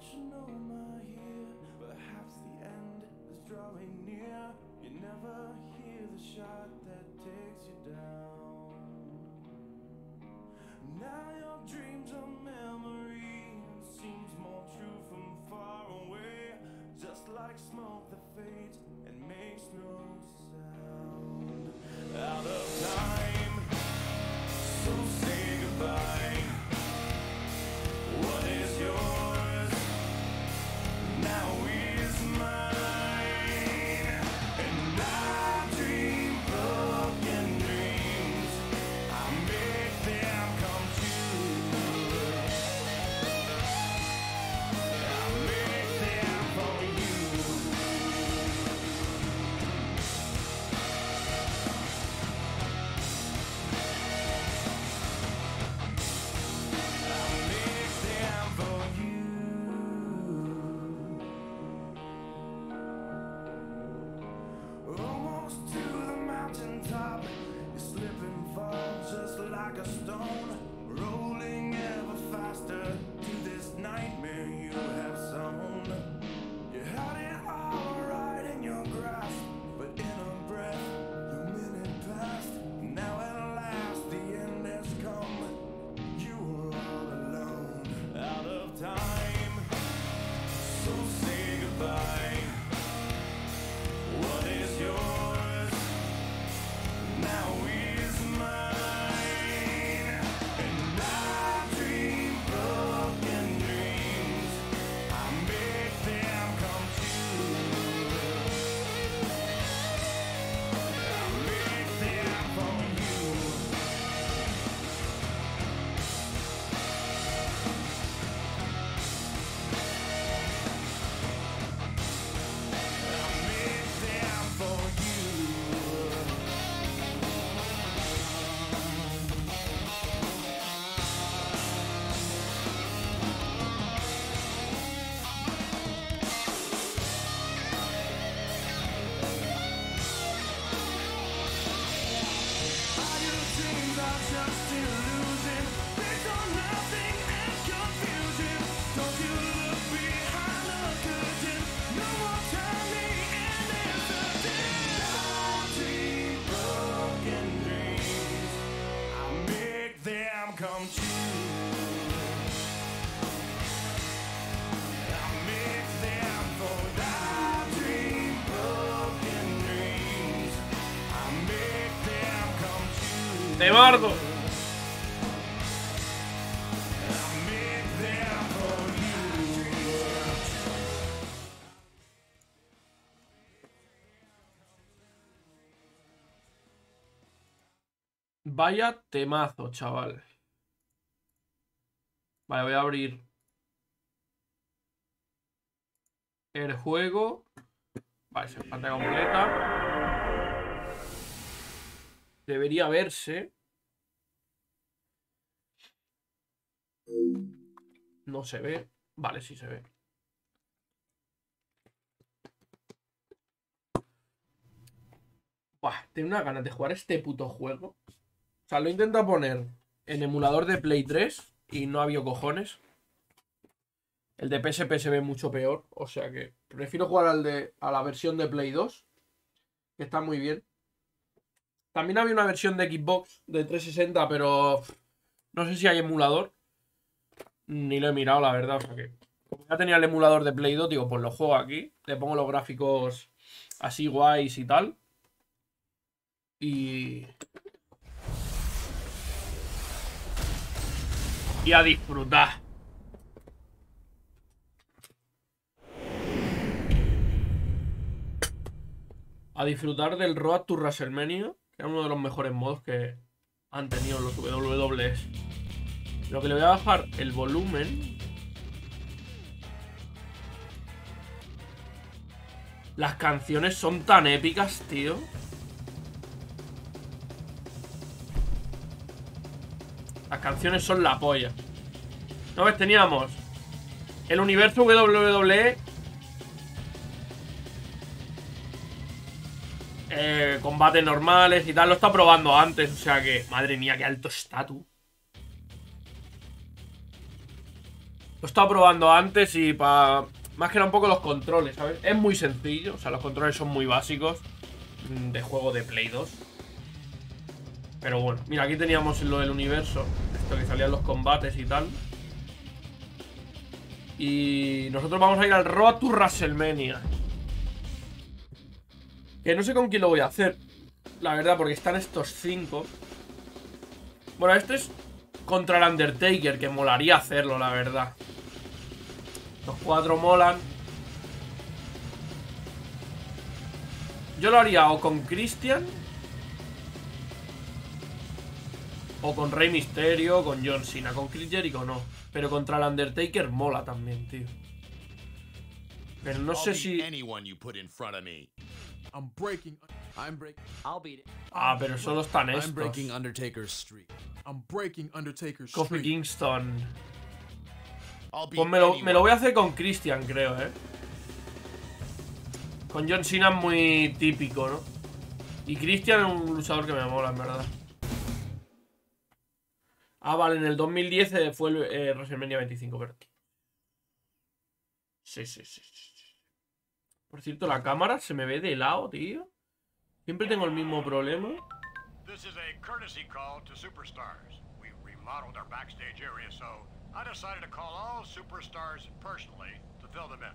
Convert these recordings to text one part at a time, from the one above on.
metronome here. Perhaps the end is drawing near. Vaya temazo, chaval. Vale, voy a abrir el juego. Vale, se pantalla completa. Debería verse. No se ve. Vale, sí se ve. Buah, tengo una ganas de jugar este puto juego. O sea, lo he intentado poner en emulador de Play 3 y no ha habido cojones. El de PSP se ve mucho peor, o sea que prefiero jugar al de, a la versión de Play 2, que está muy bien. También había una versión de Xbox de 360, pero no sé si hay emulador. Ni lo he mirado, la verdad. O sea que, como ya tenía el emulador de Play 2, digo, pues lo juego aquí. Le pongo los gráficos así guays y tal. Y. Y a disfrutar. A disfrutar del Road to WrestleMania, que era uno de los mejores modos que han tenido los WWS. Lo que le voy a bajar el volumen. Las canciones son tan épicas, tío. Las canciones son la polla. ¿No ves? Teníamos el universo WWE. Eh, combates normales y tal. Lo está probando antes. O sea que, madre mía, qué alto está Lo he estado probando antes y para... Más que nada un poco los controles, ¿sabes? Es muy sencillo, o sea, los controles son muy básicos mm, de juego de Play 2. Pero bueno, mira, aquí teníamos lo del universo, esto que salían los combates y tal. Y nosotros vamos a ir al Road to WrestleMania. Que no sé con quién lo voy a hacer, la verdad, porque están estos cinco. Bueno, este es contra el Undertaker, que molaría hacerlo, la verdad. Los cuatro molan. Yo lo haría o con Christian. O con Rey Mysterio, o con John Cena. Con Chris Jericho no. Pero contra el Undertaker mola también, tío. Pero no sé si... Ah, pero solo están I'm estos. Kofi. Kingston. Pues me lo, anyone. me lo voy a hacer con Christian, creo, ¿eh? Con John Cena es muy típico, ¿no? Y Christian es un luchador que me mola, en verdad. Ah, vale, en el 2010 eh, fue el eh, WrestleMania 25, pero... Sí, sí, sí. Por cierto, la cámara se me ve de lado, tío. Siempre tengo el mismo problema. This is a courtesy call to superstars. We remodeled our backstage area, so I decided to call all superstars personally to fill them in.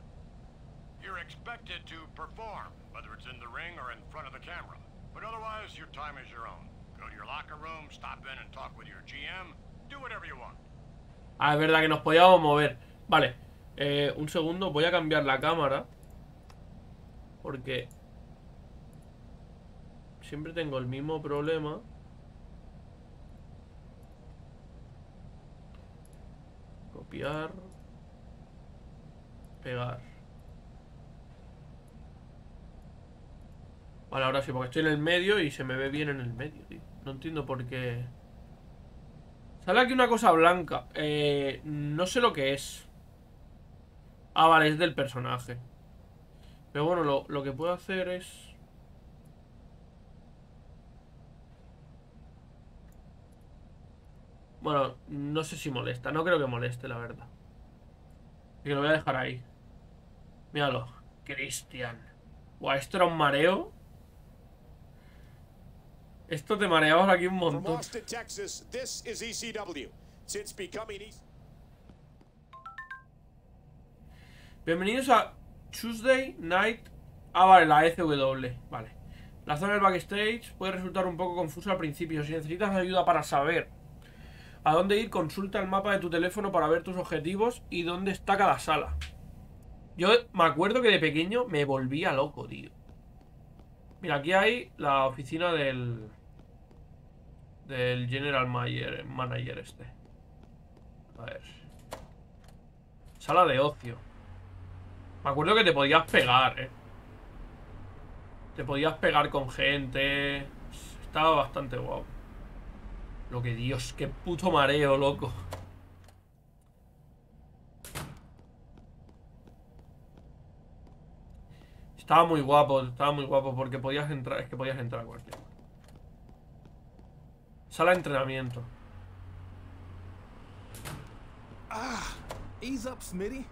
You're expected to perform, whether it's in the ring or in front of the camera. But otherwise, your time is your own. Go to your locker room, stop in and talk with your GM, do whatever you want. Ah, es verdad que nos podíamos mover. Vale, eh, un segundo, voy a cambiar la cámara. Porque siempre tengo el mismo problema. Copiar. Pegar. Vale, ahora sí, porque estoy en el medio y se me ve bien en el medio, tío. No entiendo por qué... Sale aquí una cosa blanca. Eh, no sé lo que es. Ah, vale, es del personaje. Pero bueno, lo, lo que puedo hacer es... Bueno, no sé si molesta. No creo que moleste, la verdad. Y que lo voy a dejar ahí. Míralo. Cristian. Buah, esto era un mareo. Esto te mareabas aquí un montón. Austin, Texas, this is ECW. Since becoming E Bienvenidos a Tuesday Night. Ah, vale, la SW. Vale. La zona del backstage puede resultar un poco confusa al principio. Si necesitas ayuda para saber a dónde ir, consulta el mapa de tu teléfono para ver tus objetivos y dónde está cada sala. Yo me acuerdo que de pequeño me volvía loco, tío. Mira, aquí hay la oficina del. Del General Manager, manager este. A ver. Sala de ocio. Me acuerdo que te podías pegar, eh. Te podías pegar con gente. Estaba bastante guapo. Lo que Dios, qué puto mareo, loco. Estaba muy guapo, estaba muy guapo porque podías entrar, es que podías entrar a cualquier. Sala de entrenamiento. Ease up, Smitty.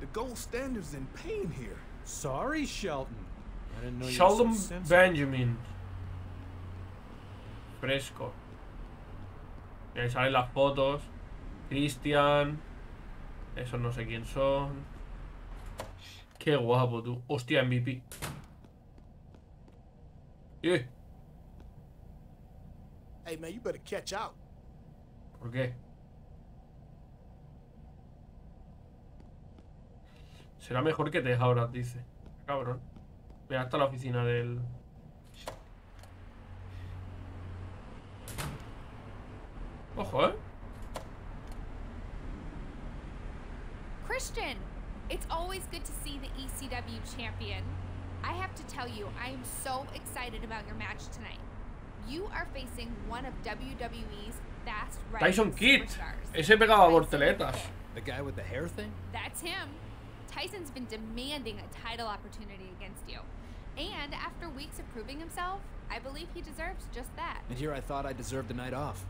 The gold standard's in pain here. Sorry, Shelton. I didn't know you Sheldon so. Benjamin. Fresco. Y ahí salen las fotos. Christian. Esos no sé quién son. Qué guapo tú. Hostia, MVP. Eh, Hey, man, you better catch out. ¿Por qué? Será mejor que te ahora, dice. Cabrón. Mira, hasta la oficina del. Ojo, eh. Christian, it's always good to see the ECW champion. I have to tell you, I am so excited about your match tonight. You are facing one of WWE's fast rising Tyson Kidd. superstars. Ese pegaba Tyson volteletas. Kidd. The guy with the hair thing? That's him. Tyson's been demanding a title opportunity against you. And after weeks of proving himself, I believe he deserves just that. And here I thought I deserved a night off.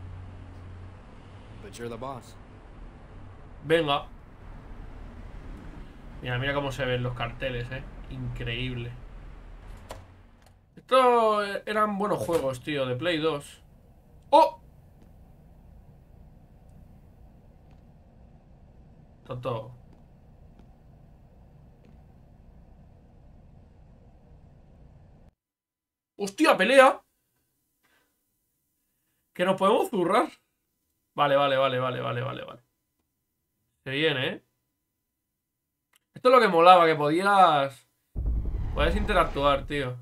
Venga. Mira, mira cómo se ven los carteles, eh. Increíble. Estos eran buenos juegos, tío, de Play 2. ¡Oh! Toto. ¡Hostia, pelea! Que nos podemos zurrar. Vale, vale, vale, vale, vale, vale, vale. Se viene, ¿eh? Esto es lo que molaba, que podías... Podías interactuar, tío.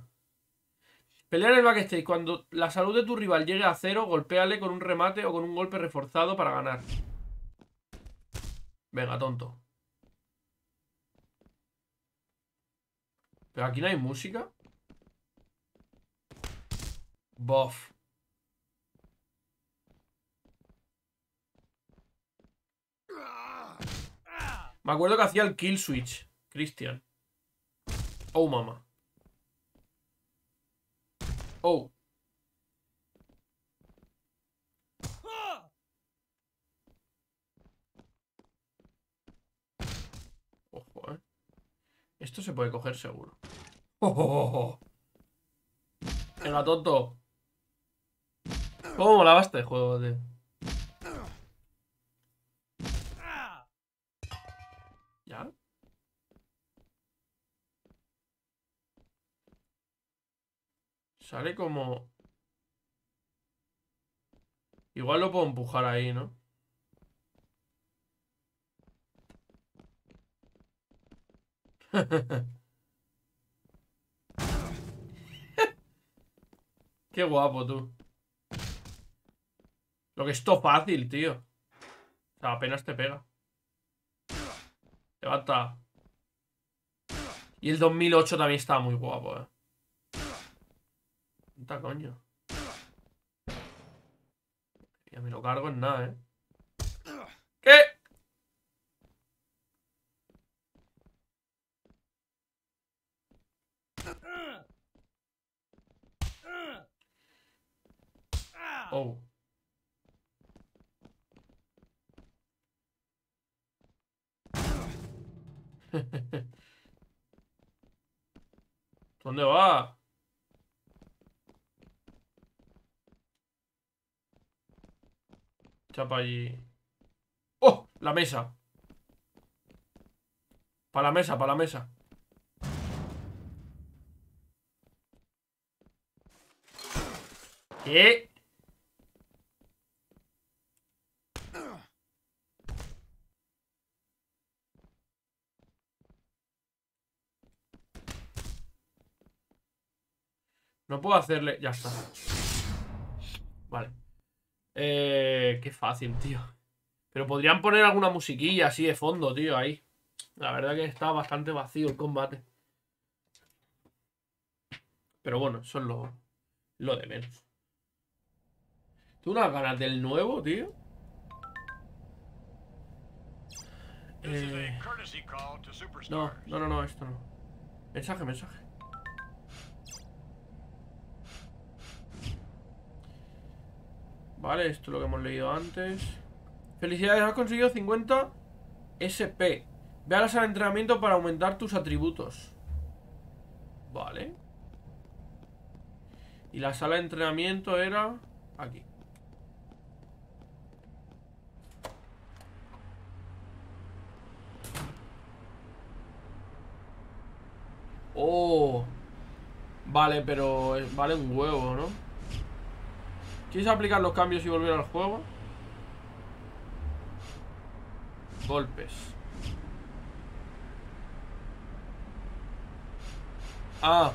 Pelear en el backstage. Cuando la salud de tu rival llegue a cero, golpéale con un remate o con un golpe reforzado para ganar. Venga, tonto. Pero aquí no hay música. Bof. Me acuerdo que hacía el kill switch, Christian. Oh, mamá. Oh. Ojo, eh. Esto se puede coger seguro. Oh, oh, oh, Venga, tonto. ¿Cómo molaba este juego, tío? ¿Ya? Sale como... Igual lo puedo empujar ahí, ¿no? Qué guapo, tú. Lo que es todo fácil, tío. O sea, apenas te pega. Levanta. Y el 2008 también estaba muy guapo, eh. Puta coño. Ya me lo cargo en nada, ¿eh? ¿Qué? Oh. ¿Dónde va? Allí. ¡Oh! La mesa. Para la mesa, para la mesa. ¿Qué? No puedo hacerle... Ya está. Vale. Eh, qué fácil, tío. Pero podrían poner alguna musiquilla así de fondo, tío, ahí. La verdad que está bastante vacío el combate. Pero bueno, eso es lo, lo de menos. ¿Tú unas ganas del nuevo, tío? Eh... No, no, no, no, esto no. Mensaje, mensaje. Vale, esto es lo que hemos leído antes. Felicidades, has conseguido 50 SP. Ve a la sala de entrenamiento para aumentar tus atributos. Vale. Y la sala de entrenamiento era aquí. Oh. Vale, pero vale un huevo, ¿no? ¿Quieres aplicar los cambios y volver al juego? Golpes. Ah,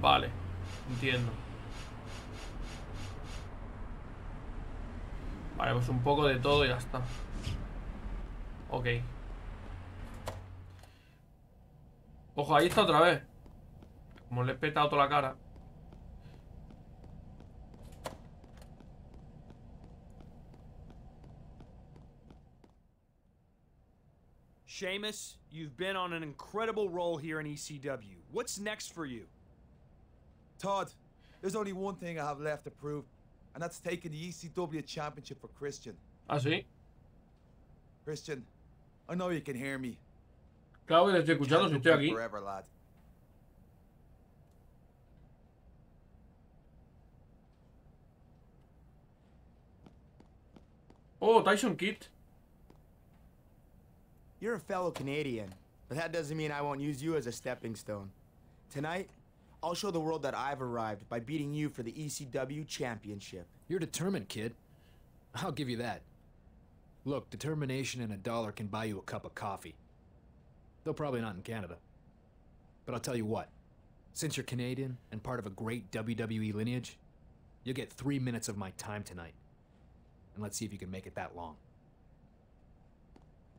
vale. Entiendo. Vale, pues un poco de todo y ya está. Ok. Ojo, ahí está otra vez. Como le he petado toda la cara. Sheamus, you've been on an incredible roll here in ECW. What's next for you? Todd, there's only one thing I have left to prove, and that's taking the ECW Championship for Christian. Ah, sí? Christian, I know you can hear me. Claro que te estoy escuchando, si Can't estoy aquí. Forever, lad. Oh, Tyson Kidd. You're a fellow Canadian, but that doesn't mean I won't use you as a stepping stone. Tonight, I'll show the world that I've arrived by beating you for the ECW championship. You're determined, kid. I'll give you that. Look, determination and a dollar can buy you a cup of coffee. Though probably not in Canada. But I'll tell you what. Since you're Canadian and part of a great WWE lineage, you'll get three minutes of my time tonight. And let's see if you can make it that long.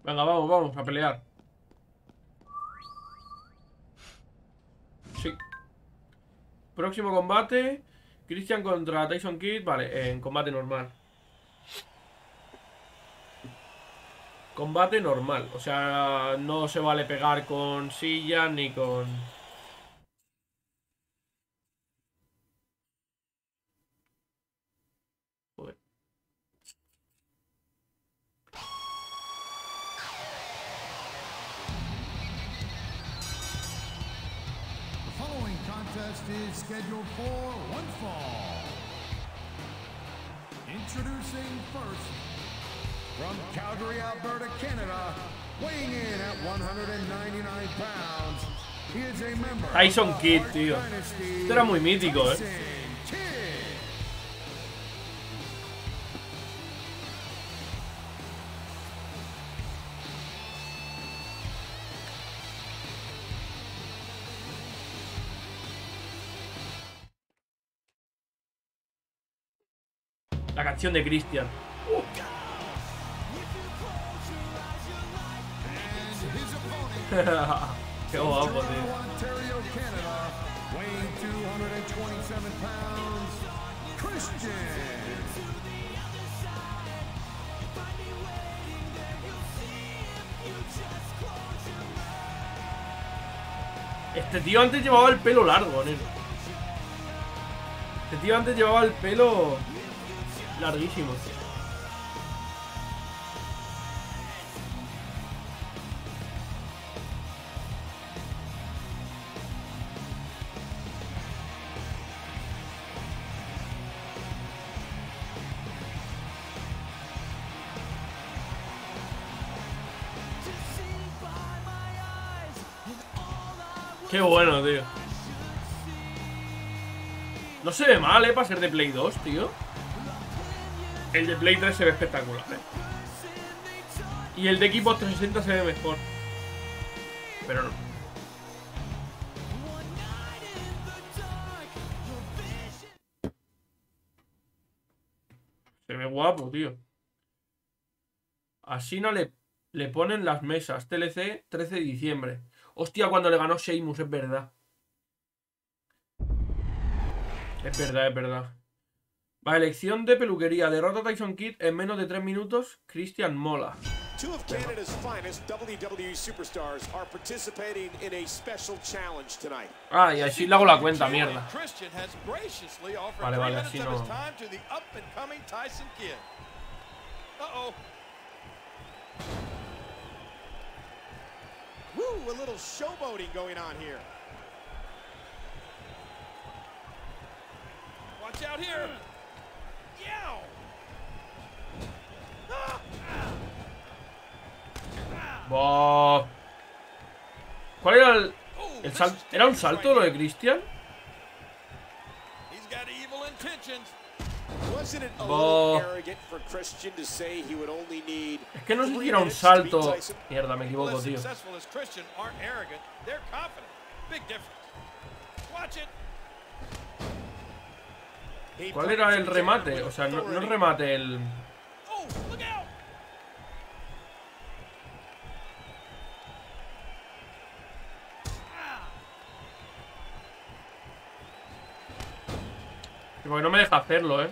Venga, vamos, vamos, a pelear. Sí. Próximo combate. Christian contra Tyson Kidd. Vale, en combate normal. Combate normal. O sea, no se vale pegar con sillas ni con... contest is scheduled for one fall. Introducing first, from Calgary, Alberta, Canada, weighing in at 199 pounds, he is a member Tyson of the Kidd, tío. Dynasty, Este era muy mítico, eh. De Christian. Qué guapo, tío. Ontario, Canada, weighing 227 pounds, Christian. Este tío antes llevaba el pelo largo, nene. Este tío antes llevaba el pelo larguísimo. Qué bueno, tío. No se ve mal, eh, para ser de Play 2, tío. El de Play 3 se ve espectacular. Y el de Xbox 360 se ve mejor. Pero no. Se ve guapo, tío. Así no le, le ponen las mesas. TLC 13 de diciembre. Hostia, cuando le ganó Sheamus, es verdad. Es verdad, es verdad. Va, elección de peluquería. Derrota a Tyson Kidd en menos de 3 minutos. Christian Mola. Two of Canada's finest WWE superstars are participating in a special challenge tonight. Ah, y así le hago la cuenta, mierda. Christian has graciously offered Vale, three vale, minutes así of no. his time to the up-and-coming Tyson Kidd. Uh-oh. Woo, a little showboating going on here. Watch out here. ¿Cuál era el, el salto? ¿Era un salto lo de Christian? Wow. Es que no sé si era un salto. Mierda, me equivoco, tío. ¿Cuál era el remate? O sea, no, el remate, el... Porque no me deja hacerlo, ¿eh?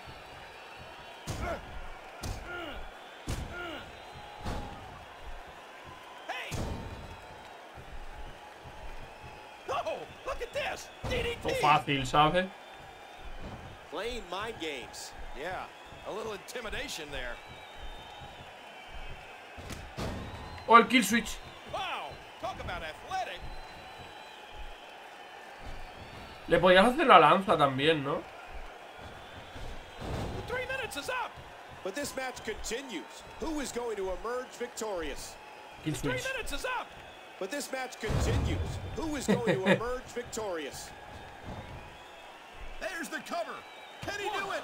Fácil, ¿sabes? Playing mind games. Yeah, a little intimidation there. O el kill switch. Wow. Talk about athletic. Le podías hacer la lanza también, ¿no? Three minutes is up. But this match continues. Who is going to emerge victorious? Kill Three switch. minutes is up. But this match continues. Who is going to emerge victorious? There's the cover. Can he One, do it?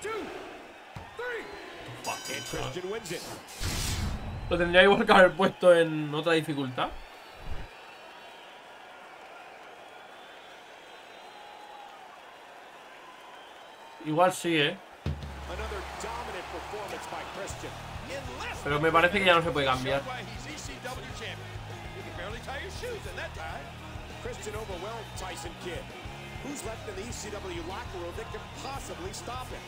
Two, three. Fucking Christian wins it. Lo tendría igual que haber puesto en otra dificultad. Igual sí, ¿eh? Pero me parece que ya no se puede cambiar. Christian overwhelmed Tyson Kidd. Who's left in the ECW locker room that could possibly stop him?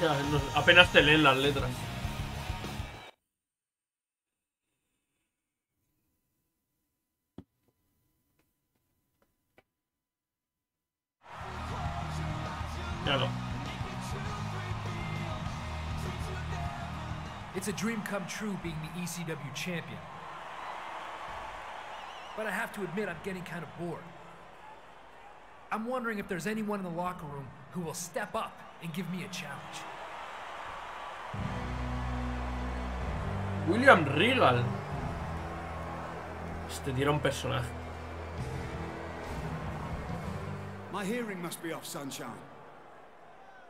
Ya, no- apenas te leen las letras. It's a dream come true being the ECW champion. But I have to admit, I'm getting kind of bored. I'm wondering if there's anyone in the locker room who will step up and give me a challenge. William Regal. Este tira un personaje. My hearing must be off, Sunshine.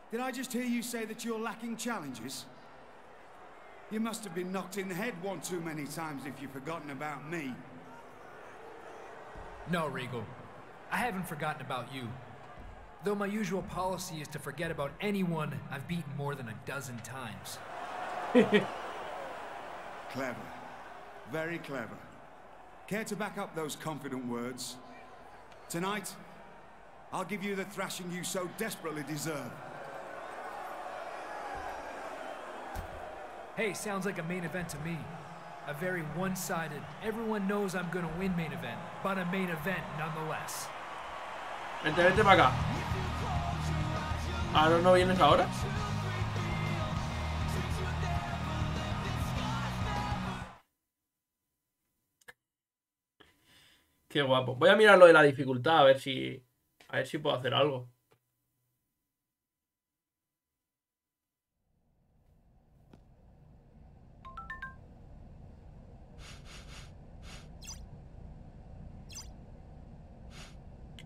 Did I just hear you say that you're lacking challenges? You must have been knocked in the head one too many times if you've forgotten about me. No, Regal. I haven't forgotten about you. Though my usual policy is to forget about anyone I've beaten more than a dozen times. Clever. Very clever. Care to back up those confident words? Tonight, I'll give you the thrashing you so desperately deserve. Hey, sounds like a main event to me. A very one-sided, everyone knows I'm gonna win main event, but a main event nonetheless. Vente, vente para acá. Ah, no, no vienes ahora. Qué guapo. Voy a mirar lo de la dificultad a ver si. A ver si puedo hacer algo.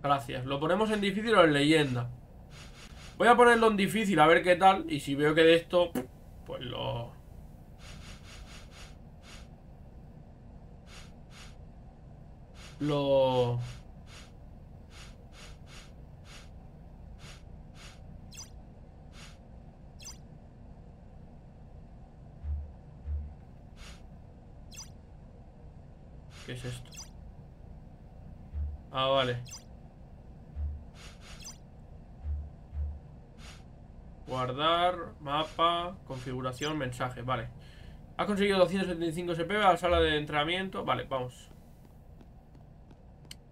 Gracias. ¿Lo ponemos en difícil o en leyenda? Voy a ponerlo en difícil a ver qué tal. Y si veo que de esto, pues lo... Lo... ¿Qué es esto? Ah, vale. Guardar, mapa, configuración, mensaje, vale. Ha conseguido 275 SP a la sala de entrenamiento. Vale, vamos.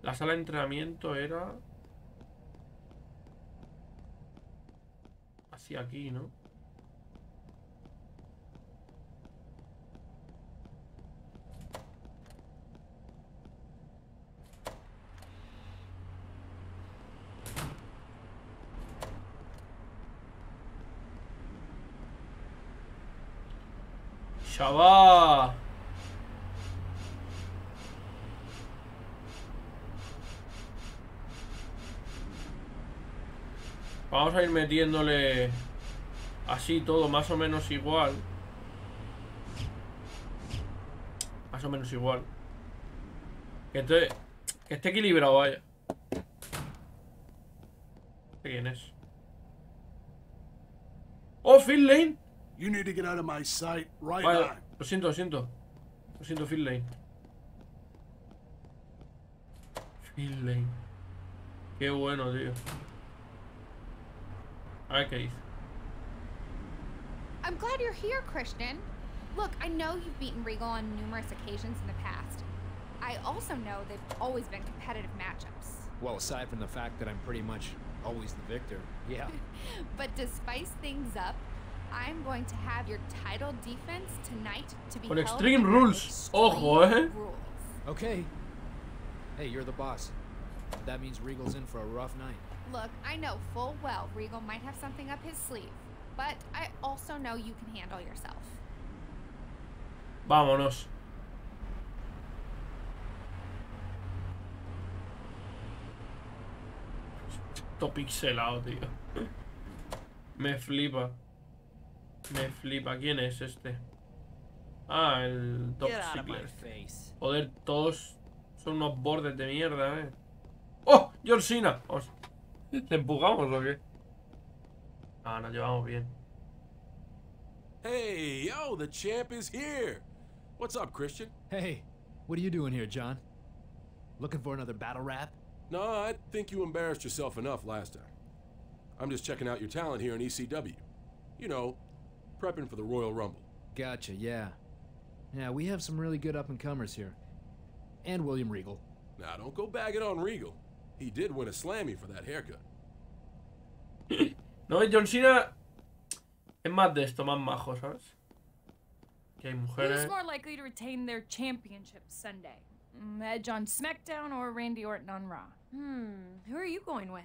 La sala de entrenamiento era... Hacia aquí, ¿no? Chaval. Vamos a ir metiéndole así todo más o menos igual. Más o menos igual. Que esté, que esté equilibrado, vaya. ¿Este ¿Quién es? ¡Oh, Phil Lane! You need to get out of my sight right Vale, now. lo siento, lo siento. Lo siento, Phil Lane. Phil Lane. Qué bueno, tío. A ver qué dice. I'm glad you're here, Christian. Look, I know you've beaten Regal on numerous occasions in the past. I also know they've always been competitive matchups. Well, aside from the fact that I'm pretty much always the victor, yeah. but to spice things up, I'm going to have your title defense tonight to be Con held Extreme under Rules. extreme Ojo, eh. rules. Okay. Hey, you're the boss. That means Regal's in for a rough night. Look, I know full well Regal might have something up his sleeve, but I also know you can handle yourself. Vámonos. Esto pixelado, tío. Me flipa. Me flipa. ¿Quién es este? Ah, el Top Secret. Joder, todos son unos bordes de mierda, eh. ¡Oh! Os- ¿Le empujamos o qué? Ah, nos llevamos bien. Hey, yo, the champ is here. What's up, Christian? Hey, what are you doing here, John? Looking for another battle rap? No, I think you embarrassed yourself enough last time. I'm just checking out your talent here in ECW. You know, prepping for the Royal Rumble. Gotcha, yeah. Yeah, we have some really good up and comers here. And William Regal. Now, don't go bagging on Regal. He did win a Slammy for that haircut. No, John Cena es más de esto, más majo, ¿sabes? Que hay mujeres. Who's more likely to retain their championship Sunday? Mm, Edge on SmackDown or Randy Orton on Raw? Hmm, who are you going with?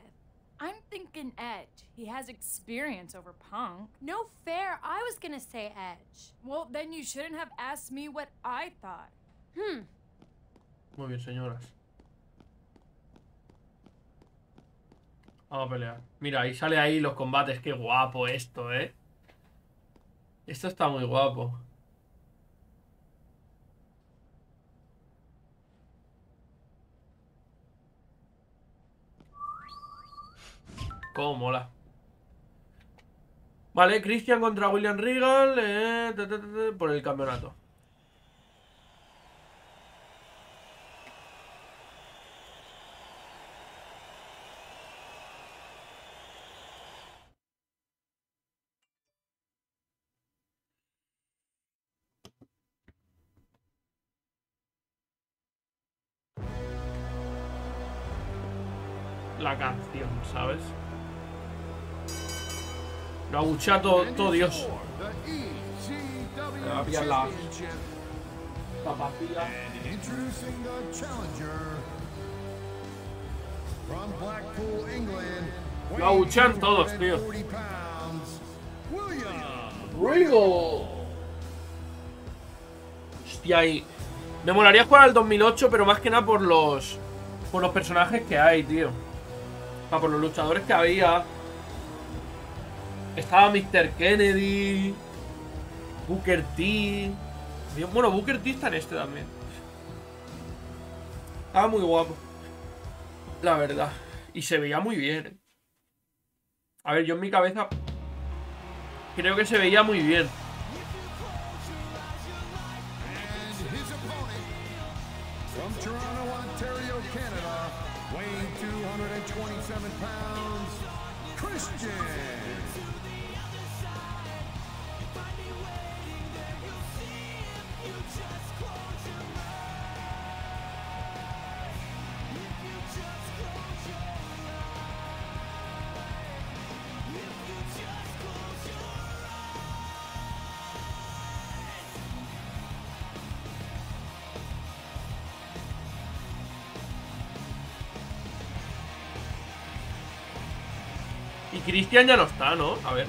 I'm thinking Edge. He has experience over Punk. No fair. I was gonna say Edge. Well, then you shouldn't have asked me what I thought. Hmm. Muy bien, señoras. Vamos a pelear. Mira, ahí sale ahí los combates. Qué guapo esto, ¿eh? Esto está muy guapo. Cómo mola. Vale, Christian contra William Regal eh, por el campeonato. La canción, ¿sabes? Lo abuchea todo, todo Dios. Me va a pillar la zapatilla. Introducing the challenger from Blackpool, England. Lo abuchean todos, tío. 40 pounds, William Regal. Hostia, y me molaría jugar al 2008, pero más que nada por los por los personajes que hay, tío. O sea, por los luchadores que había. Estaba Mr. Kennedy, Booker T. Bueno, Booker T está en este también. Estaba muy guapo. La verdad. Y se veía muy bien. A ver, yo en mi cabeza creo que se veía muy bien. from Cristian ya no está, ¿no? A ver.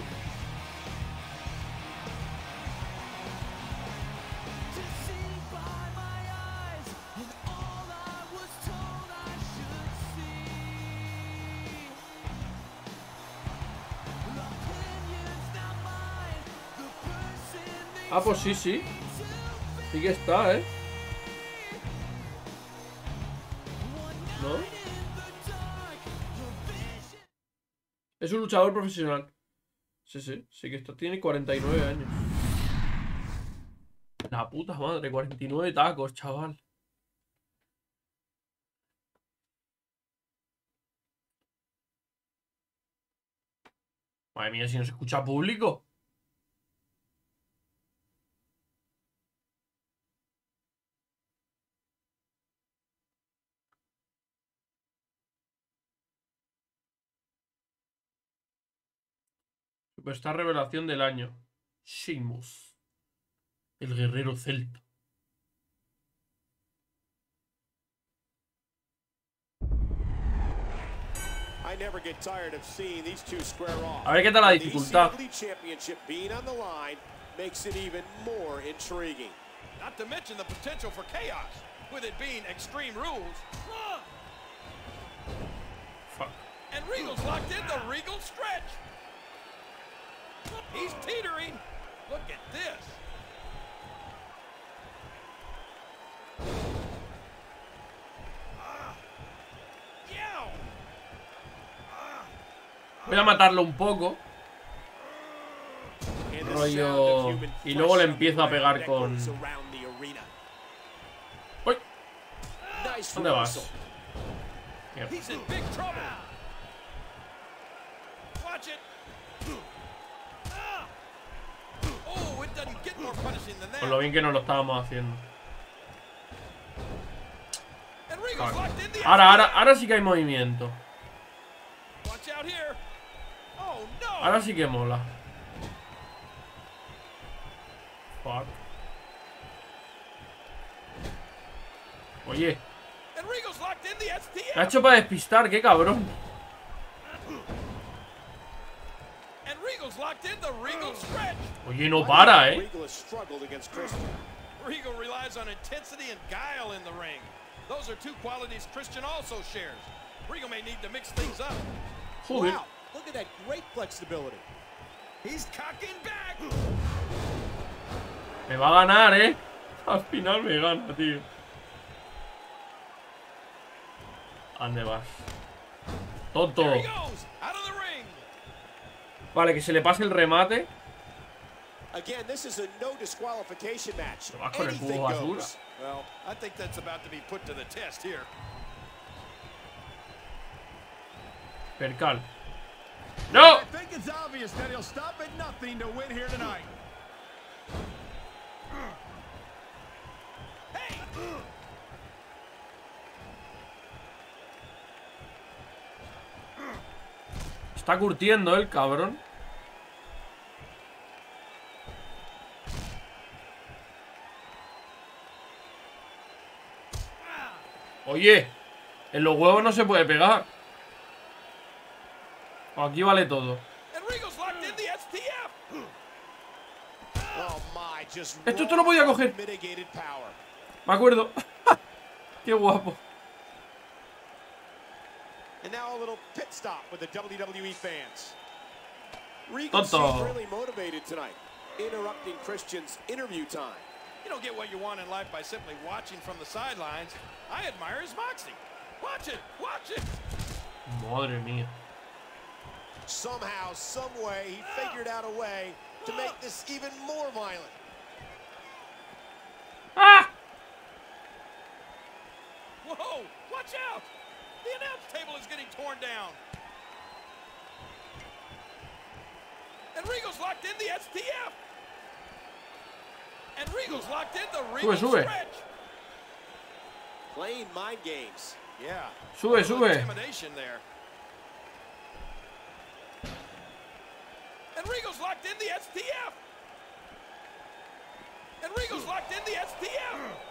Ah, pues sí, sí. Sí que está, ¿eh? Es un luchador profesional. Sí, sí, sí que esto tiene 49 años. La puta madre, 49 tacos, chaval. Madre mía, si no se escucha público. Superstar revelación del año. Sheamus. El guerrero celta. I never get tired of seeing these two square off. A ver qué tal la dificultad. ECW Championship being on the line makes it even more intriguing. Not to mention the potential for chaos, with it being extreme rules. Fuck. And Regal's locked in the Regal stretch. He's teetering. Look at this. Voy a matarlo un poco. Y luego le empiezo a pegar con... ¡Uy! ¿Dónde vas? Por lo bien que nos lo estábamos haciendo. Ahora, ahora, ahora sí que hay movimiento. Ahora sí que mola. Oye. La ha hecho para despistar, qué cabrón. Regal's locked in the Regal stretch. Oye, no para, eh. Regal has struggled against Christian. Regal relies on intensity and guile in the ring. Those are two qualities Christian also shares. Regal may need to mix things up. Joder. Wow, look at that great flexibility. He's cocking back. Me va a ganar, eh. Al final me gana, tío. ¿Dónde vas? Tonto. There he goes. Out of the ring. Vale, que se le pase el remate. Again, this is a no disqualification match. Va con el Anything cubo basura. goes. Well, I think that's about to be put to the test here. Percal. ¡No! I think it's obvious that he'll stop at nothing to win here tonight. Está curtiendo el cabrón. Oye, en los huevos no se puede pegar. Aquí vale todo. Esto esto lo podía coger. Me acuerdo. Qué guapo. And now a little pit stop with the WWE fans. Regal Tonto. seems really motivated tonight, interrupting Christian's interview time. You don't get what you want in life by simply watching from the sidelines. I admire his moxie. Watch it. Watch it. Madre mía. Somehow, some way, he figured out a way to make this even more violent. ¡Ah! Whoa. Watch out. The announce table is getting torn down. And Regal's locked in the STF. And Regal's locked in the Regal sube. stretch. Playing mind games. Yeah. Sube, a little sube. Intimidation there. And Regal's locked in the STF. And Regal's locked in the STF.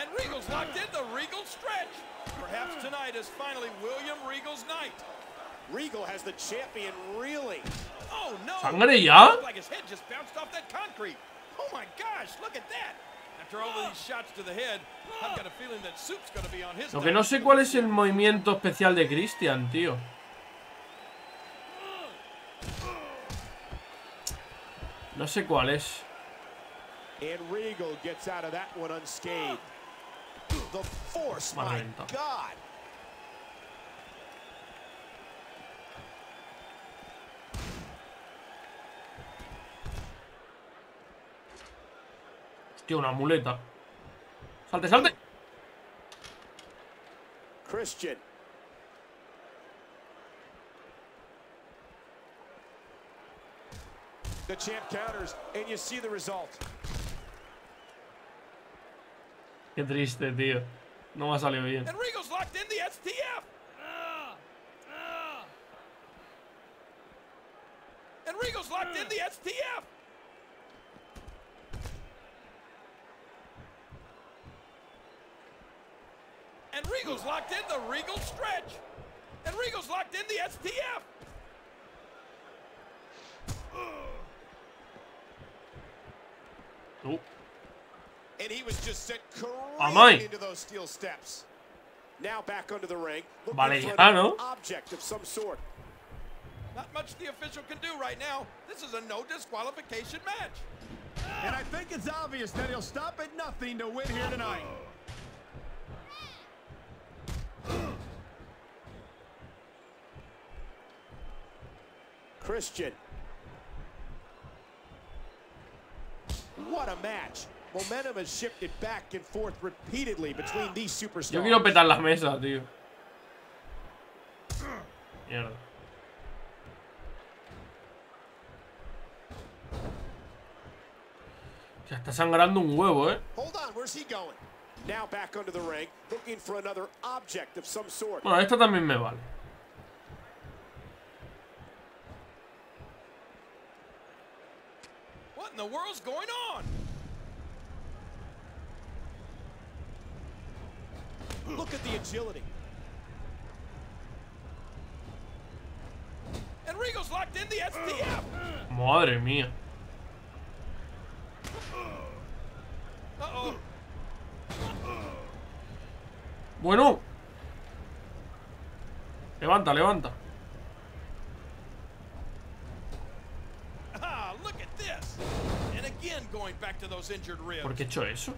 And Regal's locked in the Regal stretch. Perhaps tonight is finally William Regal's night. Regal has the champion reeling. Oh no! ¿Sangre ya? Looked like his head just bounced off that concrete. Oh my gosh, look at that! After all of these shots to the head, I've got a feeling that Soup's gonna be on his Lo que no sé cuál es el movimiento especial de Christian, tío. No sé cuál es. And Regal gets out of that one unscathed. The force, my. God. Hostia, una muleta. Salte, salte. Christian. The champ counters, and you see the result. Qué triste, tío. No me ha salido bien. And Regal's locked in the STF. Ah, ah. And Regal's locked in the STF. And Regal's locked in the Regal stretch. And Regal's locked in the STF. Oh. And he was just sent Amai. careening into those steel steps. Now back under the ring, looking for ya, object of some sort. Not much the official can do right now. This is a no disqualification match. And I think it's obvious that he'll stop at nothing to win here tonight. Christian. What a match. Momentum has shifted back and forth repeatedly between these superstars. Yo quiero petar las mesas, tío. Mierda. Ya está sangrando un huevo, eh. Hold on, where's he going? Now back under the ring, looking for another object of some sort. Bueno, esta también me vale. What in the world's going on? Look at the agility. Enrico's locked in the STF. Madre mía. Bueno. Levanta, levanta. ¿Por he hecho eso?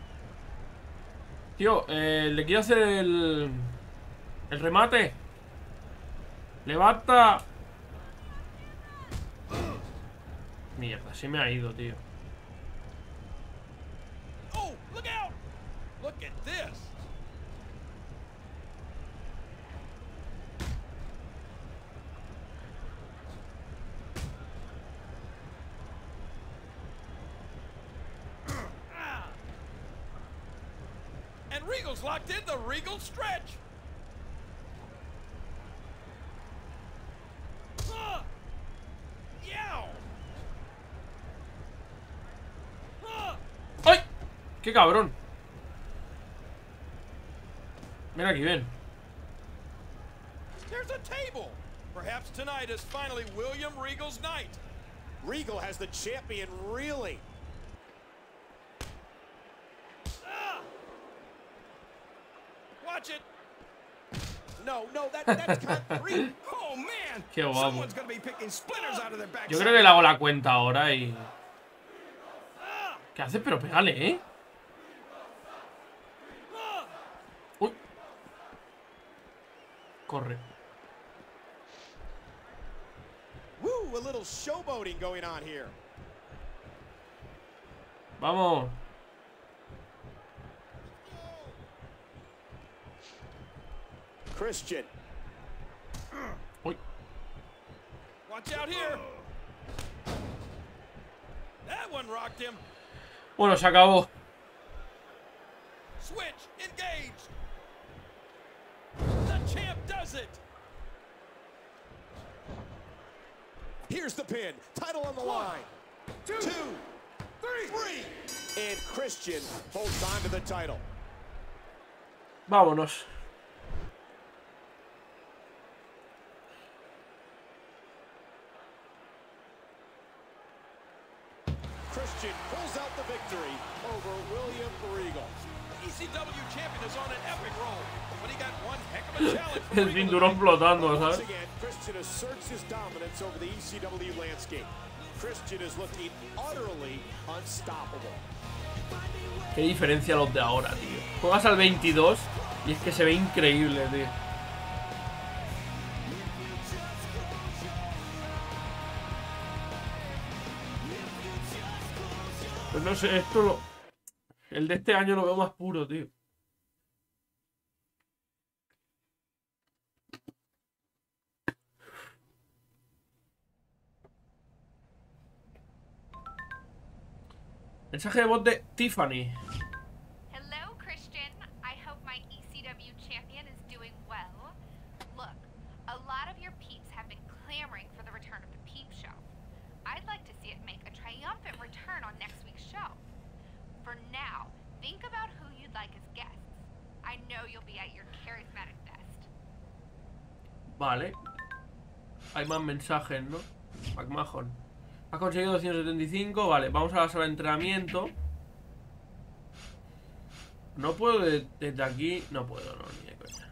Tío, eh, le quiero hacer el... El remate. Levanta. Mierda, se me ha ido, tío. Oh, look out! Look at this. Locked in the Regal stretch. Yow! Ah! ¡Ay! ¡Qué cabrón! Ven aquí, ven. There's a table. Perhaps tonight is finally William Regal's night. Regal has the champion reeling. Ah! Watch it. No, no, that, that's. Oh man! Qué guapo. Yo creo que le hago la cuenta ahora y... ¿Qué haces? Pero pégale, ¿eh? Uy. Corre. Woo, a little showboating going on here. Vamos. Christian. Uy. Watch out here. That one rocked him. Bueno, se acabó. Switch. Engaged. The champ does it. Here's the pin. Title on the line. Two, three. And Christian holds on to the title. Vámonos. Christian pulls out the victory over William Regal. ECW champion is on an epic roll, but he got one heck of a challenge. from El cinturón flotando, Once ¿sabes? again, Christian asserts his dominance over the ECW landscape. Christian is looking utterly unstoppable. Qué diferencia los de ahora, tío. Juegas al 22 y es que se ve increíble, tío. No sé, esto lo... El de este año lo veo más puro, tío. Mensaje de voz de Tiffany. Hello, Christian. I hope my ECW champion is doing well. Look, a lot of your peeps have been clamoring for the return of the Peep Show. I'd like to see it make a triumphant return on next week's show. For now, think about who you'd like as guests. I know you'll be at your charismatic best. Vale. Hay más mensajes, ¿no? McMahon. Ha conseguido 275. Vale, vamos a la sala de entrenamiento. No puedo de- desde aquí. No puedo, no, ni de coña.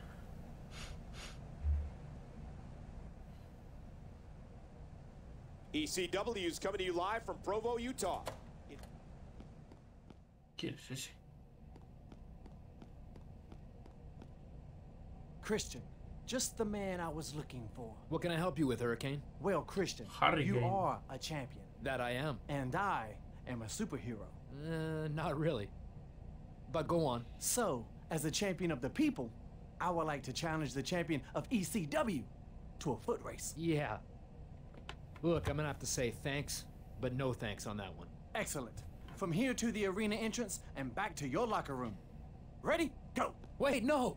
ECW E is coming to you live from Provo, Utah. ¿Quién es ese? Christian, just the man I was looking for. What can I help you with, Hurricane? Well, Christian, you are a champion. That I am. And I am a superhero. Uh, not really. But go on. So, as the champion of the people, I would like to challenge the champion of ECW to a foot race. Yeah. Look, I'm gonna have to say thanks, but no thanks on that one. Excellent. From here to the arena entrance and back to your locker room. Ready? Go! Wait, no!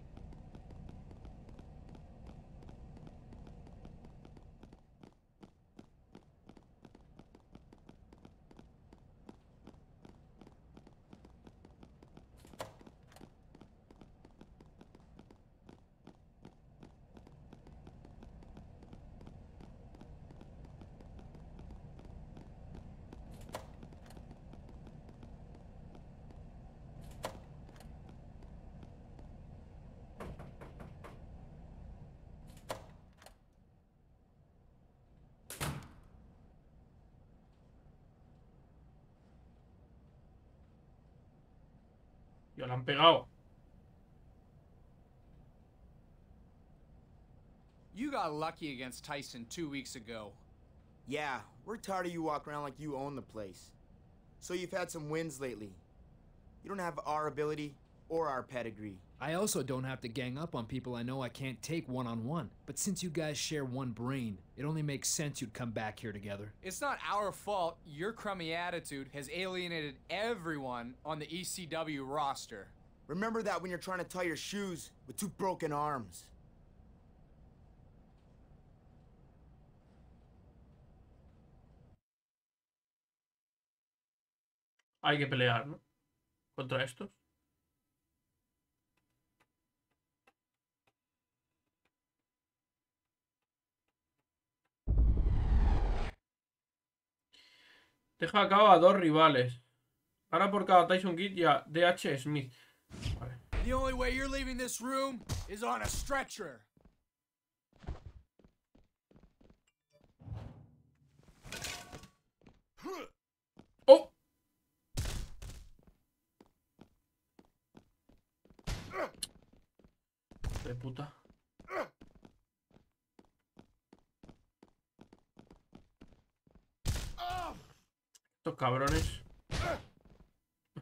Ya lo han pegado. You got lucky against Tyson two weeks ago. Yeah, we're tired of you walking around like you own the place. So you've had some wins lately. You don't have our ability or our pedigree. I also don't have to gang up on people I know I can't take one on one. But since you guys share one brain, it only makes sense you'd come back here together. It's not our fault your crummy attitude has alienated everyone on the ECW roster. Remember that when you're trying to tie your shoes with two broken arms. Hay que pelear, ¿no? Contra estos. Deja a cabo a dos rivales. Ahora por cada Tyson Kidd y a DH Smith. Vale. The only way you're leaving this room is on a stretcher. ¡Oh! De puta. Estos cabrones.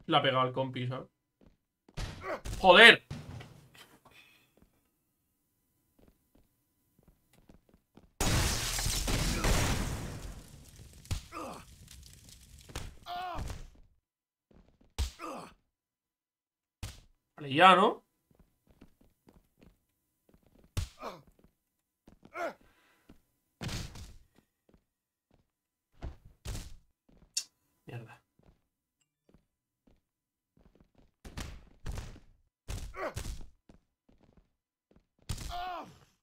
Le ha pegado al compi, ¿sabes? ¡Joder! Vale, ya, ¿no?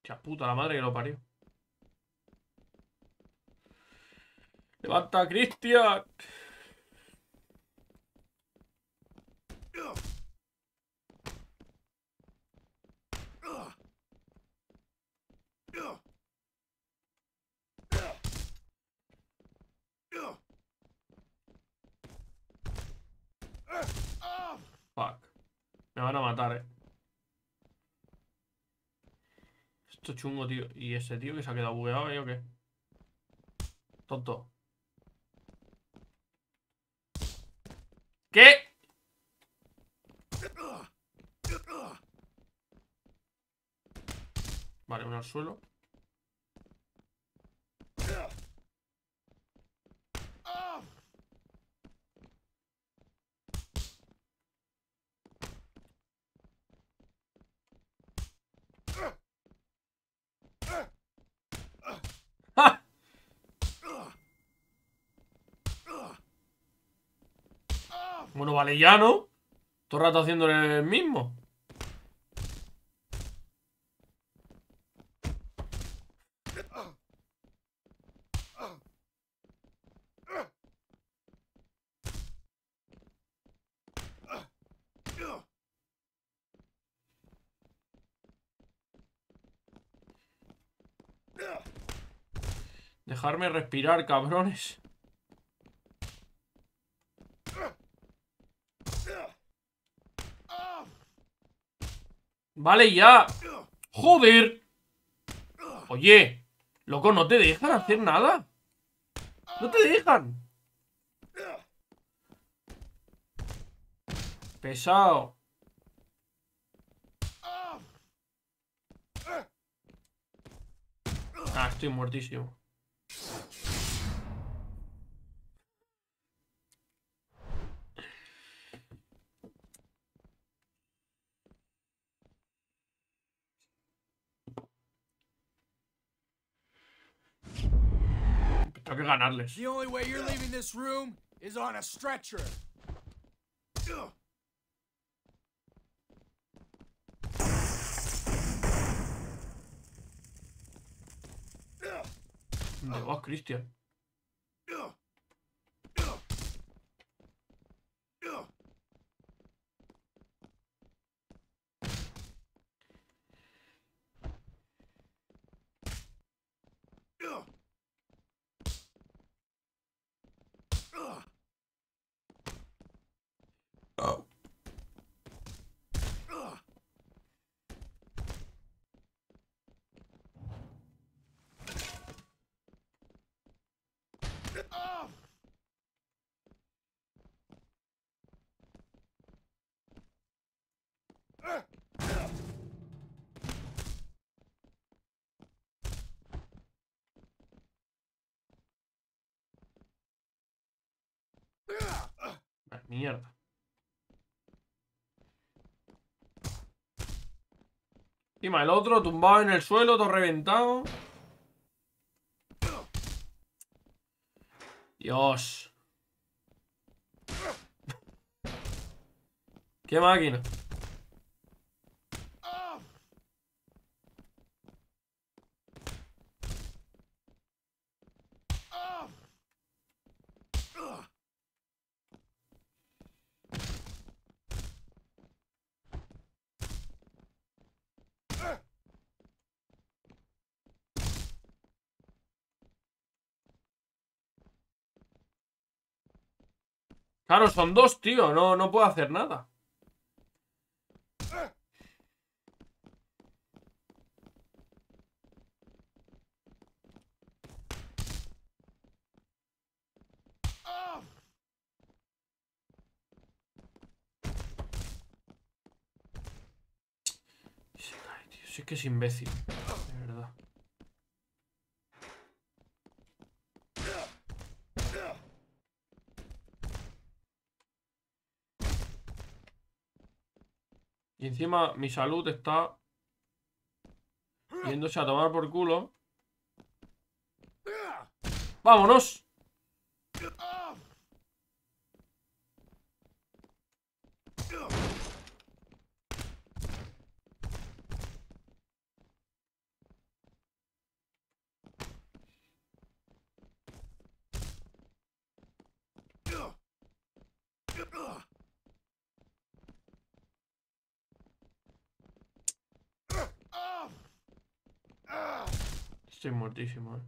Hostia puta, la madre que lo parió. ¡Levanta, Cristian! Fuck. Me van a matar, eh. Esto es chungo, tío. ¿Y ese tío que se ha quedado bugueado ahí o qué? Tonto. ¿Qué? Vale, uno al suelo. Bueno, vale, ya, ¿no? Todo rato haciéndole el mismo. Dejarme respirar, cabrones. Vale, ya. Joder. Oye, loco, no te dejan hacer nada. No te dejan. Pesado. Ah, estoy muertísimo. Tengo que ganarles. The only way you're leaving this room is on a stretcher. ¿Dónde vas, Cristian? Mierda. Encima el otro tumbado en el suelo, todo reventado. Dios. Qué máquina. Claro, son dos, tío. No, no puedo hacer nada. Sí que es imbécil. De verdad. Y encima mi salud está yéndose a tomar por culo. ¡Vámonos! Estoy muertísimo, eh.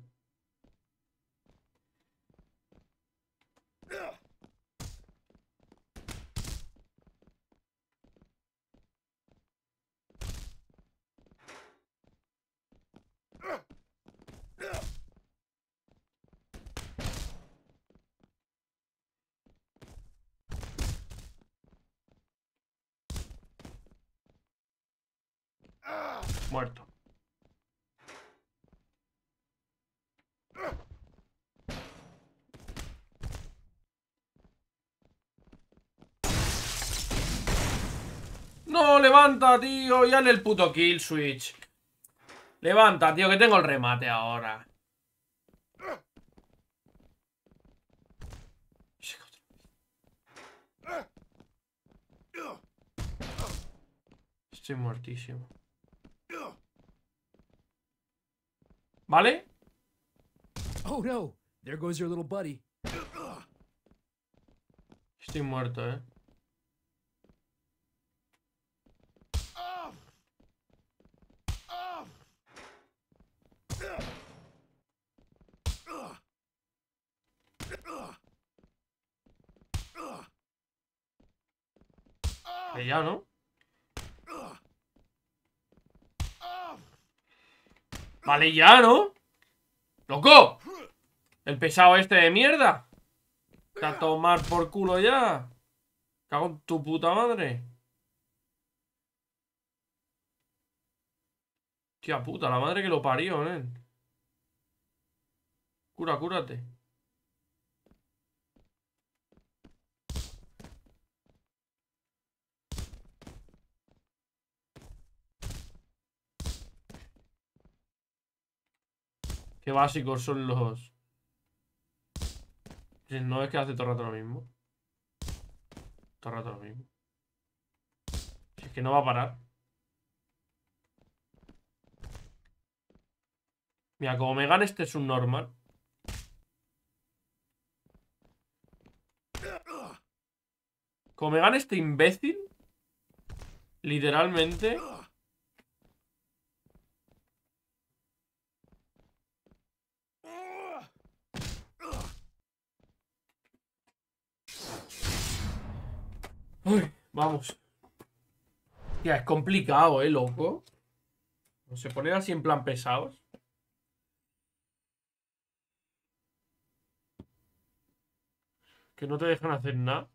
Muerto. No, levanta, tío. Ya en el puto kill switch. Levanta, tío, que tengo el remate ahora. Estoy muertísimo. ¿Vale? Oh no, there goes your little buddy. Estoy muerto, eh. Que ya, ¿no? Vale, ya, ¿no? ¡Loco! El pesado este de mierda. A tomar por culo ya. Cago en tu puta madre. Tía puta, la madre que lo parió, ¿eh? Cura, cúrate. Qué básicos son los... No es que hace todo el rato lo mismo. Todo el rato lo mismo. Es que no va a parar. Mira, como me gane este es un normal. Como me gane este imbécil. Literalmente. Uy, vamos. Ya, es complicado, eh, loco. Se ponen así en plan pesados. Que no te dejan hacer nada.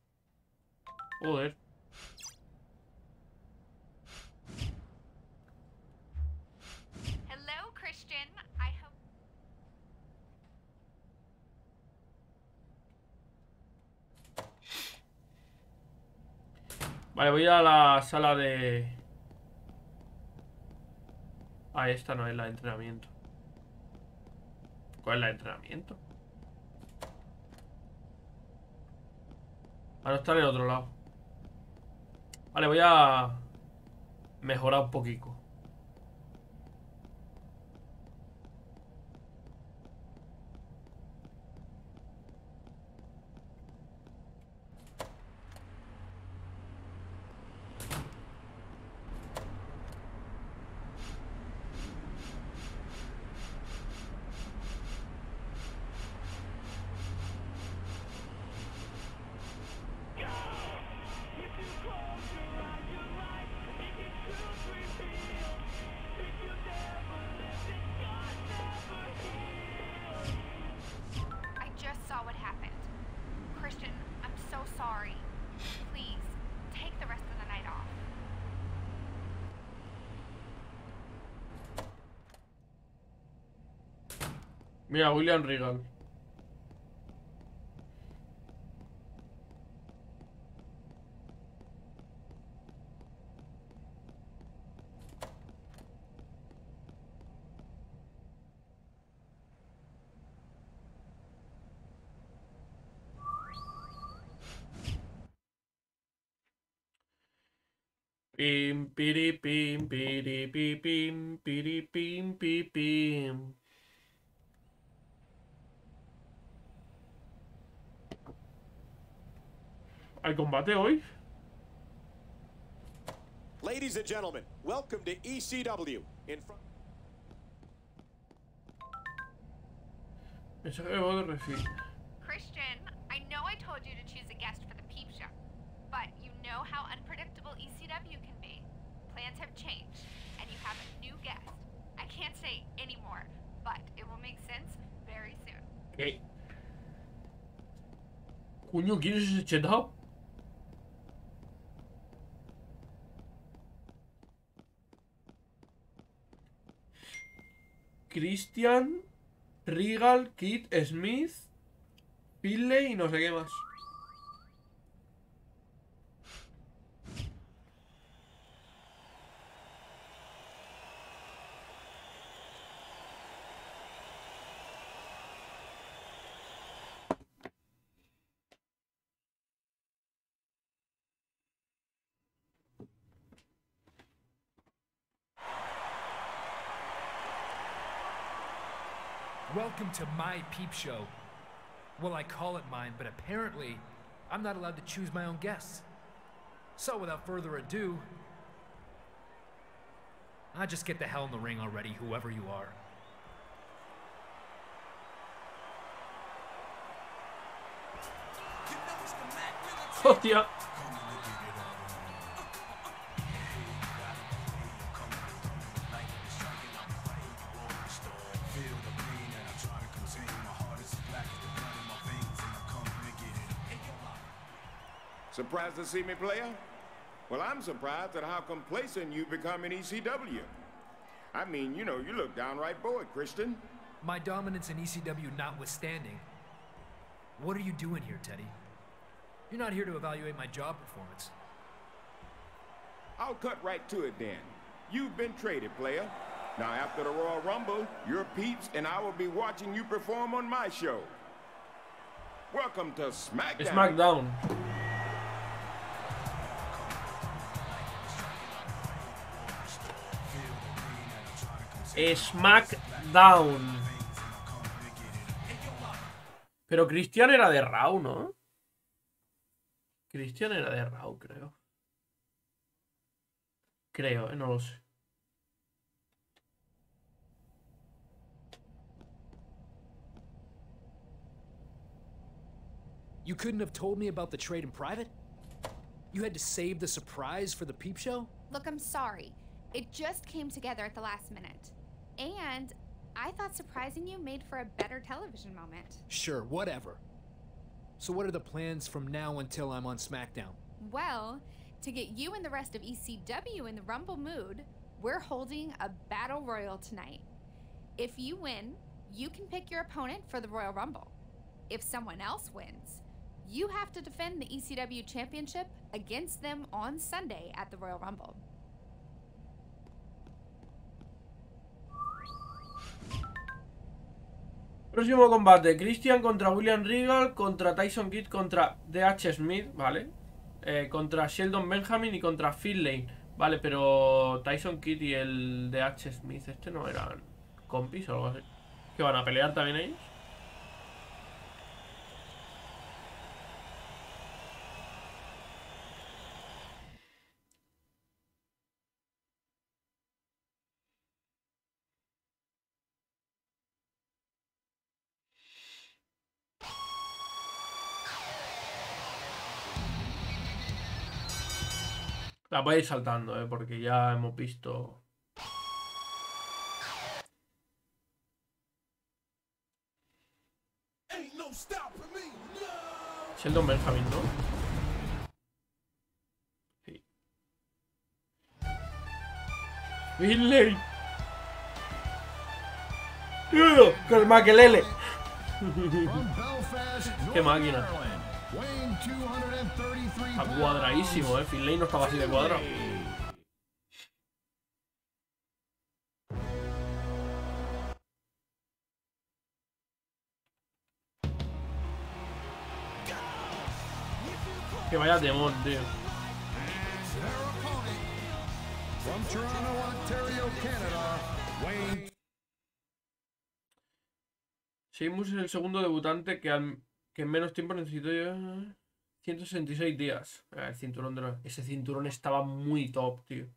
Joder. Hello, Christian. I hope. Vale, voy a la sala de... Ah, esta no es la de entrenamiento. ¿Cuál es la de entrenamiento? Ahora está en el otro lado. Vale, voy a mejorar un poquito. Mira, William Regal. Pim, piri, pim, piri, pi, pim, pim. ¿Hay combate hoy? Ladies and gentlemen, welcome to ECW. In front. Mensaje de voz de refil. Christian, I know I told you to choose a guest for the peep show, but you know how unpredictable ECW can be. Plans have changed, and you have a new guest. I can't say anymore, but it will make sense very soon. ¿Qué? Coño, ¿quién es Christian, Regal, Kit, Smith, Finley y no sé qué más. Welcome to my peep show. Well, I call it mine, but apparently, I'm not allowed to choose my own guests. So, without further ado, I just get the hell in the ring already, whoever you are. Hostia. Surprised to see me, player? Well, I'm surprised at how complacent you've become in ECW. I mean, you know, you look downright bored, Christian. My dominance in ECW notwithstanding, what are you doing here, Teddy? You're not here to evaluate my job performance. I'll cut right to it then. You've been traded, player. Now, after the Royal Rumble, your peeps and I will be watching you perform on my show. Welcome to SmackDown. It's SmackDown. SmackDown. Pero Christian era de Raw, ¿no? Christian era de Raw, creo. Creo, eh, no lo sé. You couldn't have told me about the trade in private? You had to save the surprise for the peep show? Look, I'm sorry. It just came together at the last minute. And I thought surprising you made for a better television moment. Sure, whatever. So what are the plans from now until I'm on SmackDown? Well, to get you and the rest of ECW in the Rumble mood, we're holding a Battle Royal tonight. If you win, you can pick your opponent for the Royal Rumble. If someone else wins, you have to defend the ECW Championship against them on Sunday at the Royal Rumble. Próximo combate, Christian contra William Regal, contra Tyson Kidd, contra DH Smith, ¿vale? Eh, contra Sheldon Benjamin y contra Lane, ¿vale? Pero Tyson Kidd y el DH Smith, este no eran compis o algo así. ¿Que van a pelear también ellos? La voy a ir saltando, ¿eh? Porque ya hemos visto... Sheldon Benjamin, ¿no? Finley. ¡Con el maquelele! ¡Qué máquina! Está cuadradísimo, eh. Finlay no estaba así de cuadrado. Que vaya demon, tío. Sheamus es el segundo debutante que, al- que en menos tiempo necesitó ya 166 días. El cinturón de los- Ese cinturón estaba muy top, tío.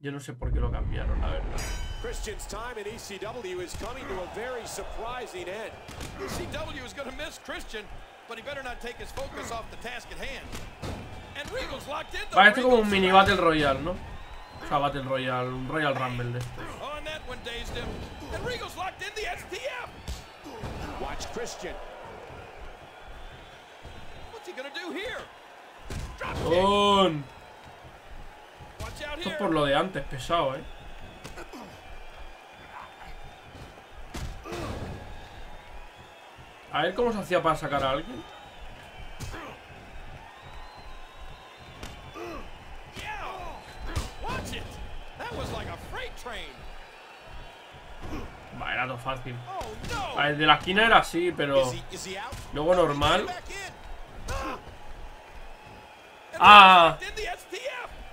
Yo no sé por qué lo cambiaron, la verdad. Christian's time in ECW is coming to a very surprising end. ECW is going to miss Christian, but he better not take his focus off the task at hand. And Regal's locked in. Parece como un mini Battle Royale, ¿no? O sea, Battle Royale, un Royal Rumble de. Oh, and that one dazed him. And Regal's locked in the STF. Watch Christian. Esto es por lo de antes, pesado, eh. A ver cómo se hacía para sacar a alguien. Vale, era todo fácil. Vale, de la esquina era así, pero luego normal. ¡Ah!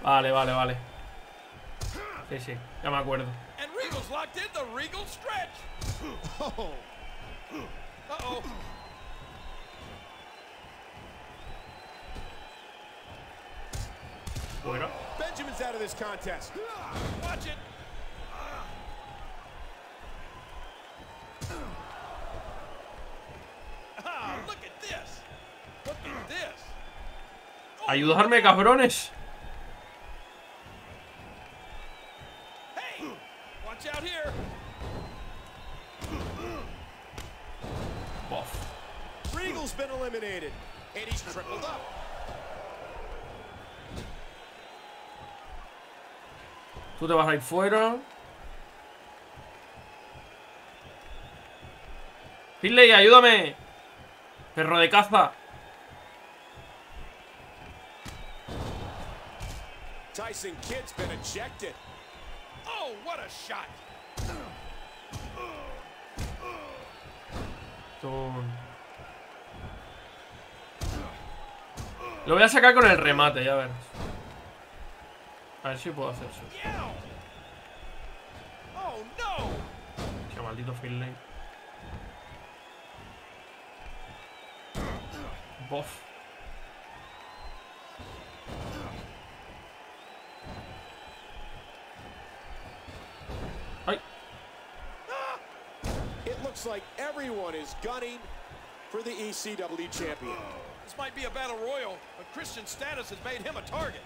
Vale, vale, vale. Sí, sí, ya me acuerdo. Bueno. Benjamin's out of this contest. Watch it. Ah, look at this. Ayudarme, cabrones. Tú te vas a ir fuera. Finley, ayúdame. Perro de caza. Tyson Kidd's been ejected. Oh, what a shot. Lo voy a sacar con el remate, ya verás. A ver si puedo hacer eso. Oh, no. Qué maldito Finlay. Bof. Looks like everyone is gunning for the ECW champion. This might be a battle royal, but Christian's status has made him a target.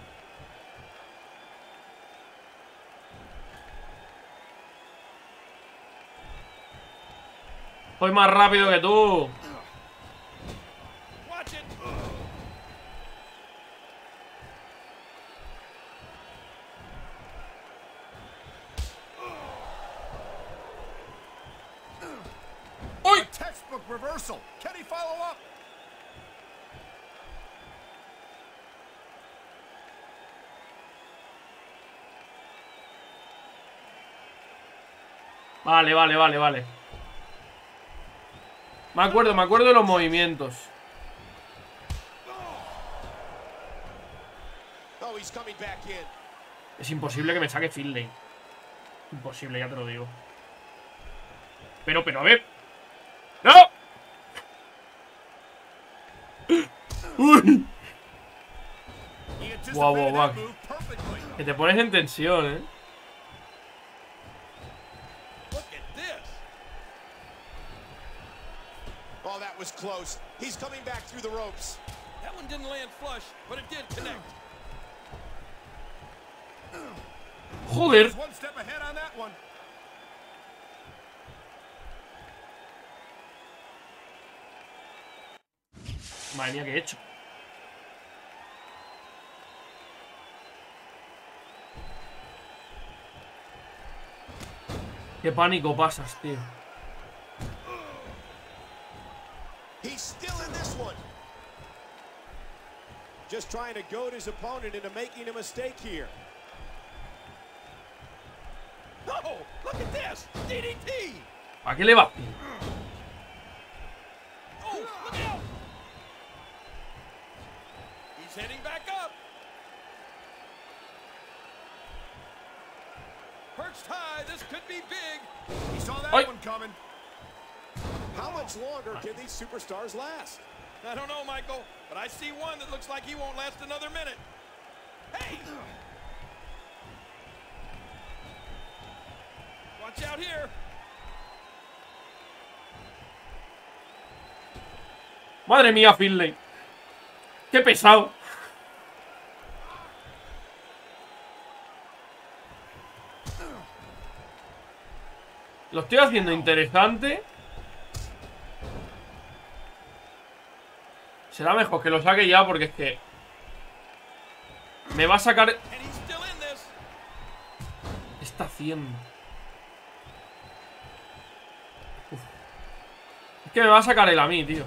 Voy más rápido que tú. Vale, vale, vale, vale. Me acuerdo, me acuerdo de los movimientos. Oh. Es imposible que me saque Finlay. Imposible, ya te lo digo. Pero, pero, a ver. ¡No! ¡Uy! Guau, guau, guau. Que te pones en tensión, eh. Close. He's coming back through the ropes. That one didn't land flush, but it did connect. Joder. One step ahead on that one. Madre mía, ¿qué he hecho? Qué pánico pasas, tío. Just trying to goad his opponent into making a mistake here. Oh, look at this. DDT. ¿A qué le va? Oh, look out. He's heading back up. Perched high. This could be big. He saw that Oi. one coming. How much longer can these superstars last? I don't know, Michael, but I see one that looks like he won't last another minute. Hey! Watch out here. Madre mía, Finlay. Qué pesado. Lo estoy haciendo interesante. Será mejor que lo saque ya porque es que... Me va a sacar... ¿Qué está haciendo? Uf. que me va a sacar él a mí, tío.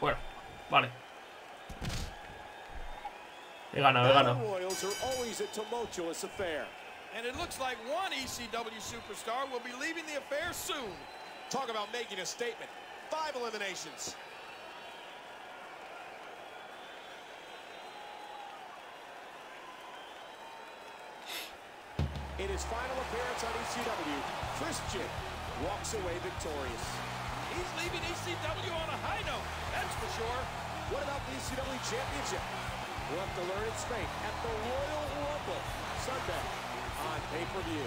Bueno, vale. He ganado, he ganado. Always a tumultuous affair. And it looks like one ECW superstar will be leaving the affair soon. Talk about making a statement. Five eliminations. In his final appearance on ECW, Christian walks away victorious. He's leaving ECW on a high note, that's for sure. What about the ECW Championship? We'll have to learn its fate at the Royal Rumble Sunday on pay-per-view.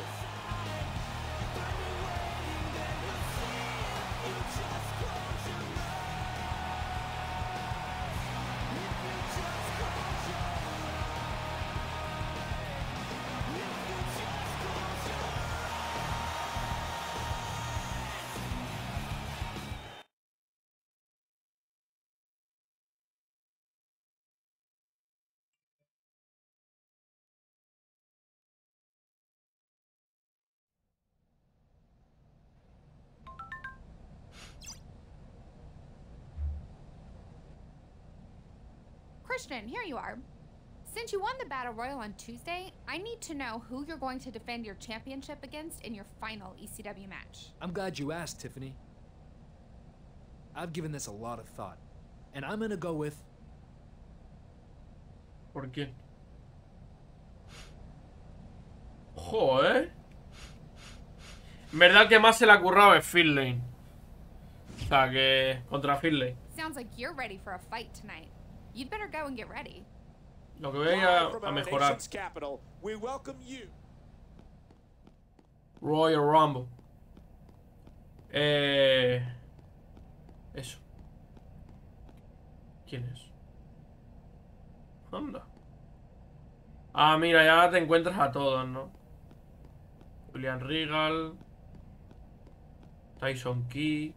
Christian, here you are. Since you won the Battle Royal on Tuesday, I need to know who you're going to defend your championship against in your final ECW match. I'm glad you asked, Tiffany. I've given this a lot of thought, and I'm gonna go with. ¿Por quién? Joder. En verdad, que más se le ha currado es Finlay. O sea, que contra Finlay. Sounds like you're ready for a fight tonight. You'd better go and get ready. Lo que voy a a, a mejorar. Capital, we welcome you. Royal Rumble. Eh. Eso. ¿Quién es? Anda. Ah, mira, ya te encuentras a todos, ¿no? Julian Regal. Tyson Key.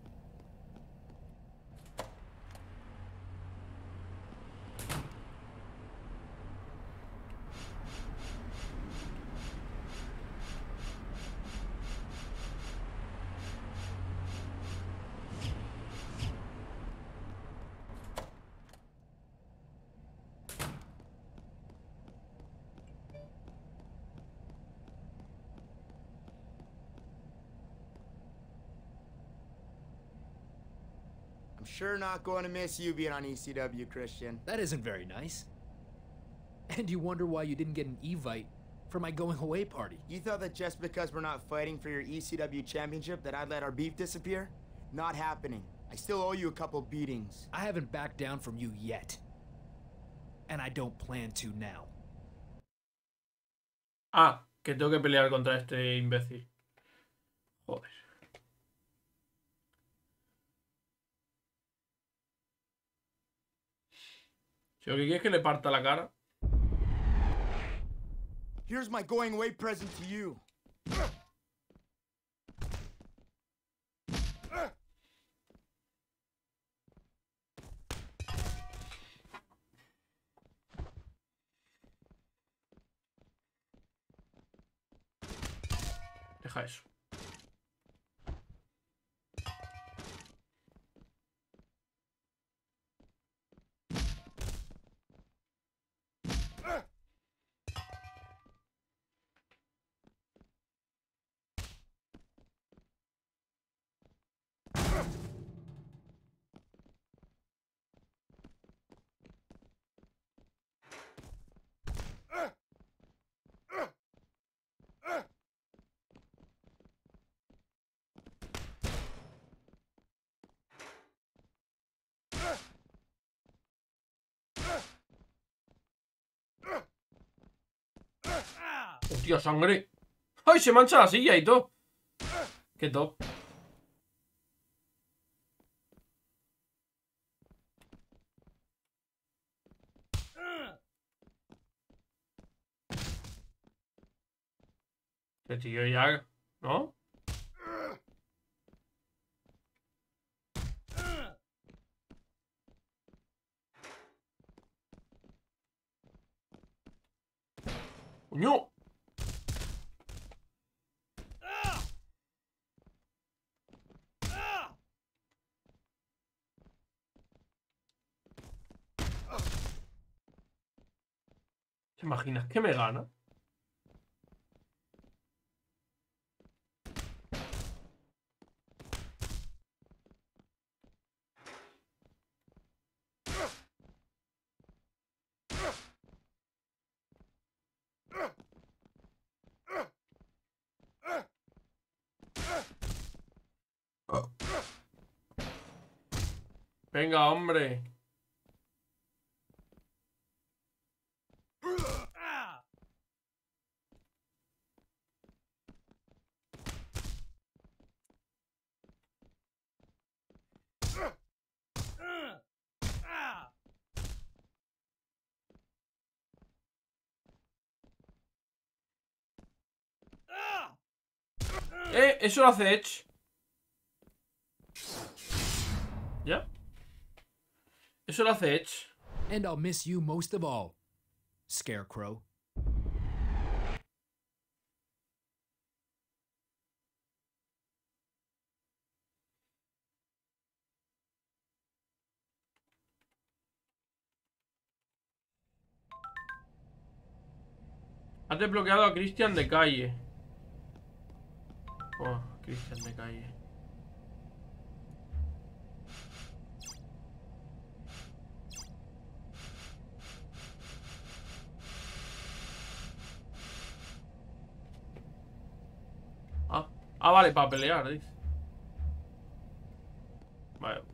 Not going to miss you being on ECW, Christian. That isn't very nice. And you wonder why you didn't get an Evite for my going away party. You thought that just because we're not fighting for your ECW championship that I'd let our beef disappear? Not happening. I still owe you a couple beatings. I haven't backed down from you yet. And I don't plan to now. Ah, que tengo que pelear contra este imbécil. Joder. Si lo que quieres es que le parta la cara. Here's my going away present to you. Deja eso. Hostia, sangre. ¡Ay, se mancha la silla y todo! Qué top. Este tío ya... ¿No? ¡Coño! ¿Te imaginas que me gana? Venga, hombre. Eh, eso lo hace Edge. ¿Ya? Eso lo hace Edge. And I'll miss you most of all, Scarecrow. Has desbloqueado a Christian de calle. Oh, Christian de calle. Ah, ah vale, para pelear, dice.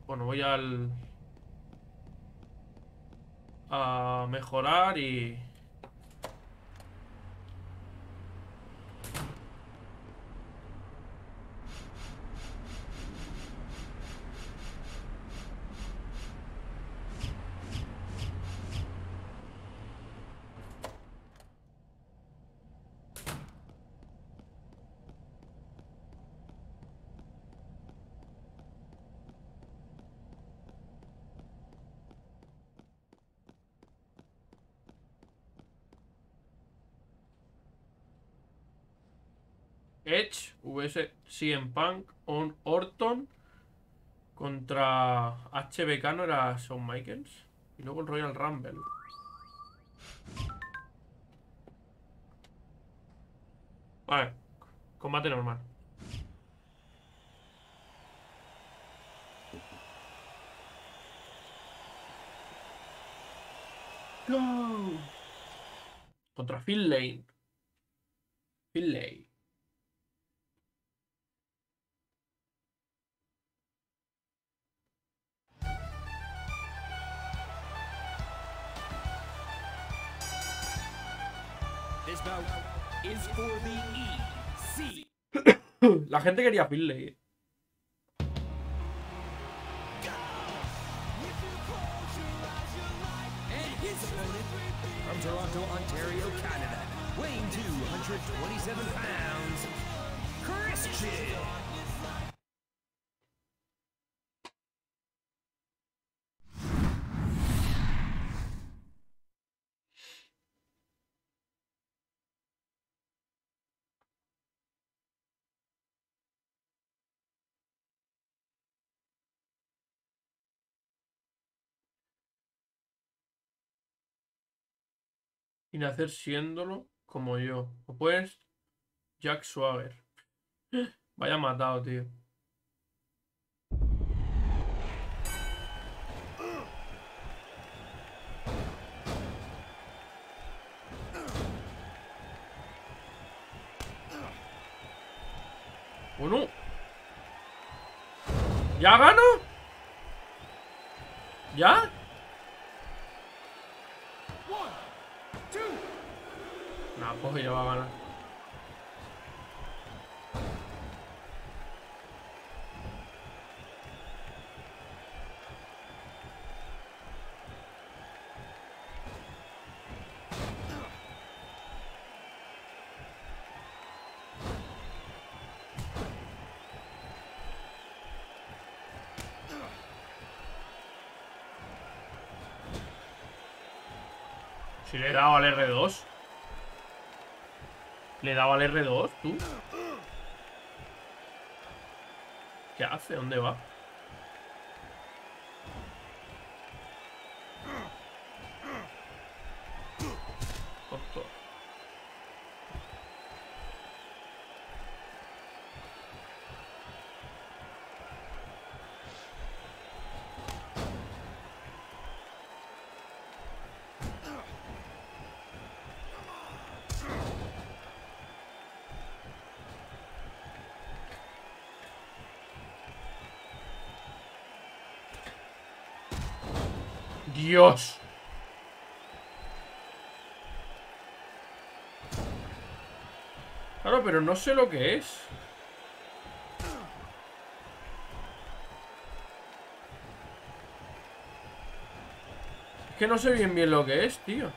Bueno, voy al... A mejorar y... Edge vs CM Punk on Orton contra HBK no era Shawn Michaels y luego el Royal Rumble. Vale, combate normal. Go. Contra Phil Lane. This bout is for the EC. La gente quería Finlay. From Toronto, Ontario, Canada, weighing 227 pounds, Christian. Y nacer siéndolo como yo. O pues Jack Swagger. Vaya matado, tío. Bueno. ¿Ya gano? ¿Ya? Nah, pues ya va a ganar. Si le he dado al R2. Le daba al R2, tú. ¿Qué hace? ¿Dónde va? Dios. Claro, pero no sé lo que es. Es que no sé bien bien lo que es, tío.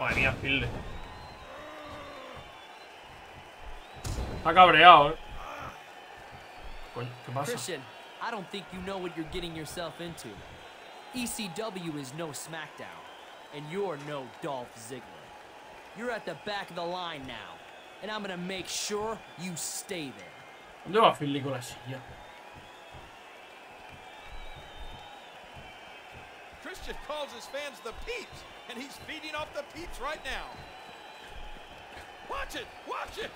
Madre mía, Filde. Está cabreado, eh. Coño, ¿qué pasa? Christian, I don't think you know what you're getting yourself into. ECW is no SmackDown, and you're no Dolph Ziggler. You're at the back of the line now, and I'm gonna make sure you stay there. ¿Dónde va Finlay con la silla? Christian calls his fans the peeps, and he's feeding off the peeps right now. Watch it! Watch it!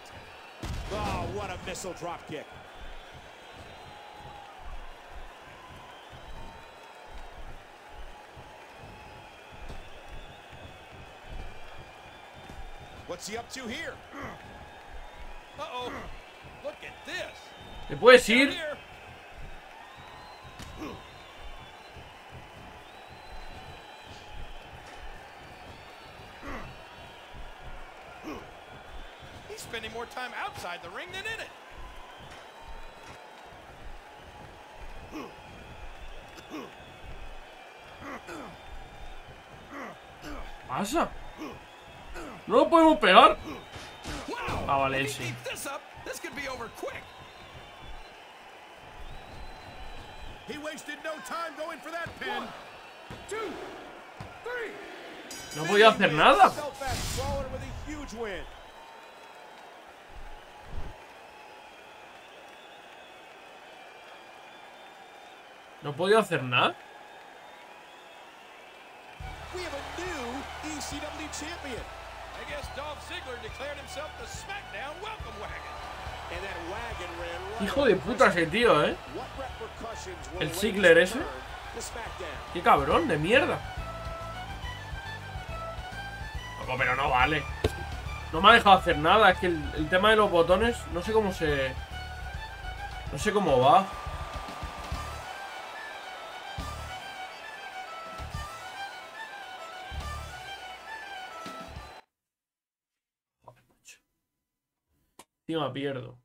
Oh, what a missile drop kick. What's he up to here? Uh-oh. Look at this. ¿Te puedes ir? He's spending more time outside the ring than in it. tú peor. Ah, vale, él sí. No podía hacer nada. No podía hacer nada. We have a new ECW champion. I guess Dolph Ziggler declared himself the SmackDown Welcome Wagon. And that wagon ran right Hijo de puta ese tío, ¿eh? El Ziggler ese. Qué cabrón, de mierda. Loco, pero no vale. No me ha dejado hacer nada. Es que el, el tema de los botones, no sé cómo se... No sé cómo va. Encima pierdo.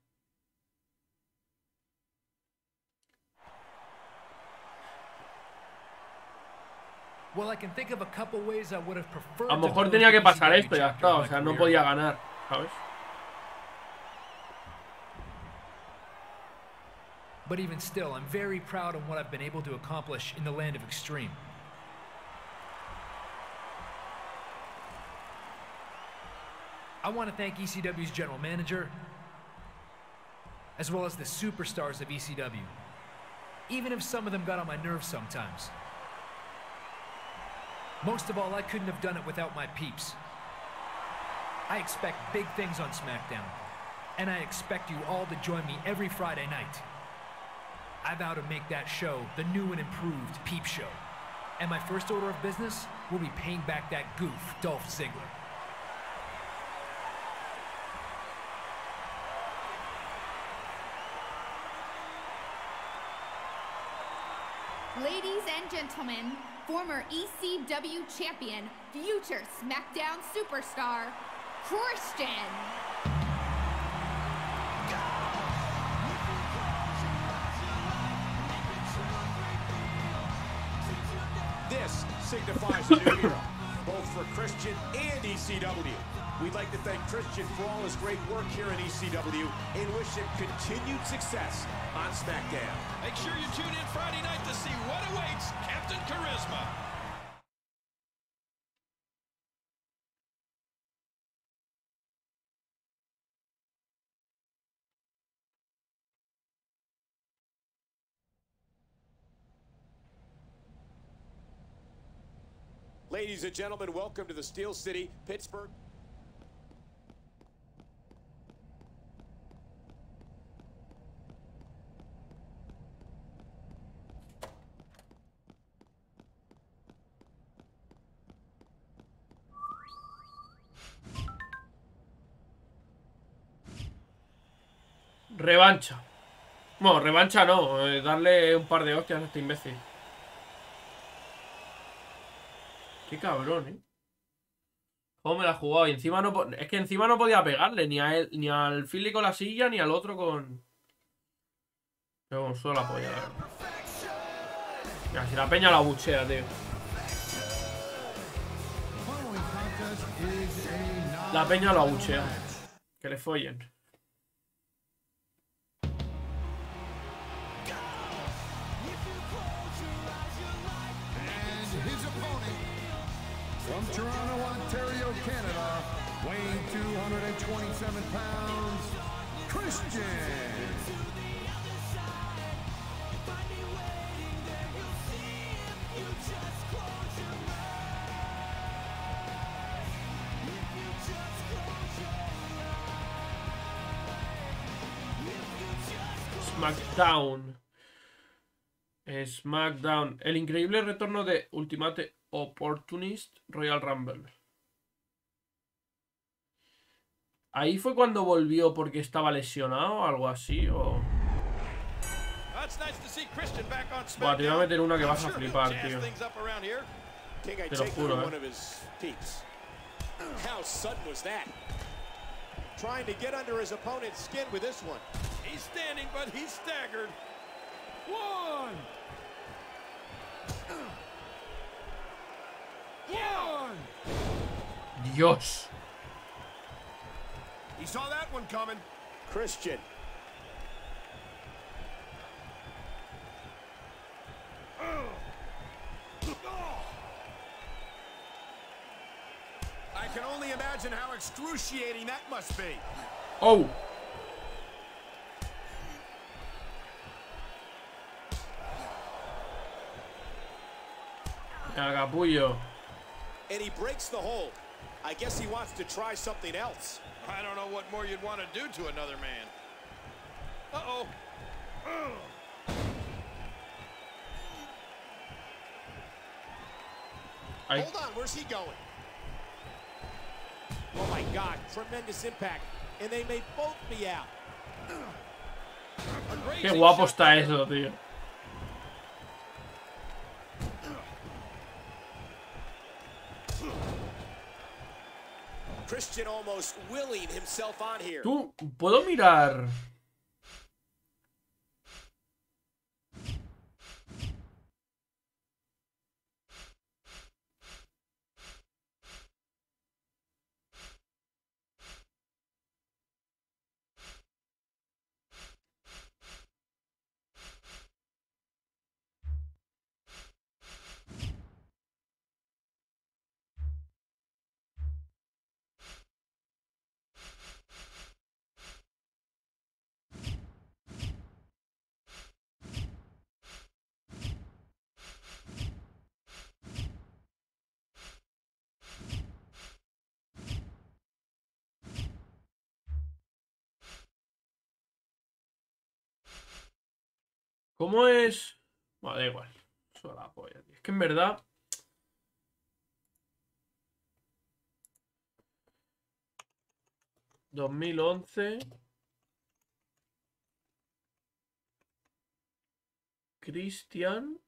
Well, I can think of a couple ways I would have preferred A lo mejor tenía que pasar esto, ya está. O sea, no podía ganar, ¿sabes? But even still, I'm very proud of what I've been able to accomplish in the land of extreme. I want to thank ECW's general manager, as well as the superstars of ECW, even if some of them got on my nerves sometimes. Most of all, I couldn't have done it without my peeps. I expect big things on SmackDown, and I expect you all to join me every Friday night. I vow to make that show the new and improved Peep Show. And my first order of business will be paying back that goof, Dolph Ziggler. Ladies and gentlemen, former ECW champion, future SmackDown superstar, Christian. This signifies a new era, both for Christian and ECW. We'd like to thank Christian for all his great work here in ECW and wish him continued success on SmackDown. Make sure you tune in Friday night to see what awaits Captain Charisma. Ladies and gentlemen, welcome to the Steel City, Pittsburgh. Revancha. Bueno, revancha no. eh, darle un par de hostias a este imbécil. Qué cabrón, eh. ¿Cómo me la ha jugado? Y encima no... Es que encima no podía pegarle ni a él, ni al Philly con la silla, ni al otro con... Pero con solo la polla, la verdad. Mira, si la peña la buchea, tío. La peña lo abuchea. Que le follen. From Toronto, Ontario, Canada, weighing 227 pounds, Christian. SmackDown. SmackDown. El increíble retorno de Ultimate Opportunist Royal Rumble. Ahí fue cuando volvió porque estaba lesionado o algo así. O... Buah, te voy a meter una que vas a flipar, tío. Te lo juro, eh. one of his peeps. How sudden was that? Trying to get under his opponent's skin with this one. He's standing, but he's staggered. One. One. Dios. He saw that one coming. Christian. I can only imagine how excruciating that must be. Oh. El capullo. And he breaks the hold. I guess he wants to try something else. I don't know what more you'd want to do to another man. Uh-oh. Ay. Hold on, where's he going? Oh my God, tremendous impact. And they may both be out. Qué guapo está eso, tío. Christian almost willing himself on here. Tú, ¿puedo mirar? ¿Cómo es? Bueno, da igual. Eso la polla, tío. Es que en verdad. ¿2011? Cristian.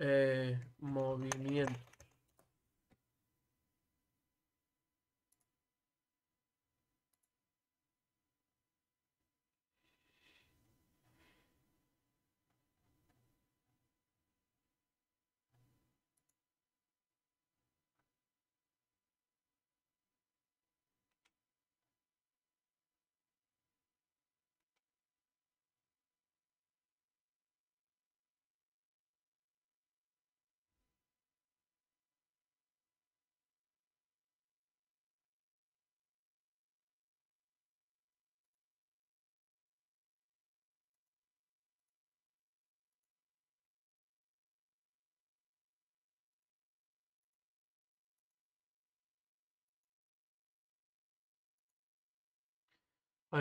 eh, movimiento.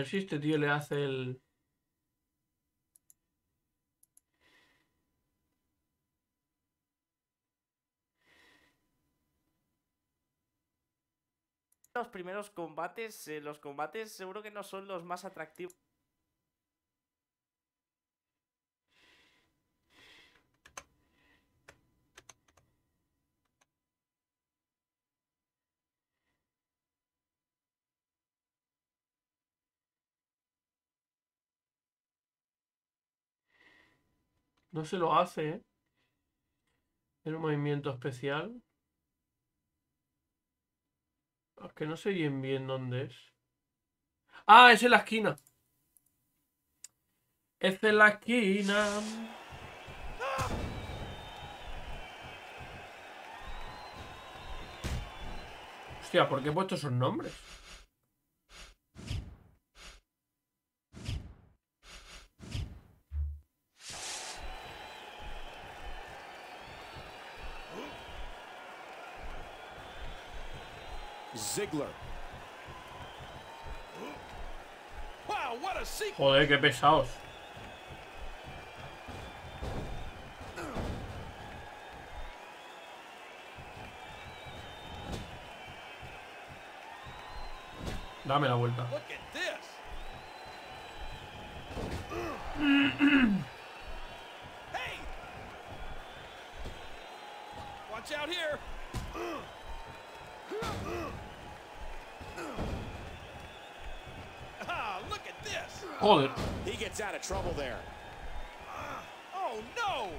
Si este tío le hace el... Los primeros combates, eh, los combates seguro que no son los más atractivos. No se lo hace, ¿eh? En un movimiento especial. Es que no sé bien bien dónde es. Ah, es en la esquina. Es en la esquina. Hostia, ¿por qué he puesto esos nombres? Ziggler. Joder, qué pesados. Dame la vuelta. Watch out here. Ah, look at this. Joder. He gets out of trouble there. Oh no!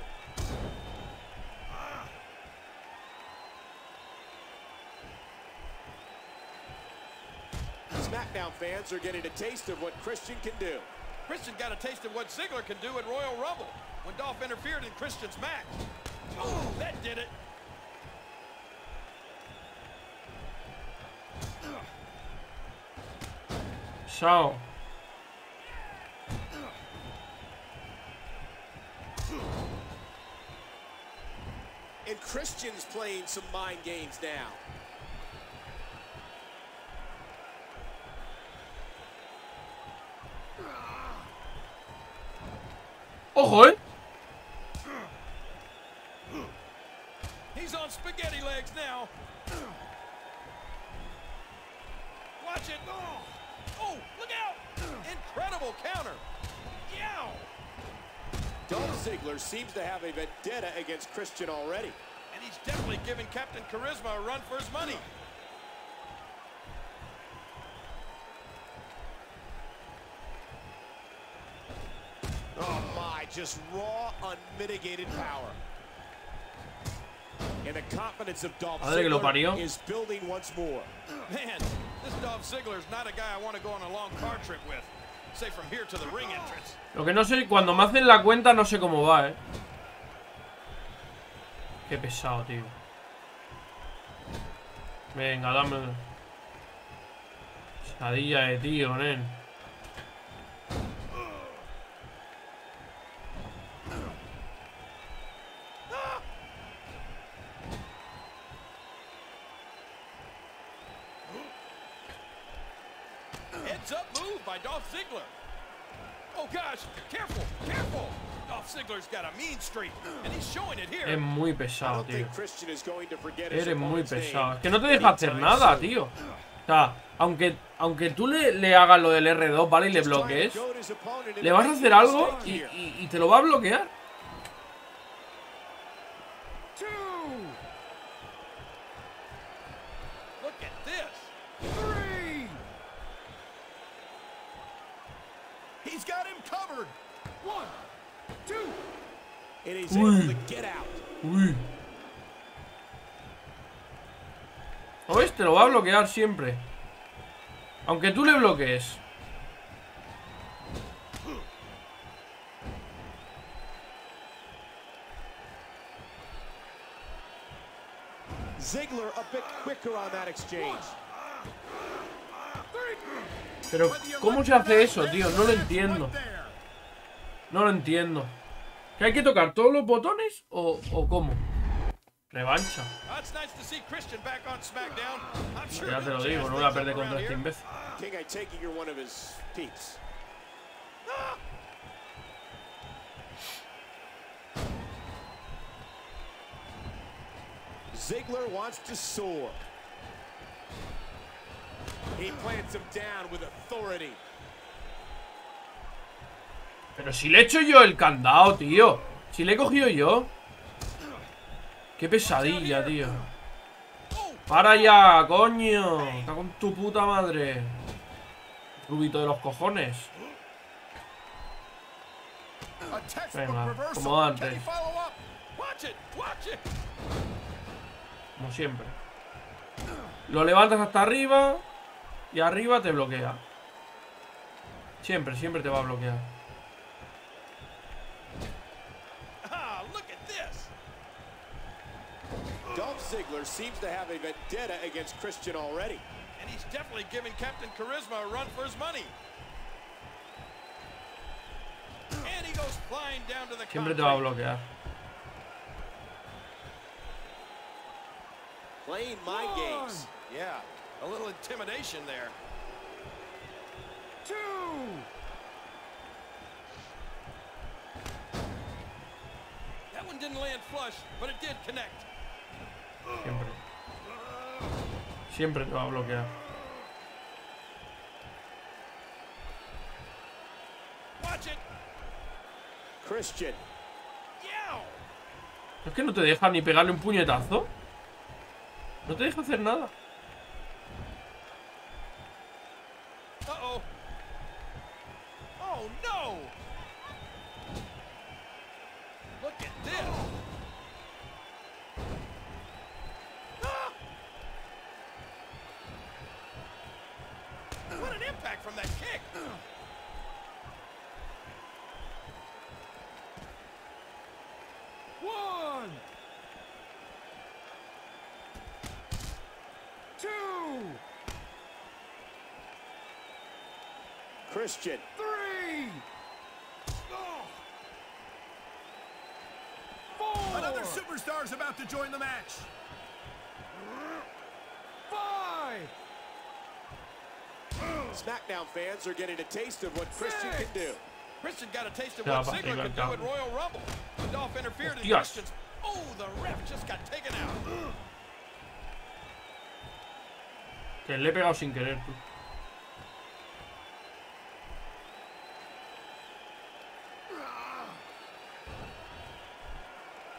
SmackDown fans are getting a taste of what Christian can do. Christian got a taste of what Ziggler can do at Royal Rumble when Dolph interfered in Christian's match. Oh, that did it. Chao. And Christian's playing some mind games now. Oh, eh. Dolph Ziggler seems to have a vendetta against Christian already. And he's definitely giving Captain Charisma a run for his money. Oh my, just raw, unmitigated power. And the confidence of Dolph Madre Ziggler is building once more. Man, this Dolph Ziggler is not a guy I want to go on a long car trip with. Lo que no sé, cuando me hacen la cuenta no sé cómo va, eh. Qué pesado, tío. Venga, dame. Pesadilla de tío, nen. Heads up move by Dolph Ziggler. Oh gosh, careful, careful. Dolph Ziggler's got a mean streak, and he's showing it here. Es muy pesado, tío. Christian is going to forget his Eres muy pesado. Es que no te deja hacer nada, tío. O sea, aunque, aunque tú le, le hagas lo del R2, ¿vale? Y le bloquees, le vas a hacer algo y, y- y te lo va a bloquear. Look at this. Three. He's got him covered. One, two. And he's Uy. Uy. Te lo va a bloquear siempre. Aunque tú le bloquees. Ziggler a bit quicker on that exchange. Pero, ¿cómo se hace eso, tío? No lo entiendo. No lo entiendo. ¿Hay que tocar todos los botones o, o cómo? Revancha. Ya te lo digo, no voy a perder contra este imbécil. Ah! Ziggler wants to soar. He plants him down with authority. Pero si le he hecho yo el candado, tío. Si le he cogido yo. Qué pesadilla, tío. Para ya, coño. Está con tu puta madre. Rubito de los cojones. Venga, como antes. Como siempre. Lo levantas hasta arriba. Y arriba te bloquea. Siempre, siempre te va a bloquear. Ziggler seems to have a vendetta against Christian already. And he's definitely giving Captain Charisma a run for his money. And he goes flying down to the Siempre te va a concrete. bloquear. Playing mind games. Yeah, a little intimidation there. Two. That one didn't land flush, but it did connect. Siempre. Siempre te va a bloquear. Christian. Es que no te deja ni pegarle un puñetazo. No te deja hacer nada. Uh-oh. Oh, no. Look at this. Christian. Three. Oh. Another superstar's about to join the match. Five. SmackDown fans are getting a taste of what Christian can do. Christian got a taste of what va, Ziggler venga, could do cabrón. at Royal Rumble. Dolph interfered in Hostias. Christian's. Oh, the ref just got taken out. Que le he pegado sin querer, tú.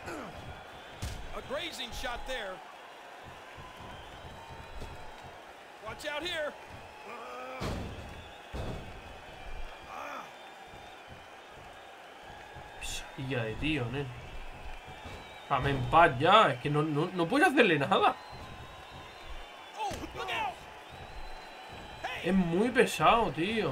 A grazing shot there. Watch out here. Pesadilla de tío, nen. Dame en paz ya. Es que no, no, no puedes hacerle nada. Oh. Es muy pesado, tío.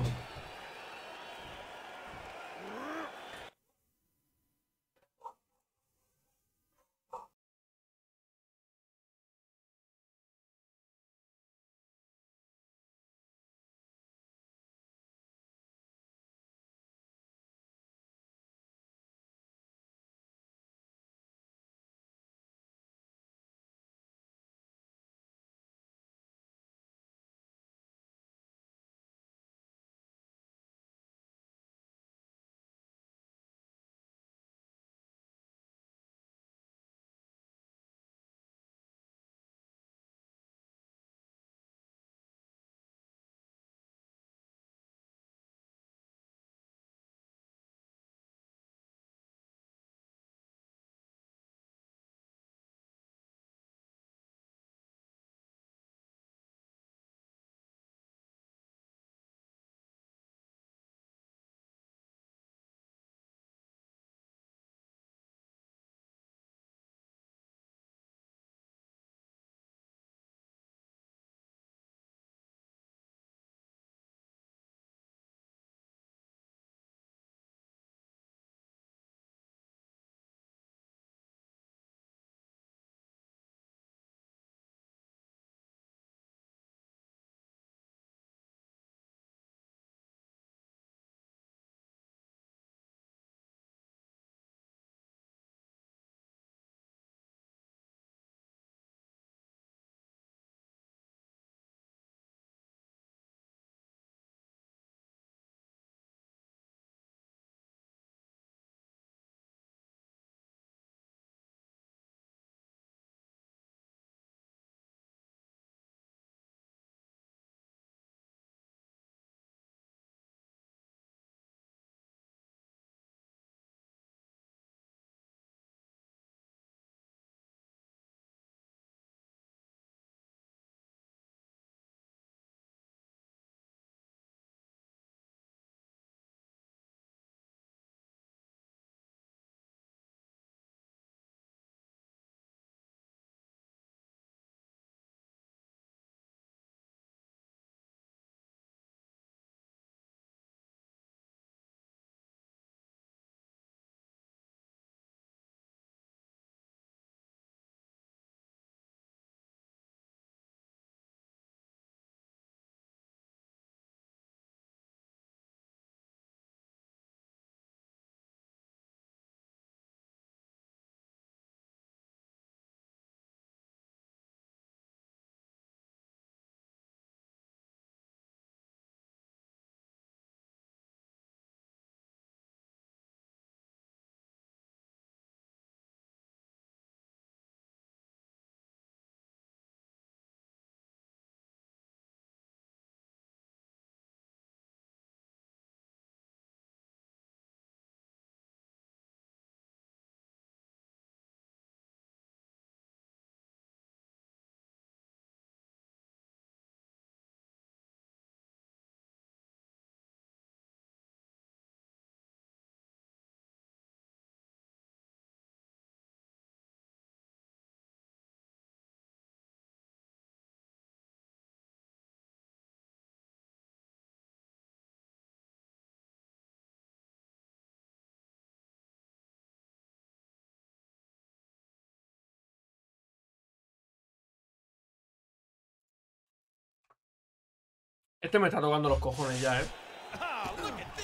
Este me está tocando los cojones ya, ¿eh?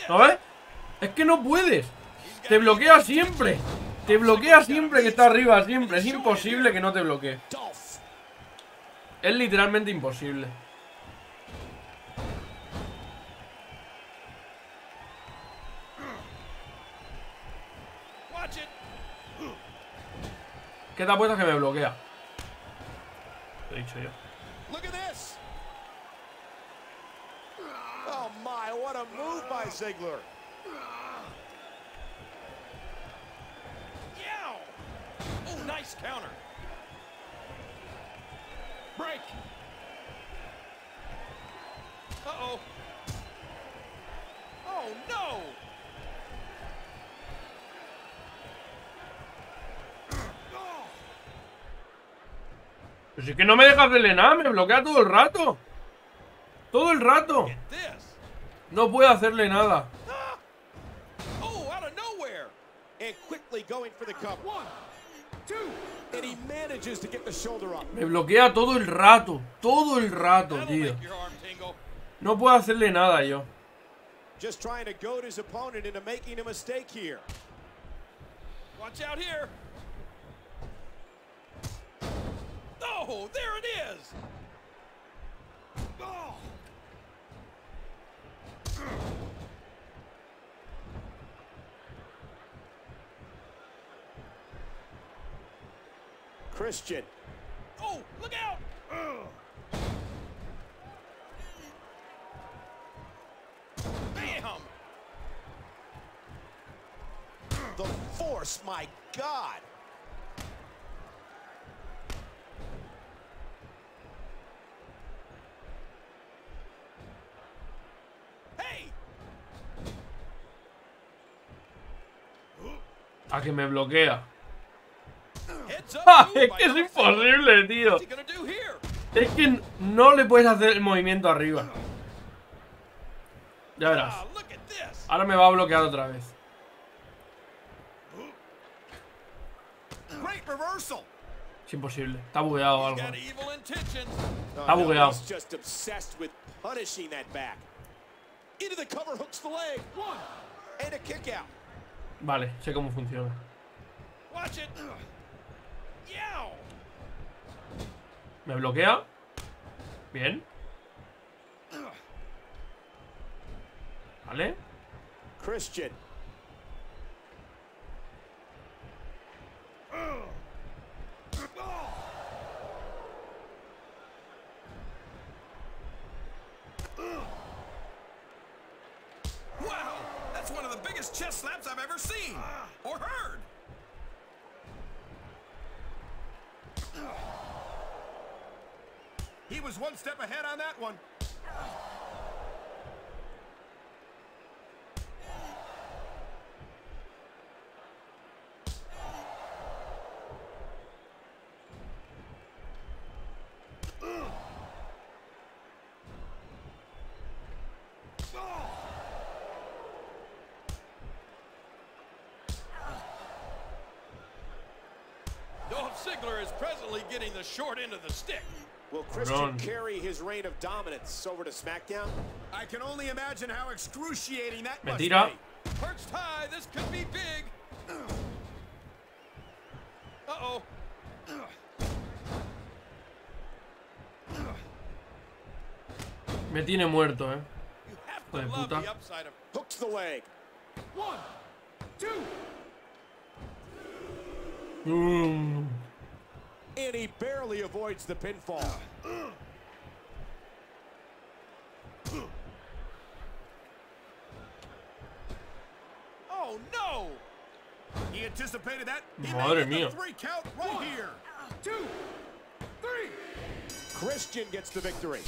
¿No ves? Es que no puedes. Te bloquea siempre. Te bloquea siempre que está arriba, siempre. Es imposible que no te bloquee. Es literalmente imposible. ¿Qué te apuestas que me bloquea? Lo he dicho yo. Look at this. Oh my, what a move by Ziggler. Yow! Oh, nice counter. Break. Uh-oh. Oh, no! Pues es que no me deja hacerle nada, me bloquea todo el rato. Todo el rato. No puedo hacerle nada. Oh, out of nowhere. And quickly going for the cover. One, two. And he manages to get the shoulder up. Me bloquea todo el rato. Todo el rato, tío. No puedo hacerle nada yo. Just trying to goad his opponent into making a mistake here. Watch out here. Oh, there it is. Oh. Christian. Oh, look out. Ugh. Bam. The force, my God. A que me bloquea. ¡Ah! Es que es imposible, tío. Es que no le puedes hacer el movimiento arriba. Ya verás. Ahora me va a bloquear otra vez. Es imposible. Está bugueado o algo. Está bugueado. Vale, sé cómo funciona. ¿Me bloquea? Bien. Vale. Christian. Wow, that's one of the biggest chest slaps I've ever seen or heard. He was one step ahead on that one. Dolph Ziggler is presently getting the short end of the stick. Will Christian carry his reign of dominance over to SmackDown? I can only imagine how excruciating that must be. Mentira. Perched high, this could be big. Uh-oh. Me tiene muerto, eh. Hijo de Love puta. the upside of hooks the leg. One, two. Mm. And he barely avoids the pinfall. Oh, no! He anticipated that. He Madre made it mía. three count right here. Two, three. Christian gets the victory.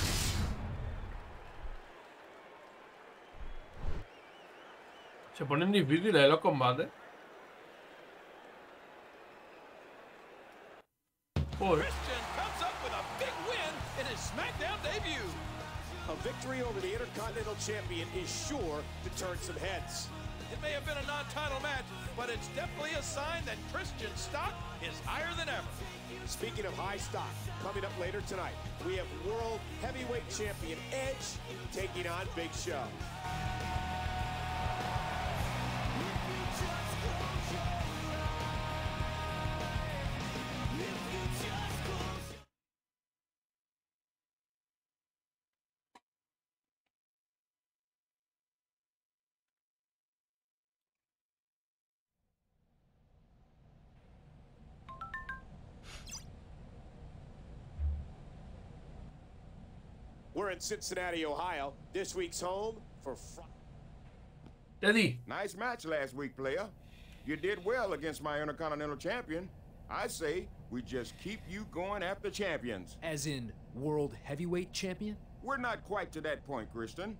Se ponen difíciles eh, los combates. Joder. Christian comes up with a big win in his SmackDown debut. A victory over the Intercontinental Champion is sure to turn some heads. It may have been a non-title match, but it's definitely a sign that Christian stock is higher than ever. Speaking of high stock, coming up later tonight, we have World Heavyweight Champion Edge taking on Big Show. We're in Cincinnati, Ohio. This week's home for. Fr- Eddie. Nice match last week, player. You did well against my Intercontinental Champion. I say we just keep you going after champions. As in World Heavyweight Champion? We're not quite to that point, Christian.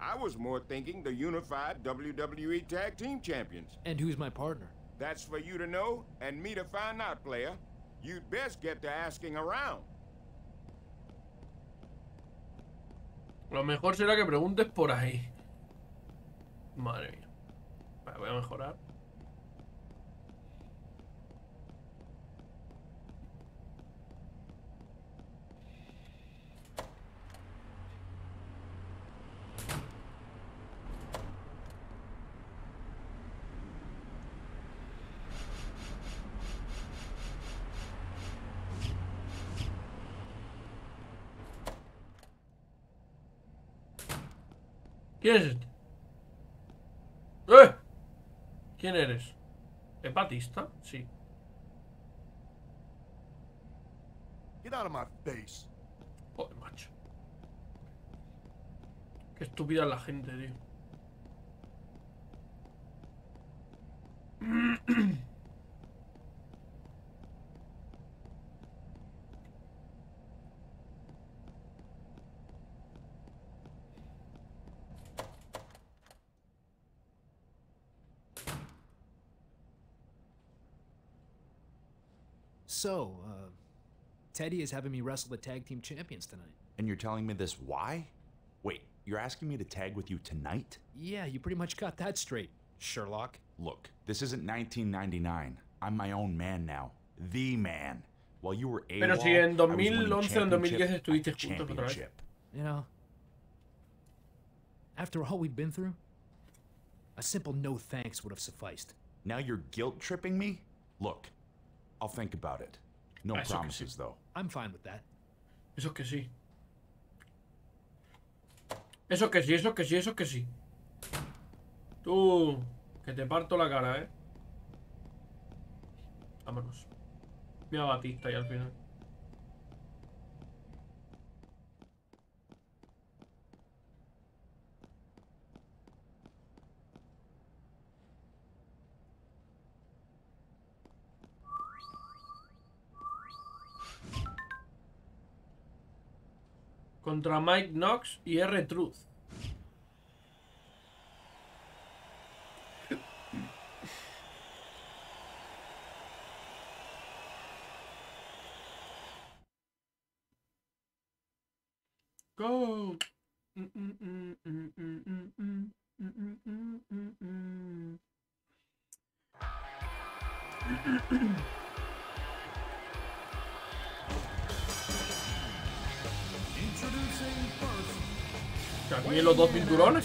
I was more thinking the unified WWE Tag Team Champions. And who's my partner? That's for you to know and me to find out, player. You'd best get to asking around. Lo mejor será que preguntes por ahí. Madre mía. Vale, voy a mejorar. ¿Quién es este? ¡Eh! ¿Quién eres? ¿Es Batista? Sí. Get out of my face. Joder, macho. Qué estúpida es la gente, tío. So, uh, Teddy is having me wrestle the tag team champions tonight. And you're telling me this why? Wait, you're asking me to tag with you tonight? Yeah, you pretty much got that straight, Sherlock. Look, this isn't 1999. I'm my own man now. The man. While you were AWOL, Pero si en I was winning 2011 o en 2010 estuviste juntos otra vez. championship. You know, after all we've been through, a simple no thanks would have sufficed. Now you're guilt tripping me? Look, I'll think about it. No Eso que promises, though. I'm fine with that. Eso que sí. Eso que sí, eso que sí, eso que sí. Tú, que te parto la cara, ¿eh? Vámonos. Mira a Batista ahí al final. Contra Mike Knox y R-Truth. Go. También los dos cinturones.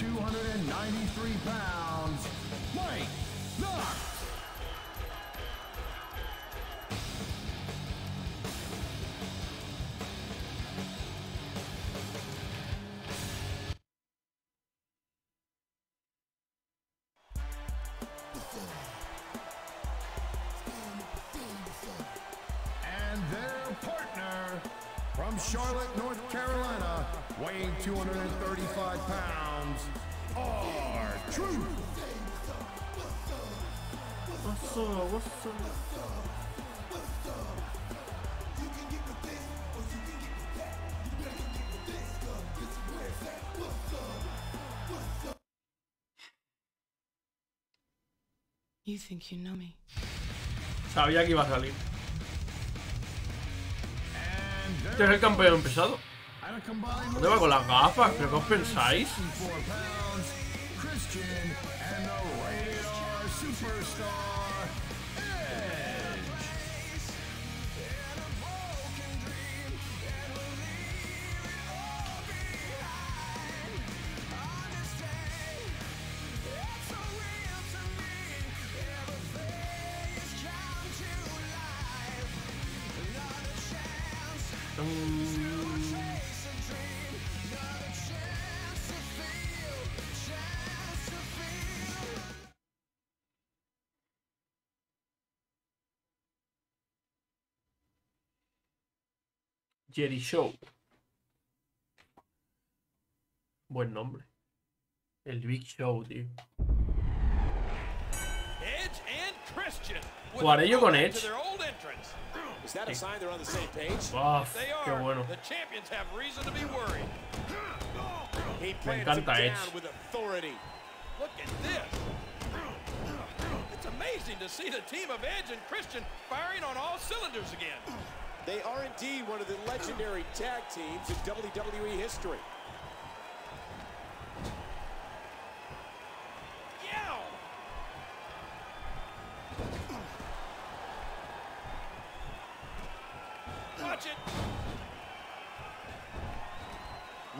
You think you know me? Sabía que iba a salir. Este es el campeón pesado. ¿Dónde va con las gafas? ¿Pero qué os pensáis? Jerry Show. Buen nombre. El Big Show, tío. Jugaré yo con Edge. Uf, qué bueno. Me encanta Edge. It's amazing to see the team of Edge and Christian firing on all cylinders again. They are indeed one of the legendary tag teams in WWE history. Watch it.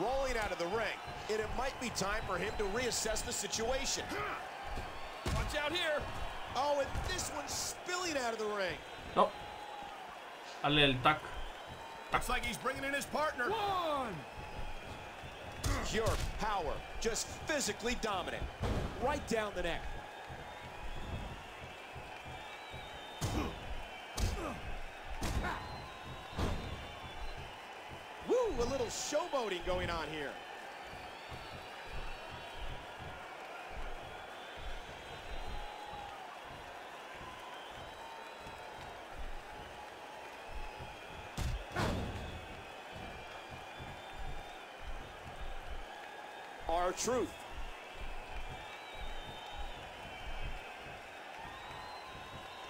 Rolling out of the ring, and it might be time for him to reassess the situation. Watch out here. Oh, and this one's spilling out of the ring. No. Dale el tac. Looks like he's bringing in his partner. One. Pure power, just physically dominant. Right down the neck. Woo, a little showboating going on here. Truth.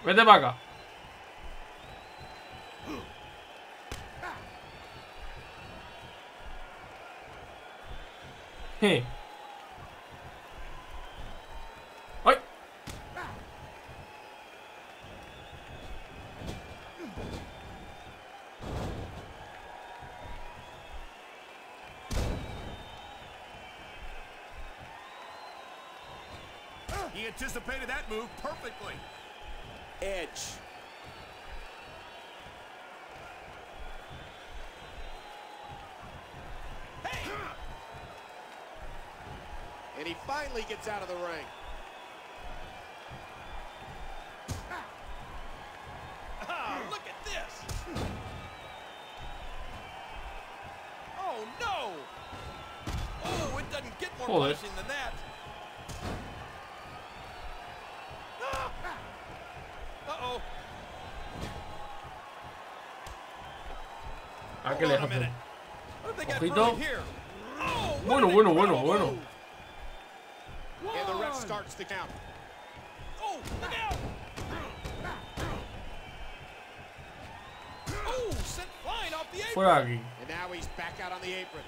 Vete para acá. Je. Anticipated that move perfectly. Edge. And he finally gets out of the ring. Ah, look at this. Oh, no. Oh, it doesn't get more Joder. punishing than that. What Bueno, bueno, bueno, bueno. move. And the ref starts the count. Oh, look out! Oh, sent flying off the apron. Fuera aquí. And now he's back out on the apron.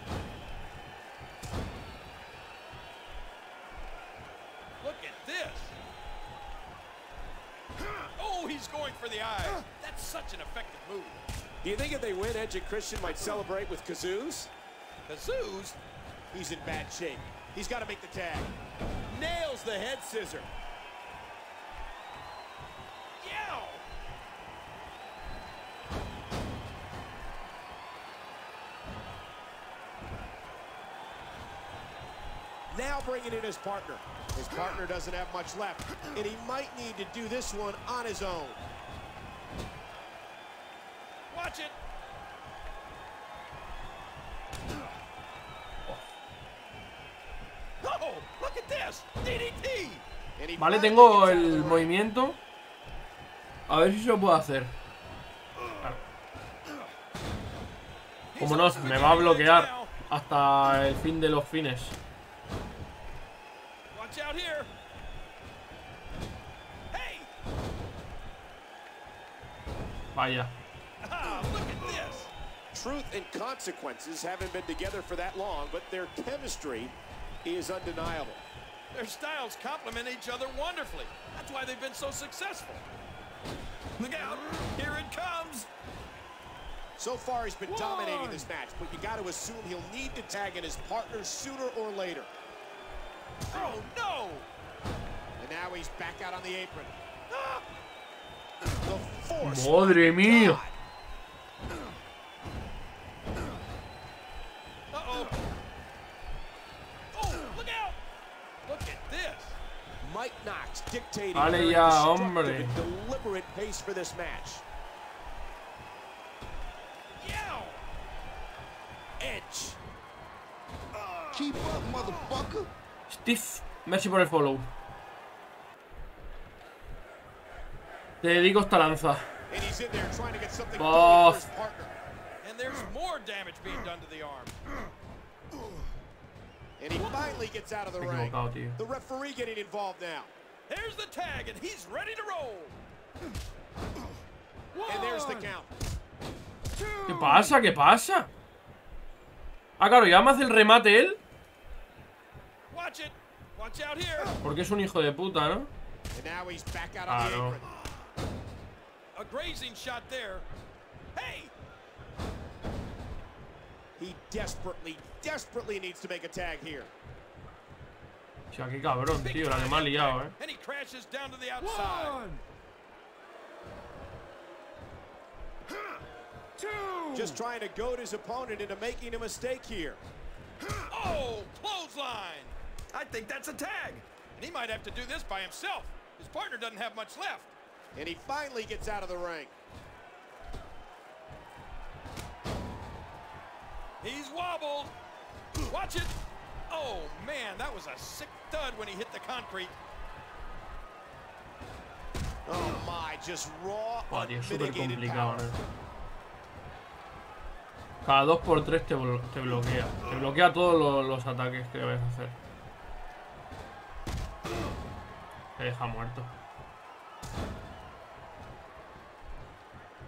Look at this. Oh, he's going for the eyes. That's such an effective move. Do you think if they win, Edge and Christian might celebrate with kazoos? Kazoos? He's in bad shape. He's got to make the tag. Nails the head scissor. Now bringing in his partner. His partner doesn't have much left, and he might need to do this one on his own. Vale, tengo el movimiento. A ver si se lo puedo hacer. Como no, me va a bloquear hasta el fin de los fines. Vaya. Truth and consequences haven't been together for that long, but their chemistry is undeniable. Their styles complement each other wonderfully. That's why they've been so successful. Look out. Here it comes. So far, he's been dominating this match, but you got to assume he'll need to tag in his partner sooner or later. Oh, no! And now he's back out on the apron. Ah! The force. Madre mía. Uh-oh. Dictating Vale a very ya, destructive hombre. deliberate pace for this match. Yow! Edge. Uh. Keep up, motherfucker. Steve, merci por el follow. Te dedico esta lanza. And he's in there trying to get something Oh. going for his partner. And there's more damage being done to the arm. And he finally gets out of the ring. The referee getting involved now. There's the tag, and he's ready to roll. And there's the count. ¿Qué pasa? ¿Qué pasa? Ah, claro, ya me hace el remate él. Porque es un hijo de puta, ¿no? Ah, no. A grazing shot there. Hey! He desperately, desperately needs to make a tag here. O sea, qué cabrón, tío, la que me ha liado, ¿eh? And he crashes down to the outside. Just trying to goad his opponent into making a mistake here. Oh, clothesline. I think that's a tag. And he might have to do this by himself. His partner doesn't have much left. And he finally gets out of the ring. He's wobbled. Watch it. Oh, man, that was a sick thud when he hit the concrete. Oh my, just raw, Buah, tío, súper complicado. ¿eh? Cada 2x3 te, blo- te bloquea. Te bloquea todos los, los ataques que vayas a hacer. Te deja muerto.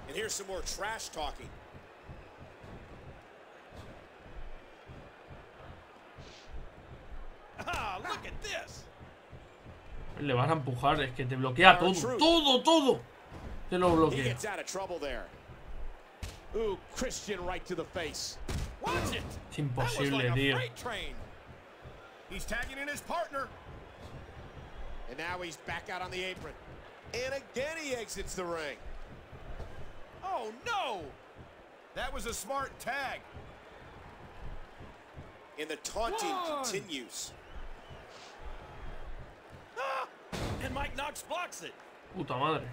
And here's some more trash talking. Ah, Le vas a empujar, es que te bloquea todo. Todo, todo. Te lo He bloquea. gets out of trouble there. Ooh, Christian right to the face. Watch it. Es imposible, like a tío. freight train. He's tagging in his partner. And now he's back out on the apron. And again he exits the ring. Oh, no. That was a smart tag. And the taunting One. continues. Ah! And Mike Knox blocks it. Puta madre.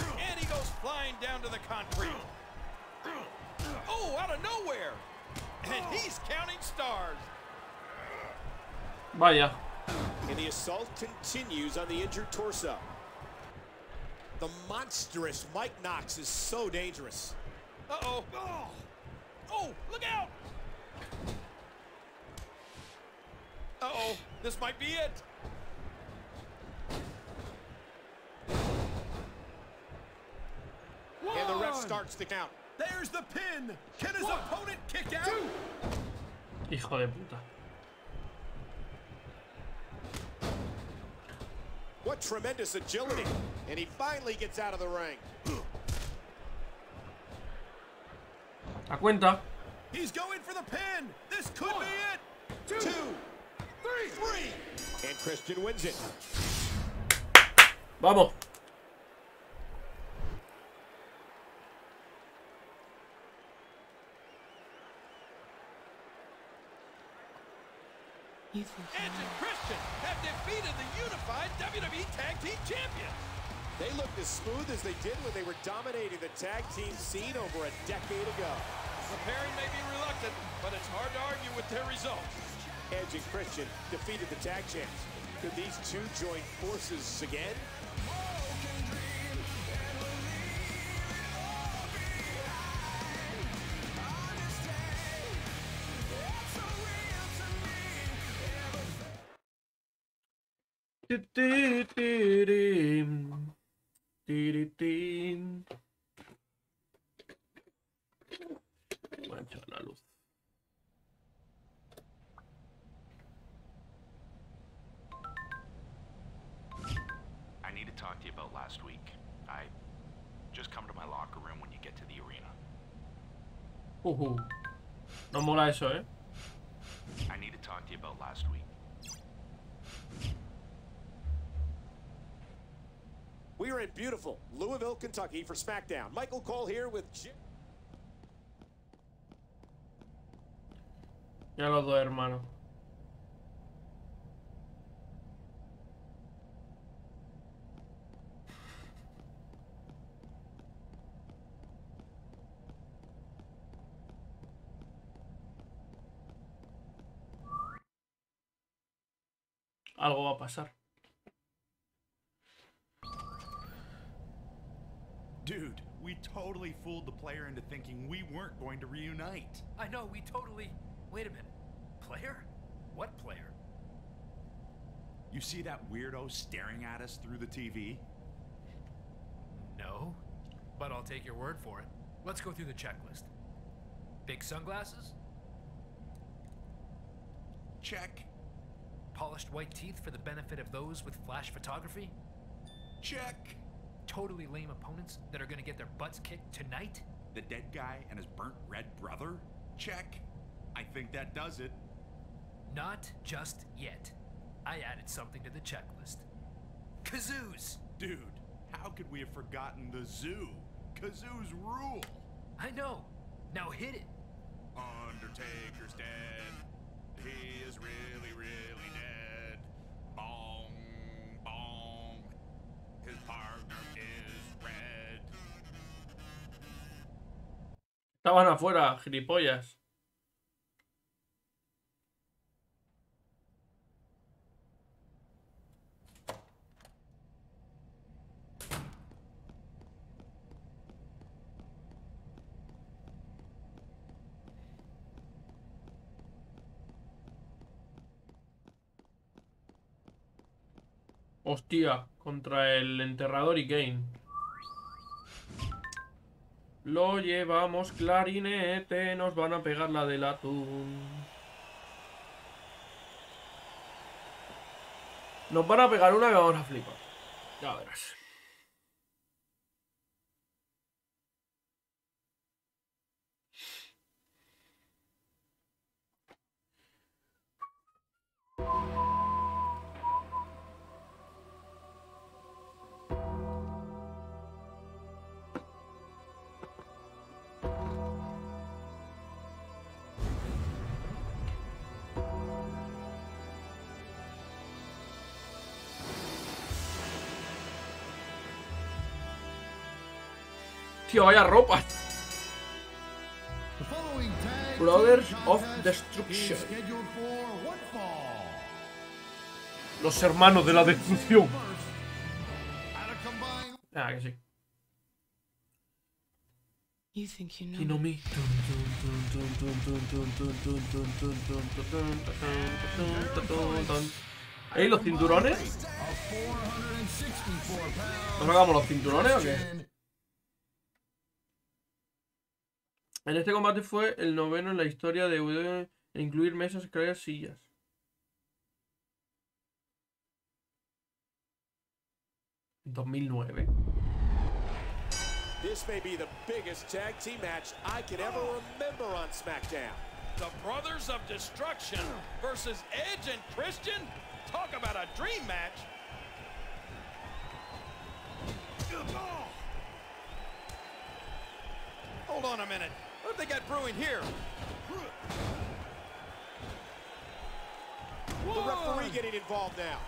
And he goes flying down to the concrete. Oh, out of nowhere. And he's counting stars. Vaya. And the assault continues on the injured torso. The monstrous Mike Knox is so dangerous. Uh-oh. Oh, oh, look out. Uh-oh. This might be it. And the ref starts the count. There's the pin. Can his opponent kick out? Hijo de puta. What tremendous agility. And he finally gets out of the ring. A cuenta. He's going for the pin. This could be it. Two, three, three. And Christian wins it. Vamos. Edge and Christian have defeated the unified WWE Tag Team Champions. They looked as smooth as they did when they were dominating the tag team scene over a decade ago. The pairing may be reluctant, but it's hard to argue with their results. Edge and Christian defeated the tag champs. Could these two join forces again? No mola eso, eh. I need to talk to you about last week. We are in beautiful Louisville, Kentucky for SmackDown. Michael Cole here with Jim. Ya los dos hermanos. Algo va a pasar. Dude, we totally fooled the player into thinking we weren't going to reunite. I know, we totally. Wait a minute. Player? What player? You see that weirdo staring at us through the TV? No. But I'll take your word for it. Let's go through the checklist. Big sunglasses? Check. Polished white teeth for the benefit of those with flash photography? Check. Totally lame opponents that are gonna get their butts kicked tonight? The dead guy and his burnt red brother? Check. I think that does it. Not just yet. I added something to the checklist. Kazoos! Dude, how could we have forgotten the zoo? Kazoos rule. I know. Now hit it. Undertaker's dead. He is really, really dead. Bong, bong. His partner is red. Estaban afuera, gilipollas. Hostia, contra el enterrador y Kane. Lo llevamos clarinete, nos van a pegar la del atún. Nos van a pegar una que vamos a flipar. Ya verás. Tío, vaya ropa. Brothers of Destruction. Los hermanos de la destrucción. Ah, que sí. You know me. ¿Eh? ¿Los cinturones? ¿No sacamos los cinturones o qué? En este combate fue el noveno en la historia de WWE en incluir mesas, escaleras, sillas. ¿2009? This may be the biggest tag team match I can ever remember on SmackDown. The Brothers of Destruction versus Edge and Christian? Talk about a dream match. Hold on a minute. What have they got brewing here? The referee getting involved now.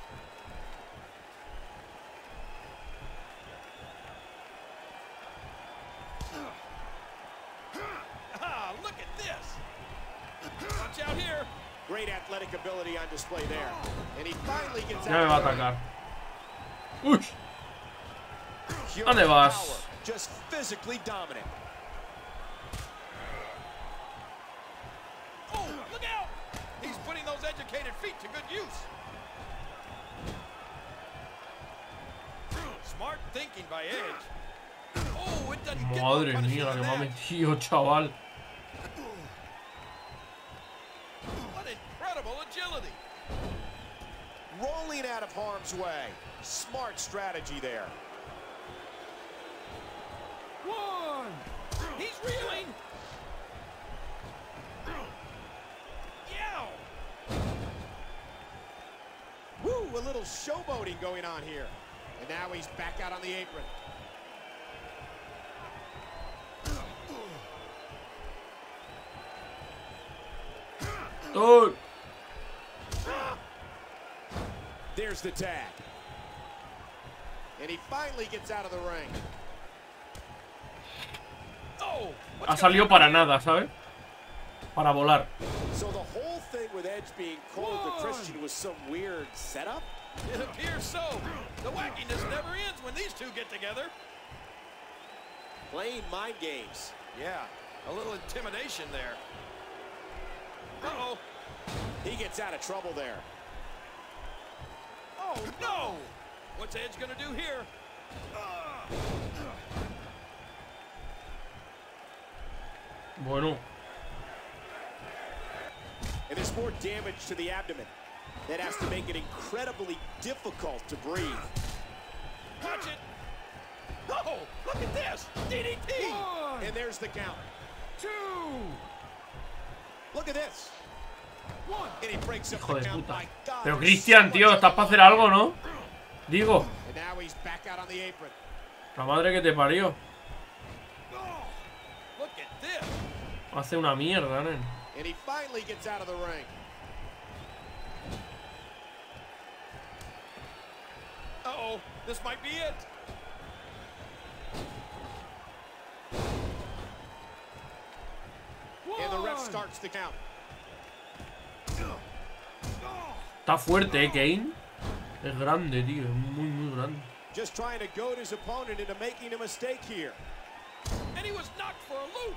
Ah, look at this. Watch out here. Great athletic ability on display there. And he finally gets Ya me va a out. atacar. ¡Uy! Pure ¿Dónde vas? Just physically dominant. Educated feet to good use. Smart thinking by Edge. Oh, it doesn't get Madre more mía, la que me ha punishment metido, chaval. What incredible agility. Rolling out of harm's way. Smart strategy there. One. He's reeling. Woo, a little showboating going on here. And now he's back out on the apron. Oh, There's the tag. And he finally gets out of the ring. Oh, ha salido para nada, ¿sabes? Para volar. So the whole thing with Edge being cold to Christian was some weird setup? It appears so. The wackiness never ends when these two get together. Playing mind games. Yeah, a little intimidation there. Uh-oh. He gets out of trouble there. Oh, no! What's Edge gonna do here? Bueno, And there's more damage to the abdomen. That has to make it incredibly difficult to breathe. Watch it! Oh, look at this! DDT! And there's the count. Two! Look at this. One. And he breaks up hijo the de count. puta. My God, Pero Cristian, tío, estás para hacer algo, ¿no? Digo, And now he's back out on the apron. la madre que te parió. Look at this! Hace una mierda, nen. And he finally gets out of the ring. Uh-oh, this might be it. And the ref starts the count. Está fuerte, ¿eh, Kane? Es grande, tío. Es muy, muy grande. Just trying to goad his opponent into making a mistake here. And he was knocked for a loop.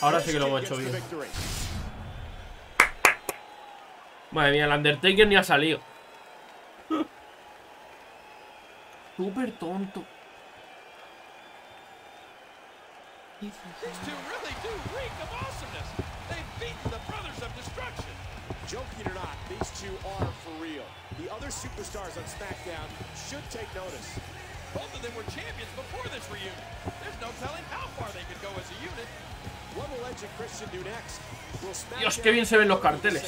Ahora sí que lo hemos hecho bien. Madre mía, el Undertaker ni ha salido. Súper tonto. Joking or not, these two are for real. The other superstars on SmackDown should take notice. Both of them were champions before this reunion. There's no telling how far they could go as a unit. What will Edge and Christian do next? Will Dios, qué bien se ven los carteles.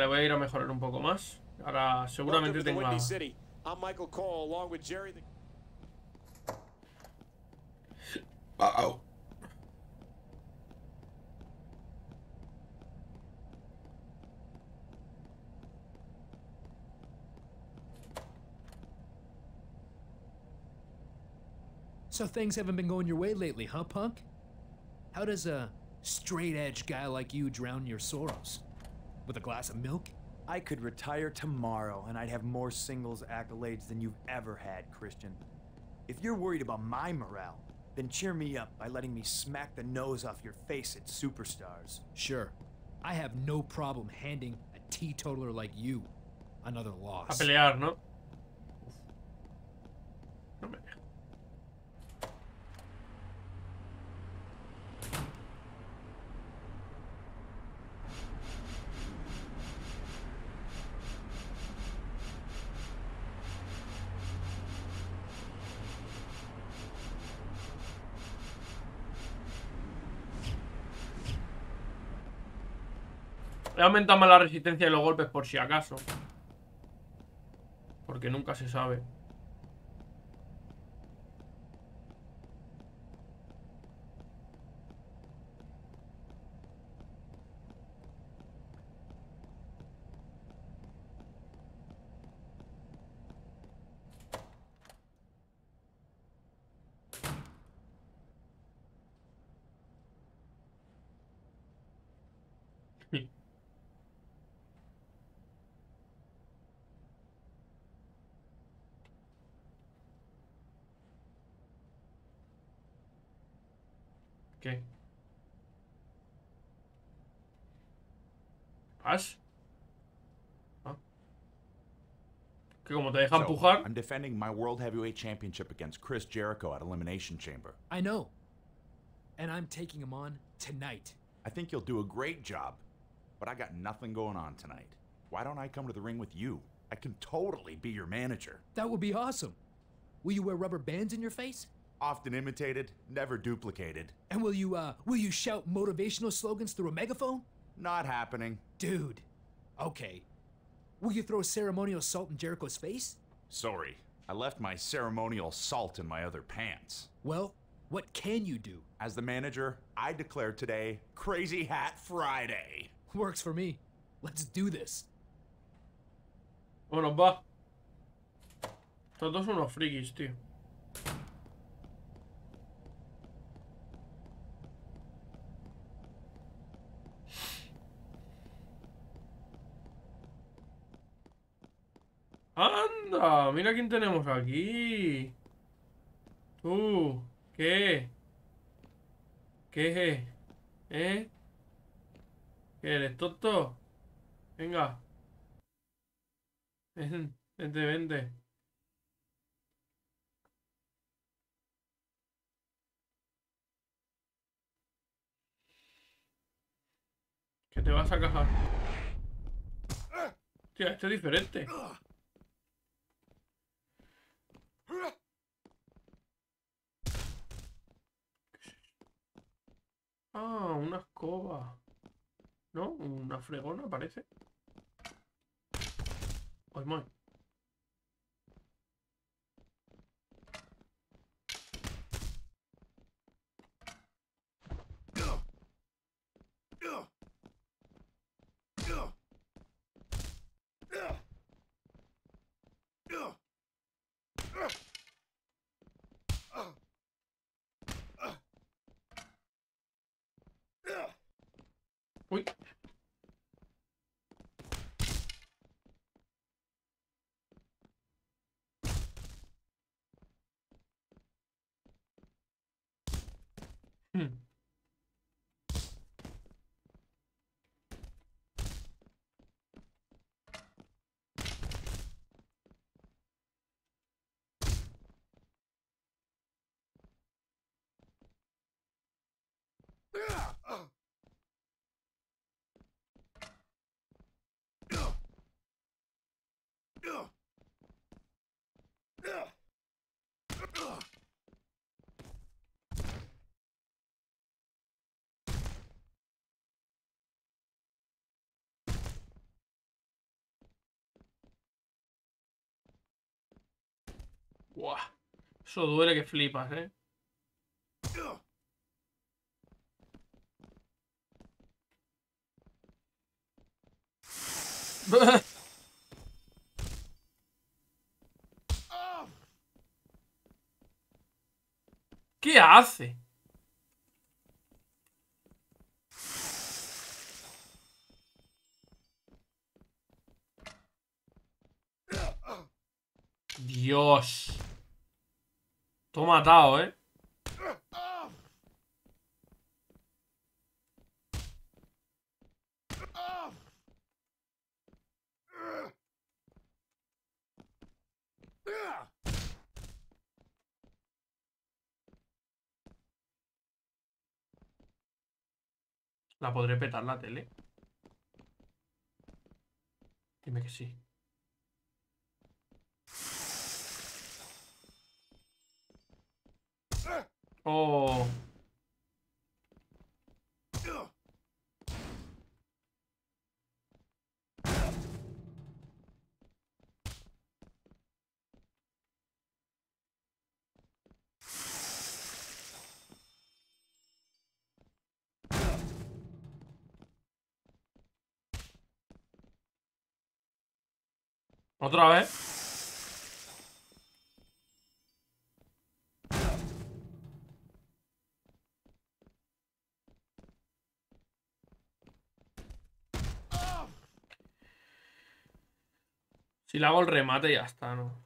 Vale, voy a ir a mejorar un poco más. Ahora seguramente Welcome to the tenga... Windy I'm Michael Cole, along with Jerry. So things haven't been going your way lately, huh, punk? How does a straight edge guy like you drown your sorrows? With a glass of milk? I could retire tomorrow and I'd have more singles accolades than you've ever had, Christian. If you're worried about my morale, then cheer me up by letting me smack the nose off your face at superstars. Sure. I have no problem handing a teetotaler like you another A loss. pelear, ¿no? No me deja. He aumentado más la resistencia de los golpes por si acaso. Porque nunca se sabe. ¿Ash? Que como te deja So, empujar. I'm defending my World Heavyweight Championship against Chris Jericho at Elimination Chamber. I know. And I'm taking him on tonight. I think you'll do a great job, but I got nothing going on tonight. Why don't I come to the ring with you? I can totally be your manager. That would be awesome. Will you wear rubber bands in your face? Often imitated, never duplicated. And will you uh will you shout motivational slogans through a megaphone? Not happening. Dude. Okay. Will you throw ceremonial salt in Jericho's face? Sorry, I left my ceremonial salt in my other pants. Well, what can you do? As the manager, I declare today Crazy Hat Friday. Works for me. Let's do this. Bueno, va. Todos unos frikis, tío. ¡Anda! Mira quién tenemos aquí. Tú. ¿Qué? ¿Qué? ¿Eh? ¿Qué eres tonto? Venga. Ven, Vente, vente. Que te vas a cajar. Hostia, este es diferente. Ah, una escoba. ¿No? Una fregona, parece. Uy. Buah. Eso duele que flipas, ¿eh? ¿Qué hace? Dios. Todo matado, ¿eh? ¿La podré petar la tele? Dime que sí. Oh. ¿Otra vez? Le hago el remate ya está, ¿no?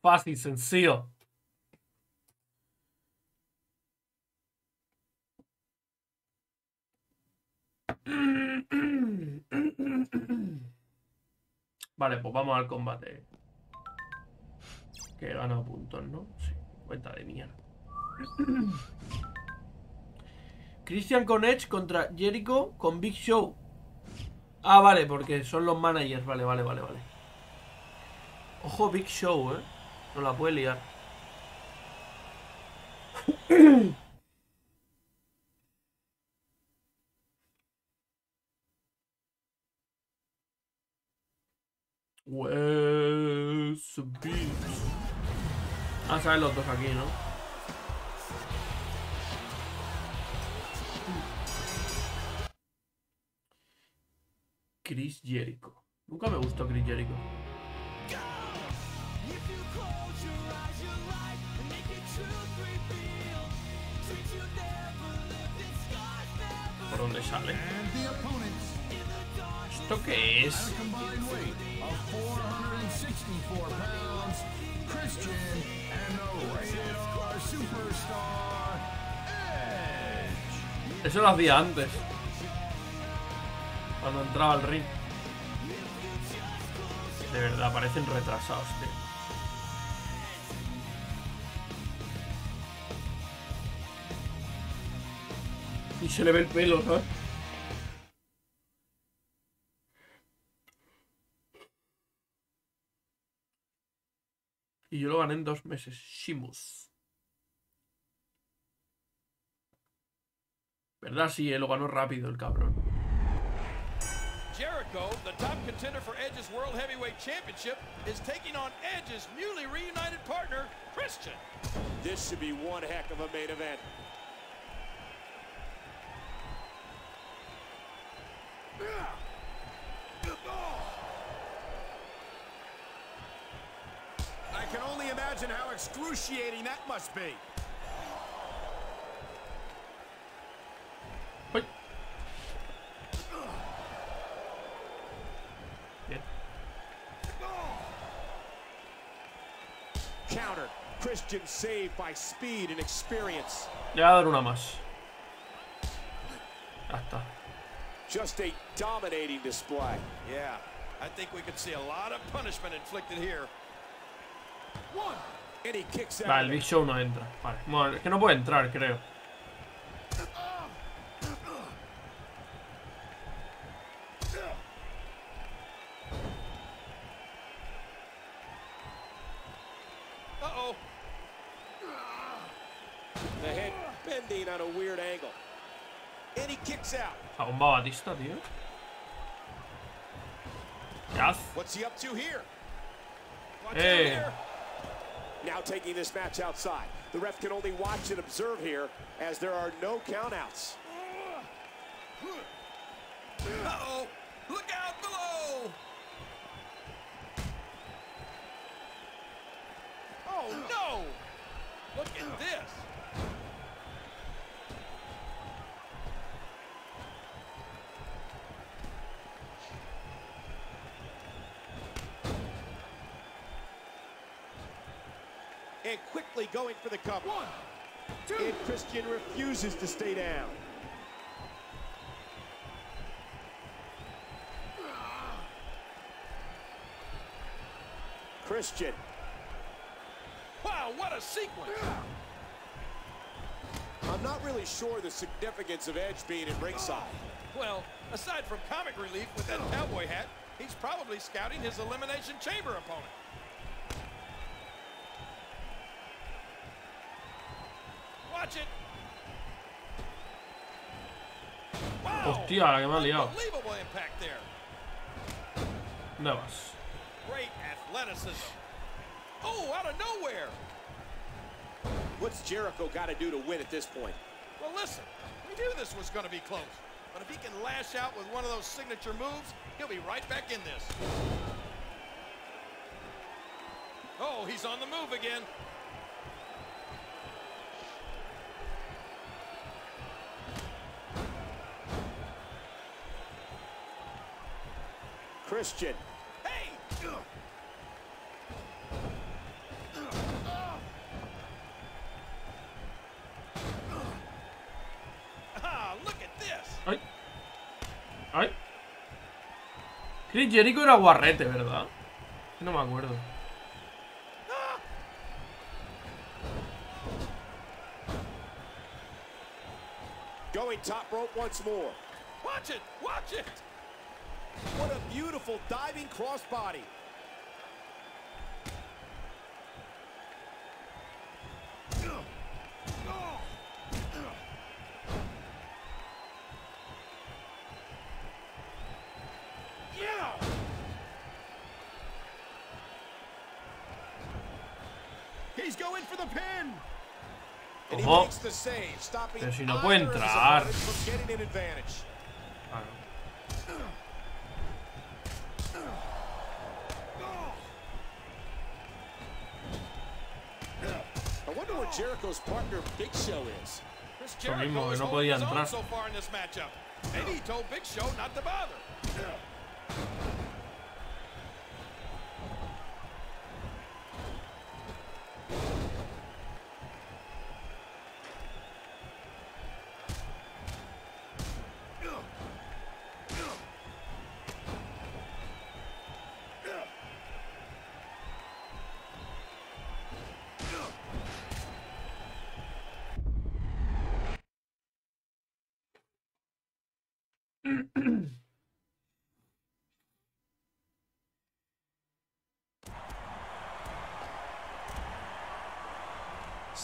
Fácil, sencillo. Vale, pues vamos al combate. Que he ganado puntos, ¿no? Sí, cuenta de mierda. Christian con Edge contra Jericho con Big Show. Ah, vale, porque son los managers. Vale, vale, vale, vale. Ojo, Big Show, ¿eh? No la puede liar. Beats? Ah, salen los dos aquí, ¿no? Chris Jericho. Nunca me gustó Chris Jericho. ¿Por dónde sale? ¿Esto qué es? Eso lo hacía antes. Cuando entraba al ring. De verdad, parecen retrasados, tío. Y se le ve el pelo, ¿sabes? Y yo lo gané en dos meses. Sheamus. ¿Verdad? Sí, él lo ganó rápido el cabrón. Jericho, the top contender for Edge's World Heavyweight Championship, is taking on Edge's newly reunited partner, Christian. This should be one heck of a main event. I imagine how excruciating that must be. Counter. Christian saved by speed and experience. Le voy a dar una más. Ya está. Just a dominating display. Yeah, I think we could see a lot of punishment inflicted here. Vale, el Big Show no entra. Vale. Bueno, es que no puede entrar, creo. Uh-oh. The head bending on a weird angle. And he kicks out. La bomba Batista, tío. ¿Qué hace? What's Now taking this match outside. The ref can only watch and observe here as there are no countouts. Uh-oh. Look out below. Oh, no. Look at this. And quickly going for the cover. One, two. And Christian refuses to stay down. Christian. Wow, what a sequence. I'm not really sure the significance of Edge being in ringside. Well, aside from comic relief with that cowboy hat, he's probably scouting his Elimination Chamber opponent. Watch it. Wow, Hostia, la que me ha liado. Unbelievable impact there. ¿Dónde? Great athleticism. Oh, out of nowhere. What's Jericho got to do to win at this point? Well, listen, we knew this was going to be close. But if he can lash out with one of those signature moves, he'll be right back in this. Oh, he's on the move again. Christian. Hey! Ah, look at this. Ay. Ay. Chris Jericho era guarrete, ¿verdad? No me acuerdo. Going top rope once more. Watch it! Watch it! What a beautiful diving crossbody. Yeah! He's going for the pin. And he Ojo. makes the save, stopping Pero si no puede either of his entrar. opponents Lo mismo, que no podía entrar.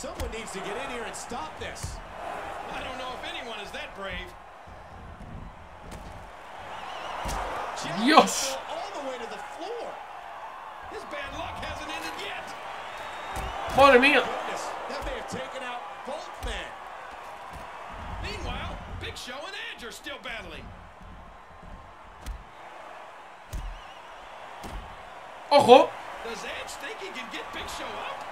Someone needs to get in here and stop this. I don't know if anyone is that brave. Dios. All the way to the floor. His bad luck hasn't ended yet. Madre mía. Goodness, that may have taken out both men. Meanwhile, Big Show and Edge are still battling. Ojo. Does Edge think he can get Big Show up?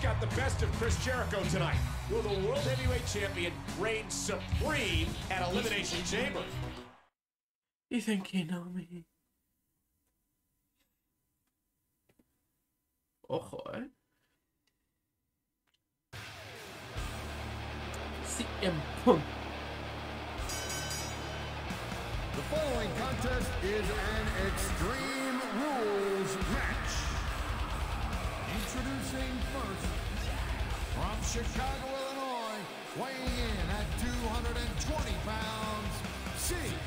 Edge got the best of Chris Jericho tonight. Will the World Heavyweight Champion reign supreme at Elimination Chamber? Dicen que no me. Ojo, eh. CM Punk. The following contest is an Extreme Rules match. Introducing first, from Chicago, Illinois, weighing in at 220 pounds, CM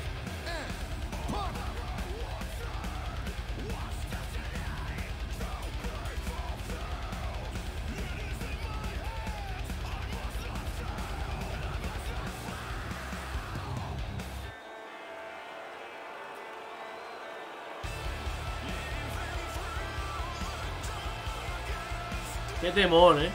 Punk. Temón, eh.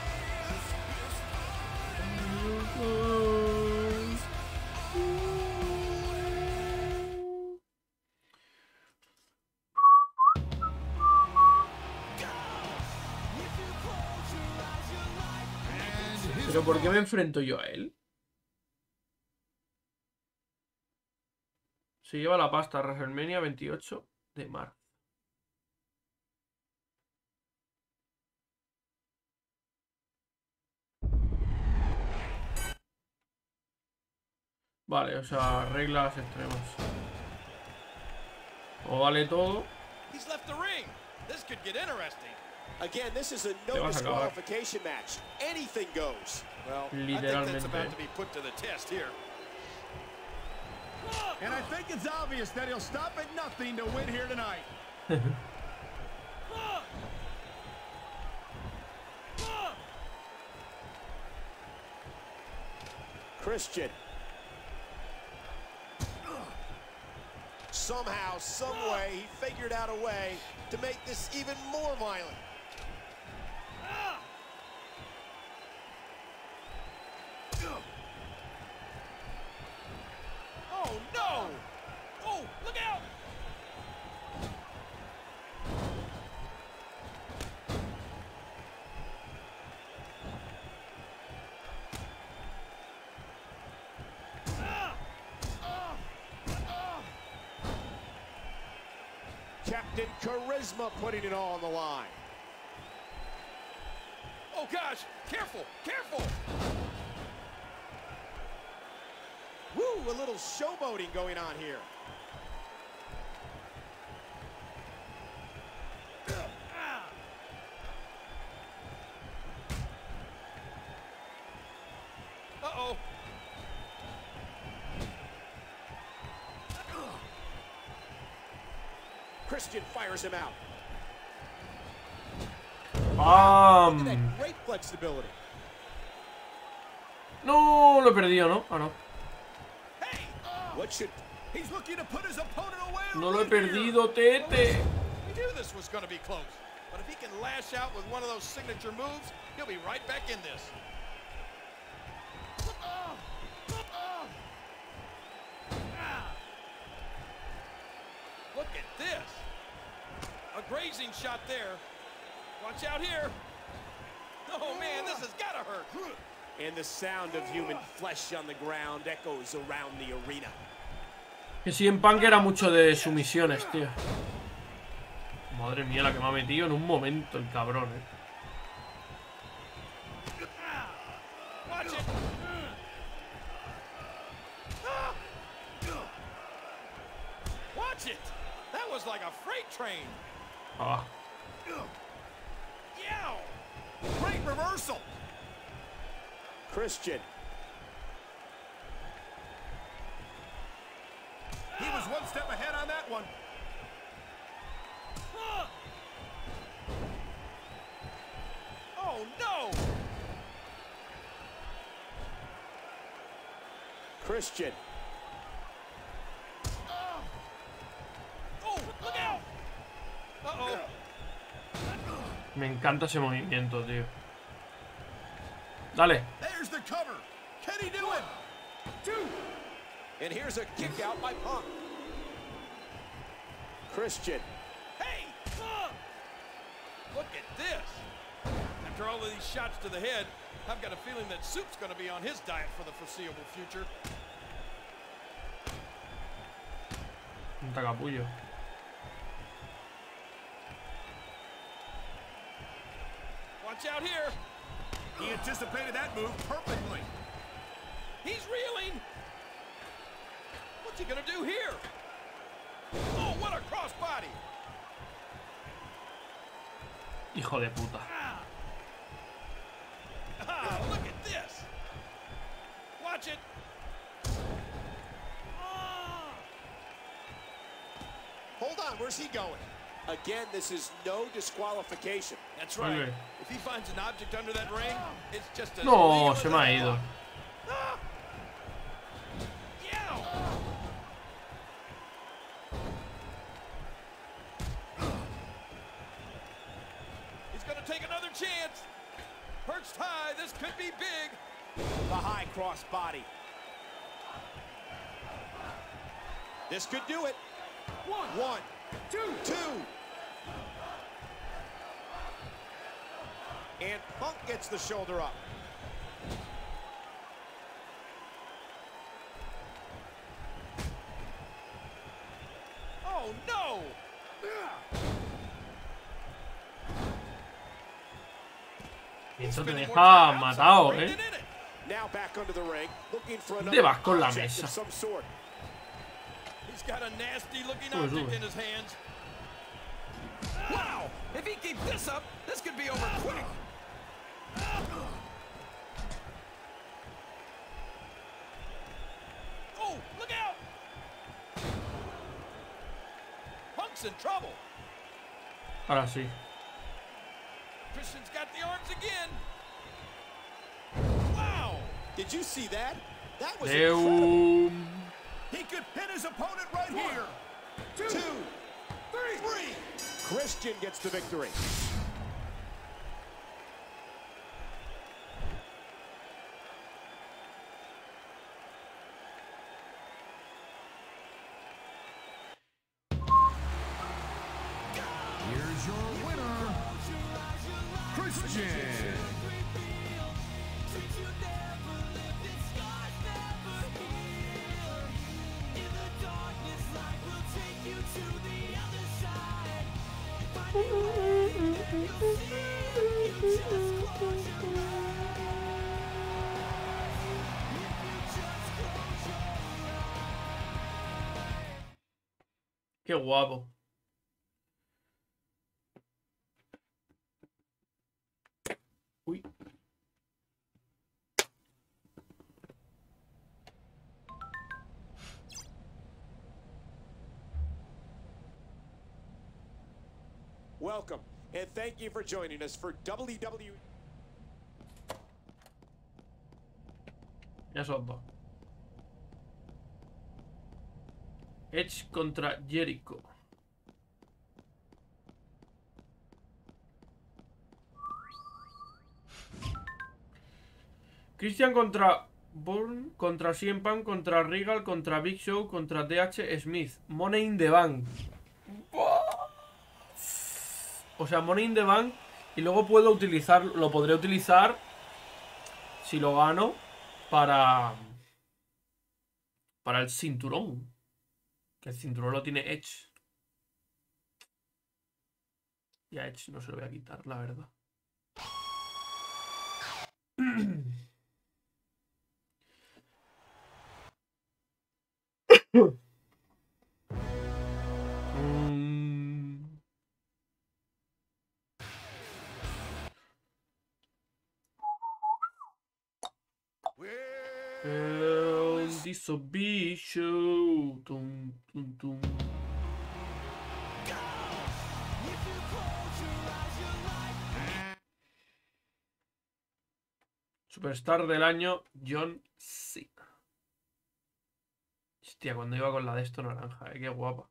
Pero ¿por qué me enfrento yo a él? Se lleva la pasta WrestleMania 28 de marzo. Vale, o sea, reglas extremas. O vale todo. He's left the ring. This could get interesting. Again, this is a no vas a acabar. disqualification match. Anything goes. Well, I think that's about to be put to the test here. And I think it's obvious that he'll stop at nothing to win here tonight. Christian. Somehow, some way, he figured out a way to make this even more violent. Oh, no! Oh, look out! Captain Charisma putting it all on the line. Oh, gosh! Careful! Careful! Woo, a little showboating going on here. Uh-oh. Christian fires him out. ¡Bam! No, lo he perdido, ¿no? Ah, no. What should He's looking to put his opponent away. No lo he perdido, Tete. We knew this was going to be close. But if he can lash out with one of those signature moves, he'll be right back in this. Look at this. A grazing shot there. Watch out here. Oh, man, this has got to hurt. And the sound of human flesh on the ground echoes around the arena. Que si en Punk era mucho de sumisiones, tío. Madre mía, la que me ha metido en un momento el cabrón, eh. Watch it. Watch it. That was like a freight train. Ah. Yow. Great reversal. Christian. He was one step ahead on that one. Oh, no. Christian. Oh, look out. Uh-oh. Me encanta ese movimiento, tío. Dale. And here's a kick out by Punk. Christian. Hey! Look at this. After all of these shots to the head, I've got a feeling that Soup's going to be on his diet for the foreseeable future. Un tacapullo. Watch out here. He anticipated that move perfectly. He's reeling. What's he going to do here? Oh, what a crossbody. Hijo de puta. Ah, look at this. Watch it. Hold on, where's he going? Again, this is no disqualification. That's right. Okay. If he finds an object under that ring, it's just as No, legal se as me ha ido. Ah! He's gonna take another chance. Perched high, this could be big. The high cross body. This could do it. One. One. Two. Two. And Punk gets the shoulder up. Oh no! Y eso te deja matado, eh. Now back under the ring, looking for ¿Dónde vas con la object mesa? of some sort. He's got a nasty looking Sube, object sube. in his hands. Wow! If he keeps this up, this could be over quick. Oh, look out! Punk's in trouble. Ahora sí. Christian's got the arms again. Wow! Did you see that? That was incredible. He could pin his opponent right here. Two, three, three. Christian gets the victory. Guapo. Uy. Welcome, and thank you for joining us for WWE. Ya son Edge contra Jericho. Christian contra Bourne, contra CM Punk, contra Regal, contra Big Show, contra DH Smith. Money in the Bank. O sea, Money in the Bank. Y luego puedo utilizar, lo podré utilizar si lo gano para para el cinturón. Que el cinturón lo tiene Edge. Y a Edge no se lo voy a quitar, la verdad. Bicho. Tum, tum, tum. Superstar del año, John Cena. Hostia, cuando iba con la de esto naranja, eh, qué guapa.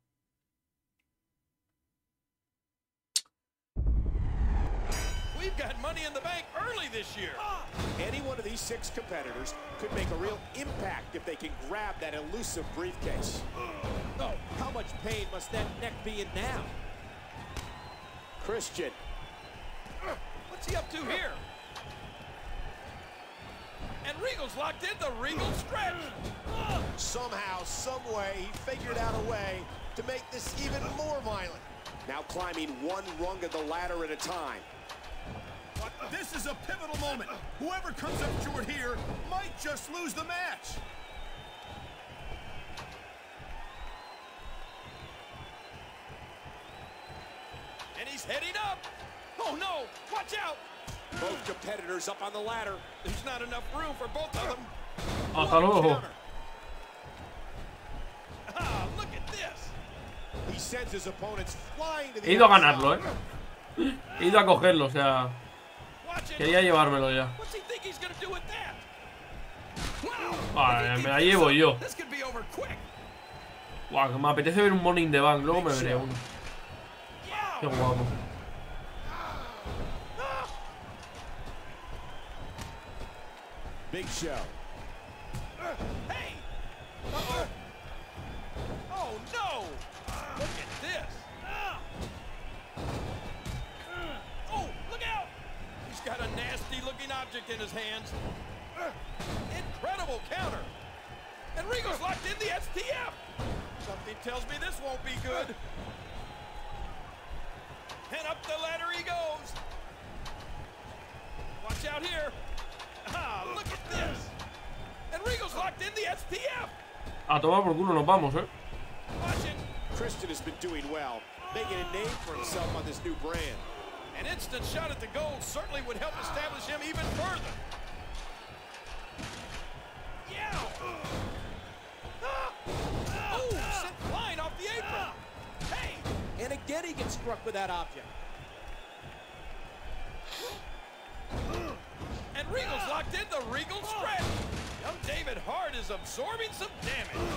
Got money in the bank early this year. Ah. Any one of these six competitors could make a real impact if they can grab that elusive briefcase. Oh, How much pain must that neck be in now? Christian. what's he up to here? And Regal's locked in the Regal stretch. Somehow, someway, he figured out a way to make this even more violent. Now climbing one rung of the ladder at a time. This is a pivotal moment. Whoever comes up short here might just lose the match. And he's heading up. Oh no, watch out. Both competitors up on the ladder. There's not enough room for both of them. Hasta luego. Ah, look at this. He sends his opponents flying to the He ido a outside. ganarlo, eh. He ido a cogerlo, o sea. Quería llevármelo ya. Vale, me la llevo yo. Guau, me apetece ver un Morning de Bank, luego me veré uno. Qué guapo. Big show. Hey! Object in his hands. Incredible counter! And Regal's locked in the STF! Something tells me this won't be good. And up the ladder he goes. Watch out here. Ah, look at this. And Regal's locked in the STF. A tomar por culo nos vamos, eh. Christian has been doing well, making a name for himself on this new brand. An instant shot at the goal certainly would help establish him even further. Yeah. Ah. Oh, sent flying off the apron. Hey. And again he gets struck with that object. And Regal's locked in the Regal stretch. Young David Hart is absorbing some damage.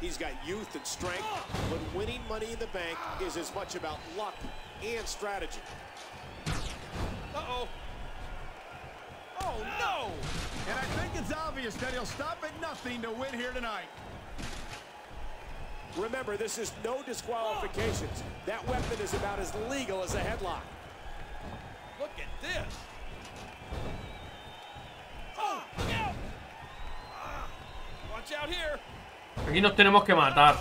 He's got youth and strength, but winning Money in the Bank is as much about luck and strategy. Uh-oh. Oh, no! And I think it's obvious that he'll stop at nothing to win here tonight. Remember, this is no disqualifications. That weapon is about as legal as a headlock. Look at this. Oh, look out! Watch out here. Aquí nos tenemos que matar.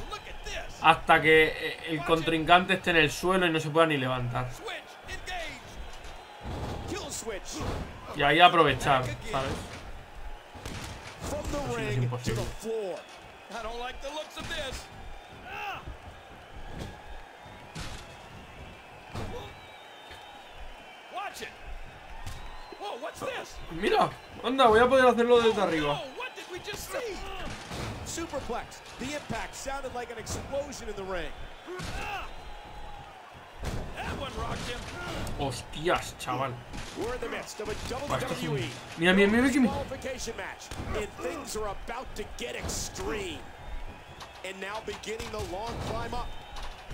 Hasta que eh, el contrincante esté en el suelo y no se pueda ni levantar. Y ahí aprovechar, ¿sabes? Eso es imposible. Mira, anda, voy a poder hacerlo desde arriba. Superplex. The impact sounded like an explosion in the ring. Hostias, chaval. We're in the midst of a Buah, esto es un- Mira, mira, mira, mira. and things are about to get extreme. And now beginning the long climb up.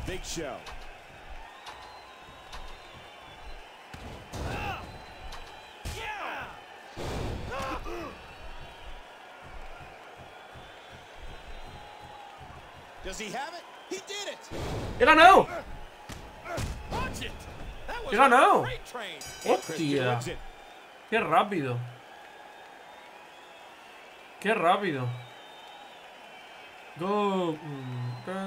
Big Show. Does he have it? He did it. ¡He ganado! ¡He ganado! a freight train. ¡Hostia! ¡Qué rápido! ¡Qué rápido! Go. Mm. Captain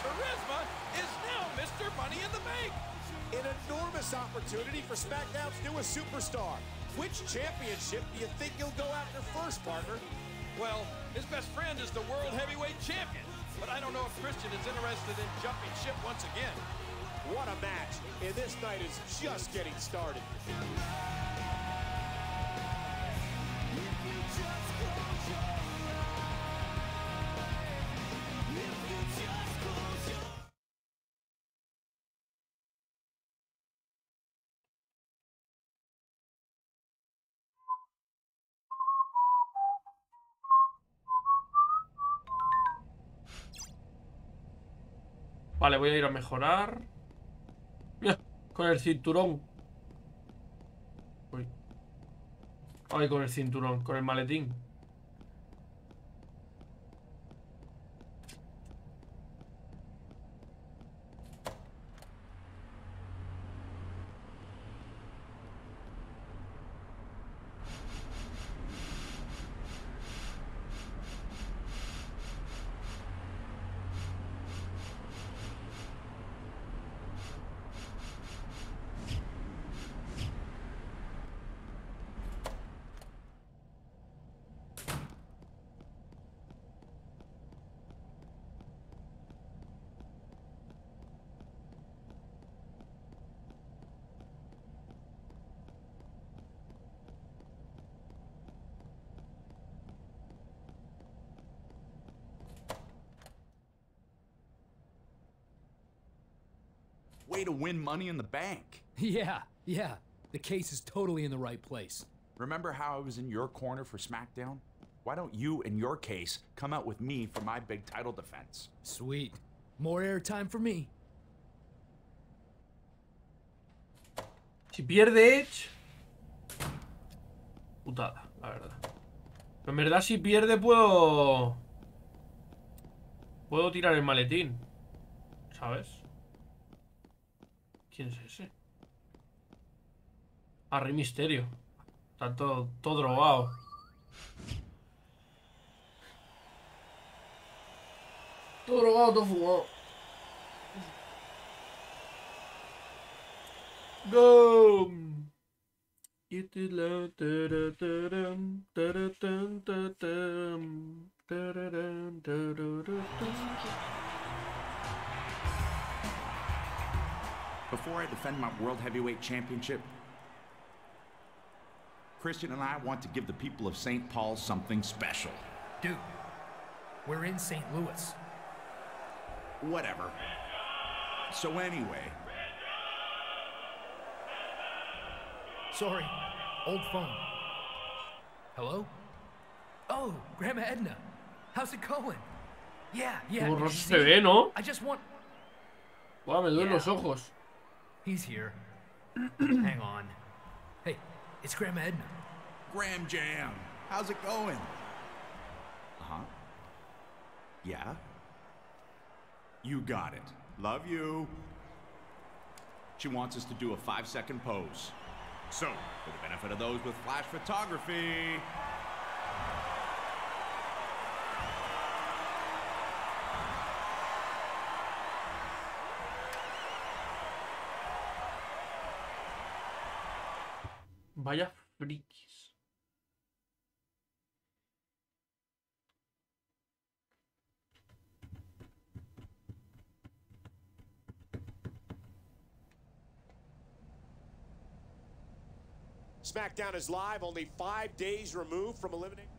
Charisma is now Mr. Money in the Bank. An enormous opportunity for SmackDown's newest superstar. Which championship do you think he'll go after first, partner? Well, his best friend is the World Heavyweight Champion. But I don't know if Christian is interested in jumping ship once again. What a match. And this night is just getting started. Vale, voy a ir a mejorar. Mira, con el cinturón. Uy. Ay, con el cinturón, con el maletín. To win money in the bank. Yeah, yeah. The case is totally in the right place. Remember how I was in your corner for SmackDown? Why don't you, in your case, come out with me for my big title defense? Sweet. More airtime for me. Si pierde Edge. Putada, la verdad. Pero en verdad, si pierde, puedo. Puedo tirar el maletín. ¿Sabes? ¿Quién es ese? Ah, Rey Misterio. Está todo, todo drogado. Todo drogado, todo fumado. Go. Before I defend my World Heavyweight Championship, Christian and I want to give the people of St. Paul something special. Dude, we're in St. Louis. Whatever. So, anyway, Sorry, old phone. Hello? Oh, Grandma Edna. How's it going? Yeah, yeah. Como did you Ross see se ve, ¿no? I just want. Buah, me duelen Yeah. los ojos. He's here. Hang on. Hey, it's Grandma Edna. Graham Jam, how's it going? Uh huh. Yeah? You got it. Love you. She wants us to do a five second pose. So, for the benefit of those with flash photography. Vaya frikis. SmackDown is live, only five days removed from eliminating.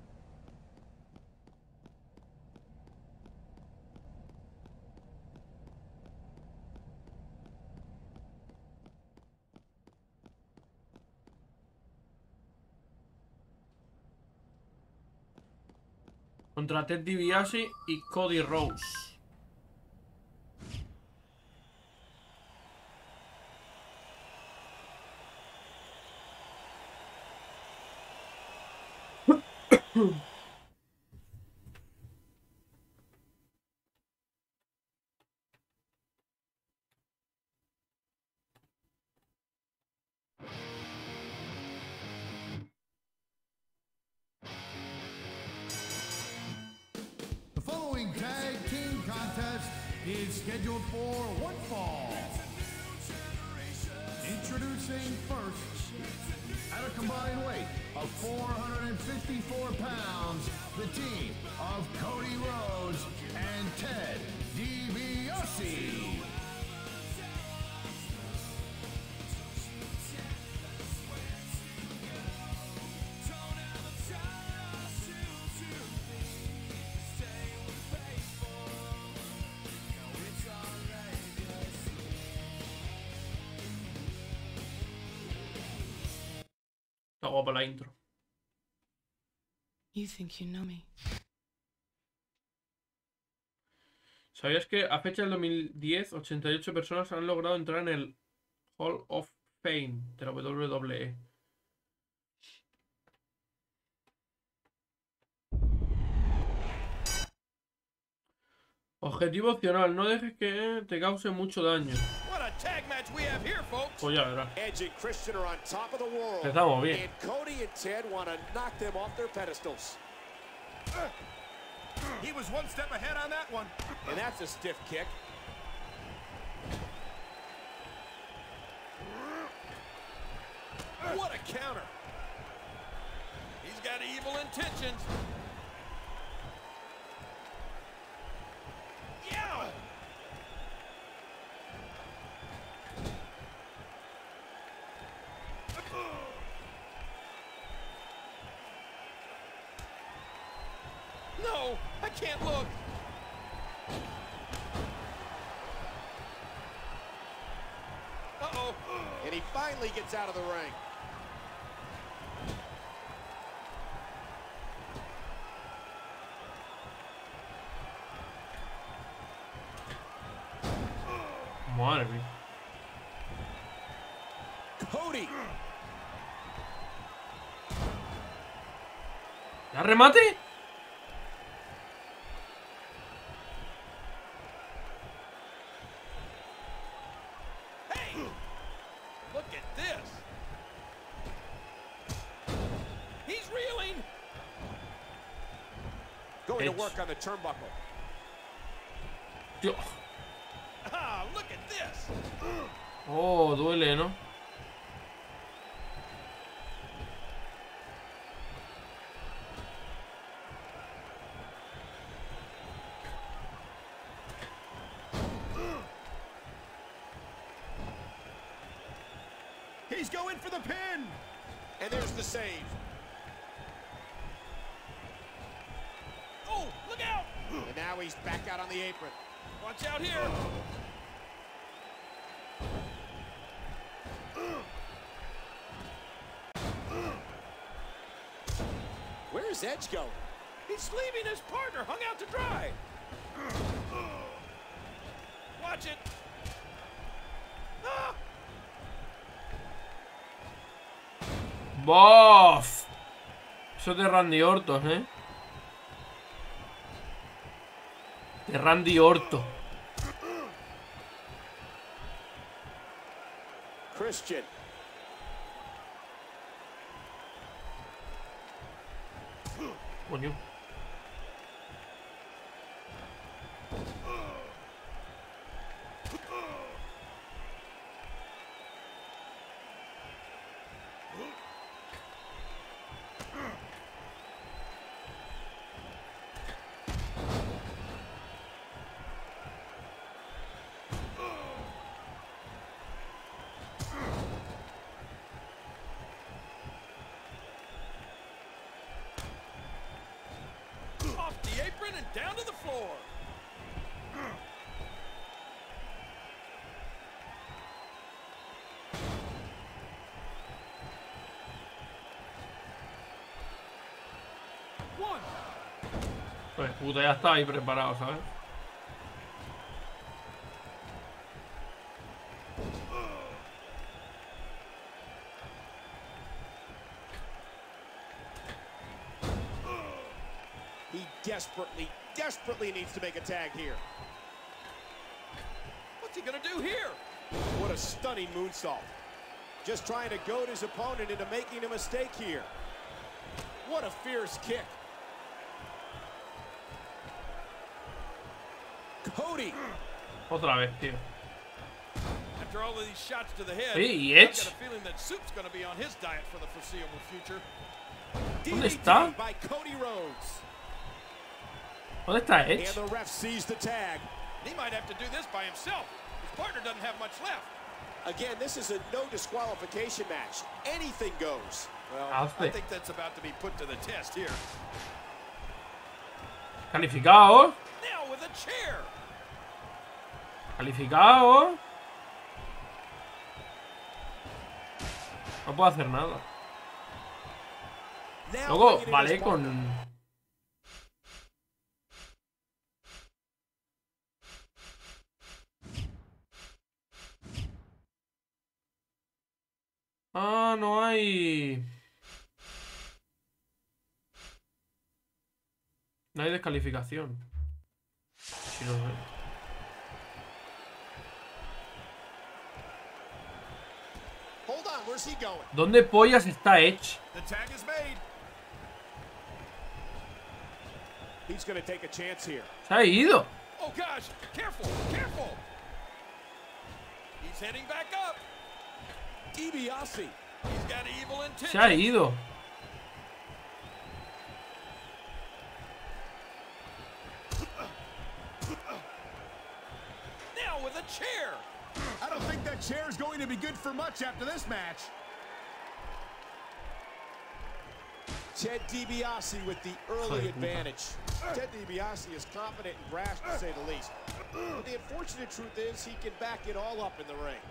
Contra Ted DiBiase y Cody Rose. guapa la intro. You think you know me. ¿Sabías que a fecha del 2010, 88 personas han logrado entrar en el Hall of Fame de la WWE? Objetivo opcional, no dejes que te cause mucho daño. What a tag match we have here, folks. Pues ya verás. Edge and Christian are on top of the world. Empezamos bien. And Cody and Ted want to knock them off their pedestals. He was one step ahead on that one. And that's a stiff kick. What a counter. He's got evil intentions. Yeah. I can't look. Uh-oh. And he finally gets out of the ring. Madre mía. Cody. ¿Ya remate? Oh, duele, ¿no? He's back out on the apron. Watch out here. Where's Edge going? He's leaving his partner hung out to dry. Watch it. Ah! ¡Bof! Eso es de Randy Orton, ¿eh? De Randy Orton. Christian. Coño. Down to the floor. One. Pues puta, ya estaba ahí preparado, ¿sabes? He desperately, desperately needs to make a tag here. What's he gonna do here? What a stunning moonsault. Just trying to goad his opponent into making a mistake here. What a fierce kick. Cody. Otra vez, tío. After all of these shots to the head, Sí, y I've got a feeling that Soup's gonna be on his diet for the foreseeable future. ¿Dónde está? by Cody Rhodes. ¿Dónde está And the ref sees the tag. He might have to do this by himself. His partner doesn't have much left. Again, this is a no disqualification match. Anything goes. Well, I Hazte. think that's about to be put to the test here. Calificado. Now with a chair. Calificado. No puedo hacer nada. Luego, vale con... No hay descalificación. Si eh. ¿Dónde pollas está Edge? Se ha ido. Se ha ido. Now with a chair. I don't think that chair is going to be good for much after this match. Ted DiBiase with the early de advantage. Ted DiBiase is confident and brash, to say the least. But the unfortunate truth is he can back it all up in the ring.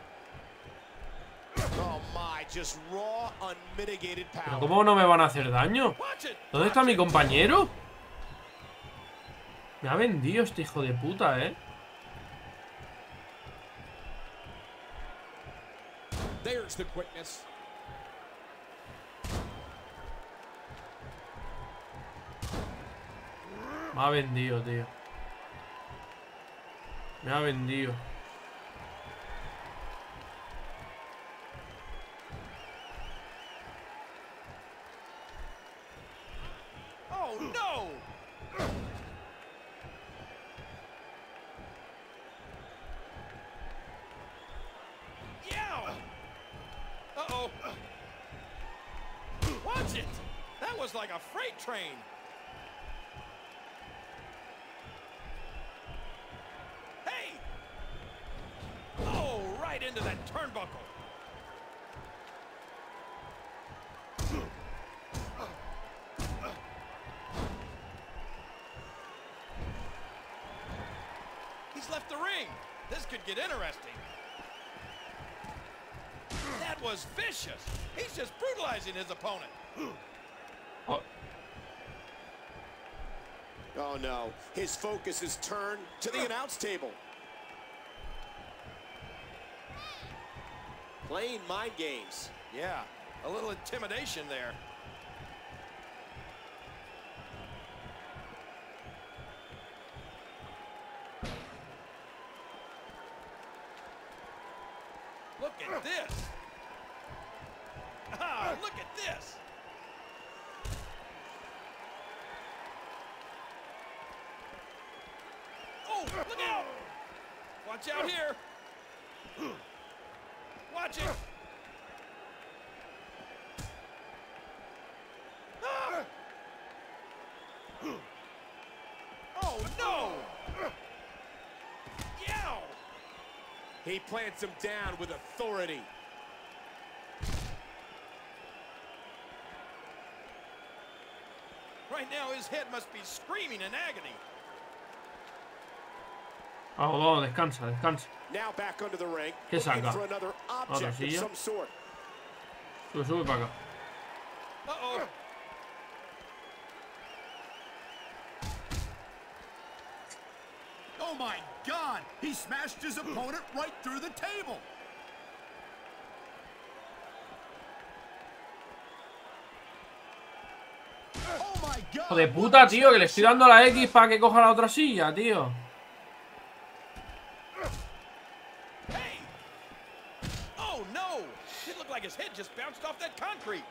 Oh my, just raw, unmitigated ¿Pero power. cómo no me van a hacer daño? ¿Dónde está mi compañero? Me ha vendido este hijo de puta, ¿eh? There's the quickness. Vendido, tío. Me ha vendido. train. Hey! Oh, right into that turnbuckle. He's left the ring. This could get interesting. That was vicious. He's just brutalizing his opponent. Oh no, his focus is turned to the announce table. Playing mind games. Yeah, a little intimidation there. Look at this. Ah, look at this. Oh, look out. Watch out here. Watch it. Ah! Oh, no. Yow. He plants him down with authority. Right now, his head must be screaming in agony. Vamos, vamos, descansa, descansa. Now back under the ring. ¿Qué saca? Some sort. Sube, sube para acá. Oh my god! He smashed his opponent right through the table! Oh my god! Hijo de puta, tío, que le estoy dando la X para que coja la otra silla, tío. Oh, no. It looked like his head just bounced off that concrete.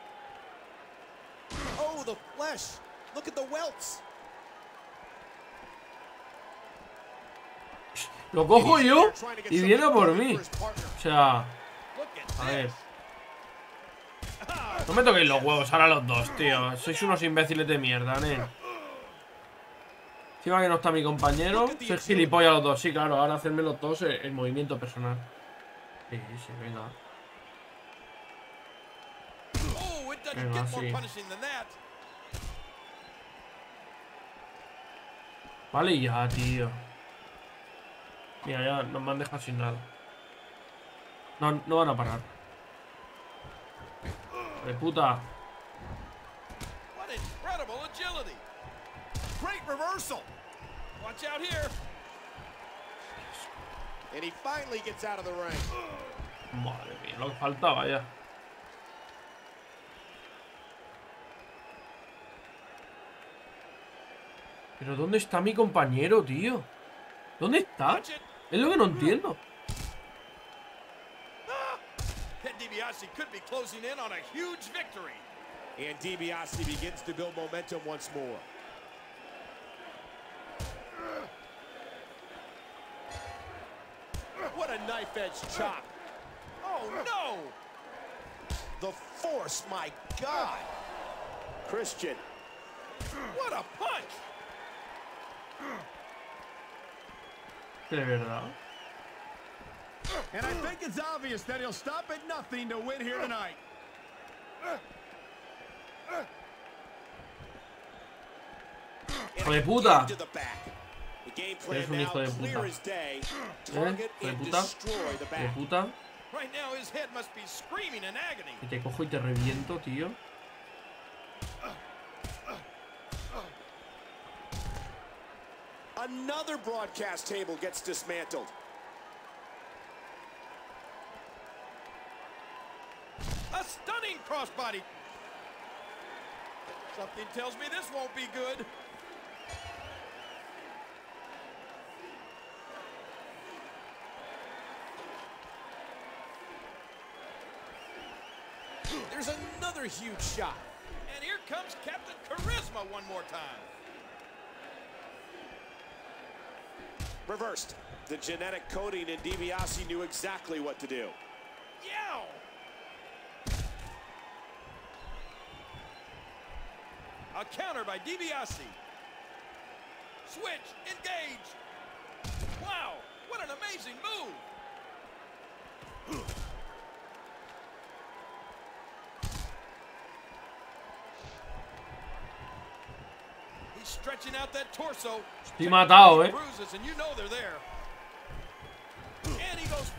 Look at the welts. Lo cojo yo y viene a por mí. O sea, a ver. No me toquéis los huevos ahora los dos, tío. Sois unos imbéciles de mierda, ¿eh? Encima que no está mi compañero. Sois gilipollas los dos. Sí, claro, ahora hacerme los dos el, el movimiento personal. Sí, sí, venga. Oh, Venga, sí. Vale ya, tío. Mira, ya nos me han dejado sin nada. No, no van a parar. De puta. What incredible agility. Great reversal! Watch out here. And he finally gets out of the ring. Madre mía, lo que faltaba ya. Pero ¿dónde está mi compañero, tío? ¿Dónde está? Es lo que no entiendo. Ted DiBiase could be closing in on a huge victory. And DiBiase begins to build momentum once more. What a knife edge chop. Oh, no. The force, my God. Christian. What a punch. De verdad. And I think it's obvious that he'll stop at nothing to win here tonight. Hijo de puta. Eres un hijo de puta. ¿Eh? Hijo de puta. De puta. Que te cojo y te reviento, tío. Another broadcast table gets dismantled. A stunning crossbody. Something tells me this won't be good. There's another huge shot. And here comes Captain Charisma one more time. Reversed. The genetic coding in DiBiase knew exactly what to do. A counter by DiBiase. Switch, engage. Wow, what an amazing move. He's stretching out that torso. Estoy matado, eh. Bruises, and you know they're there.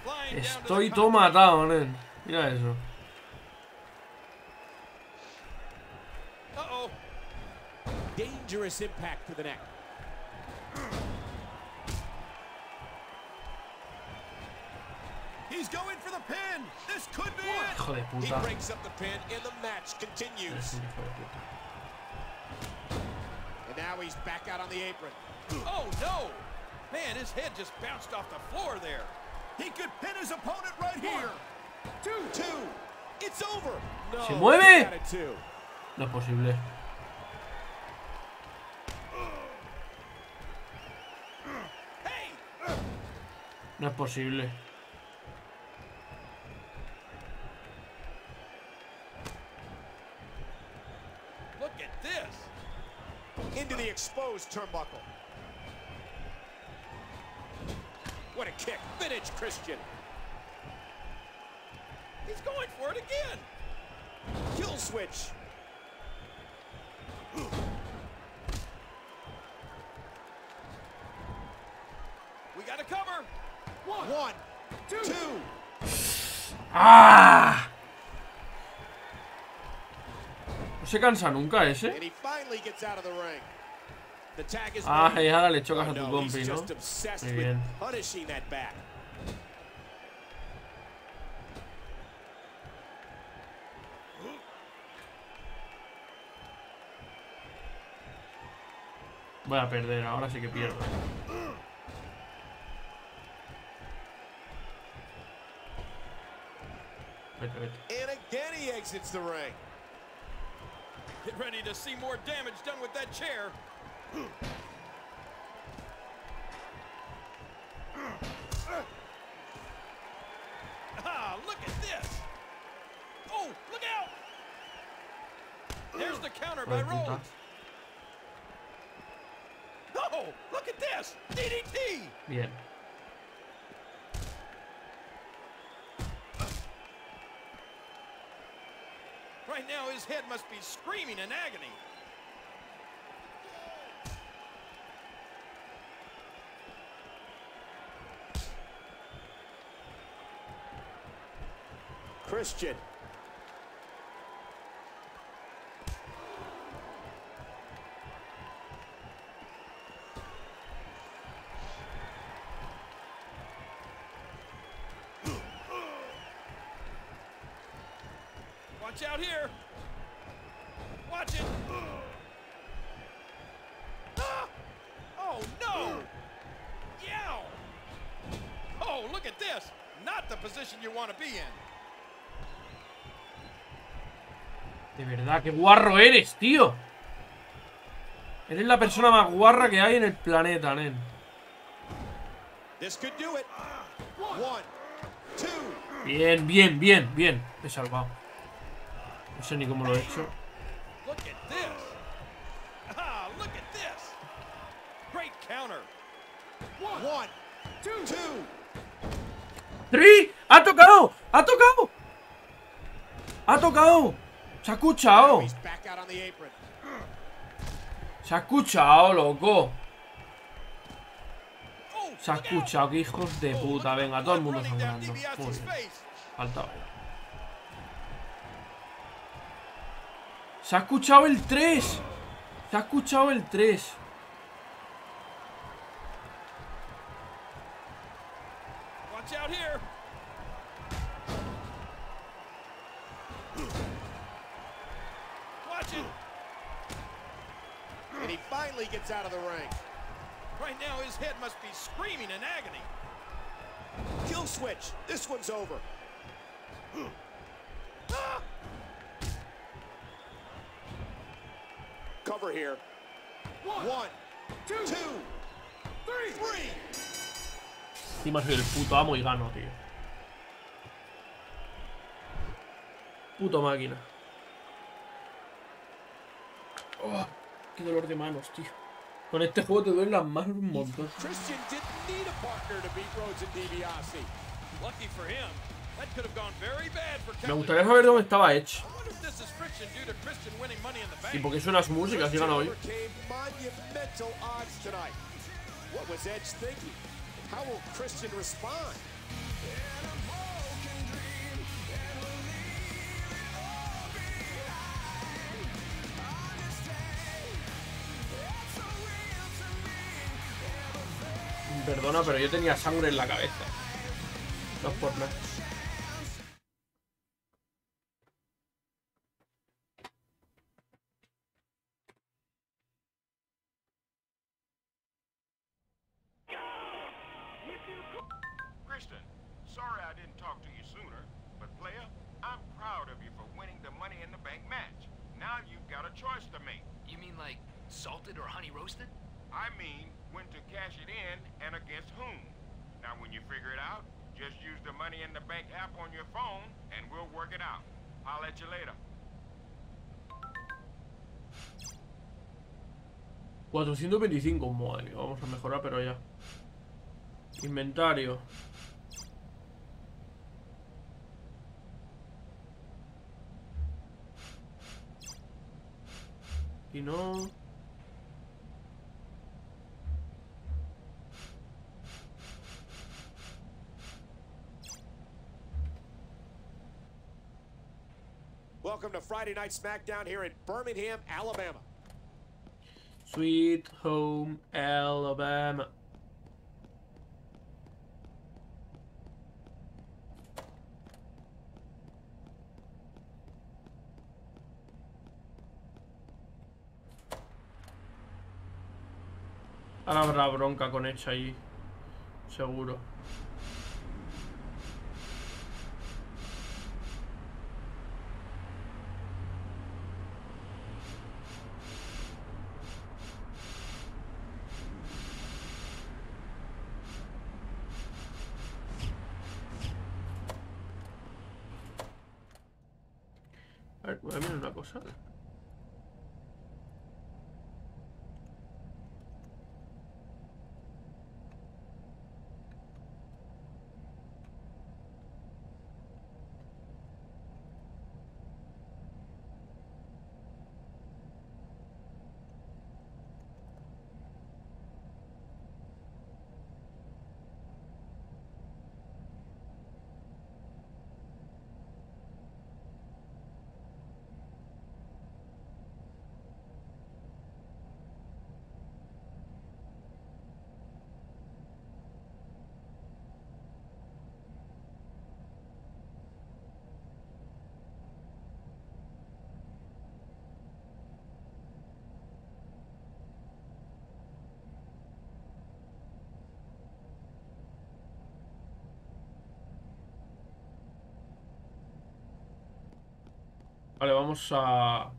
flying down to Estoy todo matado, nen. Mira eso. Uh-oh. Dangerous impact to the neck. He's going for the pin. This could be it. He breaks up the pin and the match continues. Now he's back out on the apron. Oh, no. Man, his head just bounced off the floor there. He could pin his opponent right here. Two. Two. It's over. No. ¡Se mueve! he got it too. No es posible. No es posible. Look at this. Into the exposed turnbuckle. What a kick. Vintage Christian. He's going for it again. Kill switch. We got to cover. One. Two. ¡Ah! se cansa nunca ese. Ah, y ahora le chocas a tu compi, ¿no? Muy bien. Voy a perder, ahora sí que pierdo. Vete, vete. Get ready to see more damage done with that chair. Ah, look at this. Oh, look out. There's the counter by. Rhodes. Oh, look at this. DDT. Bien. Right now, his head must be screaming in agony. Christian. Watch out here. Watch it. Ah! Oh, no. Yow. Oh, look at this. Not the position you want to be in. De verdad, qué guarro eres, tío. Eres la persona más guarra que hay en el planeta, nen. Bien, bien, bien, bien. He salvado. No sé ni cómo lo he hecho. This. Ah. ¡Tri! ¡Ha tocado! ¡Ha tocado! ¡Ha tocado! ¡Se ha escuchado! Se ha escuchado, loco. Se ha escuchado, que hijos de puta. Venga, todo el mundo sangrando. Faltaba Se ha escuchado el 3. Se ha escuchado el 3. Watch out here. Watch it. And he finally gets out of the ring. Right now, his head must be screaming in agony. Kill switch. This one's over. Ah! Cover here. One, two, three, three. Encima soy el puto amo y gano, tío. Puto máquina. Oh, qué dolor de manos, tío. Con este juego te duelen las manos un montón. Christian didn't need a partner to beat Rhodes and DiBiase. Lucky for him. Me gustaría saber dónde estaba Edge. ¿Y por qué suenas músicas llegan hoy? Perdona, pero yo tenía sangre en la cabeza. No es por nada. A choice to make. You mean like salted or honey roasted? I mean, when to cash it in and against whom. Now when you figure it out, just use the Money in the Bank app on your phone and we'll work it out. I'll let you later. 425, madre, vamos a mejorar, pero ya. Inventario. Y know? Welcome to Friday Night SmackDown here in Birmingham, Alabama. Sweet Home Alabama. Ahora habrá bronca con Edge ahí. Seguro. A ver, voy a mirar una cosa. Vale, vamos a...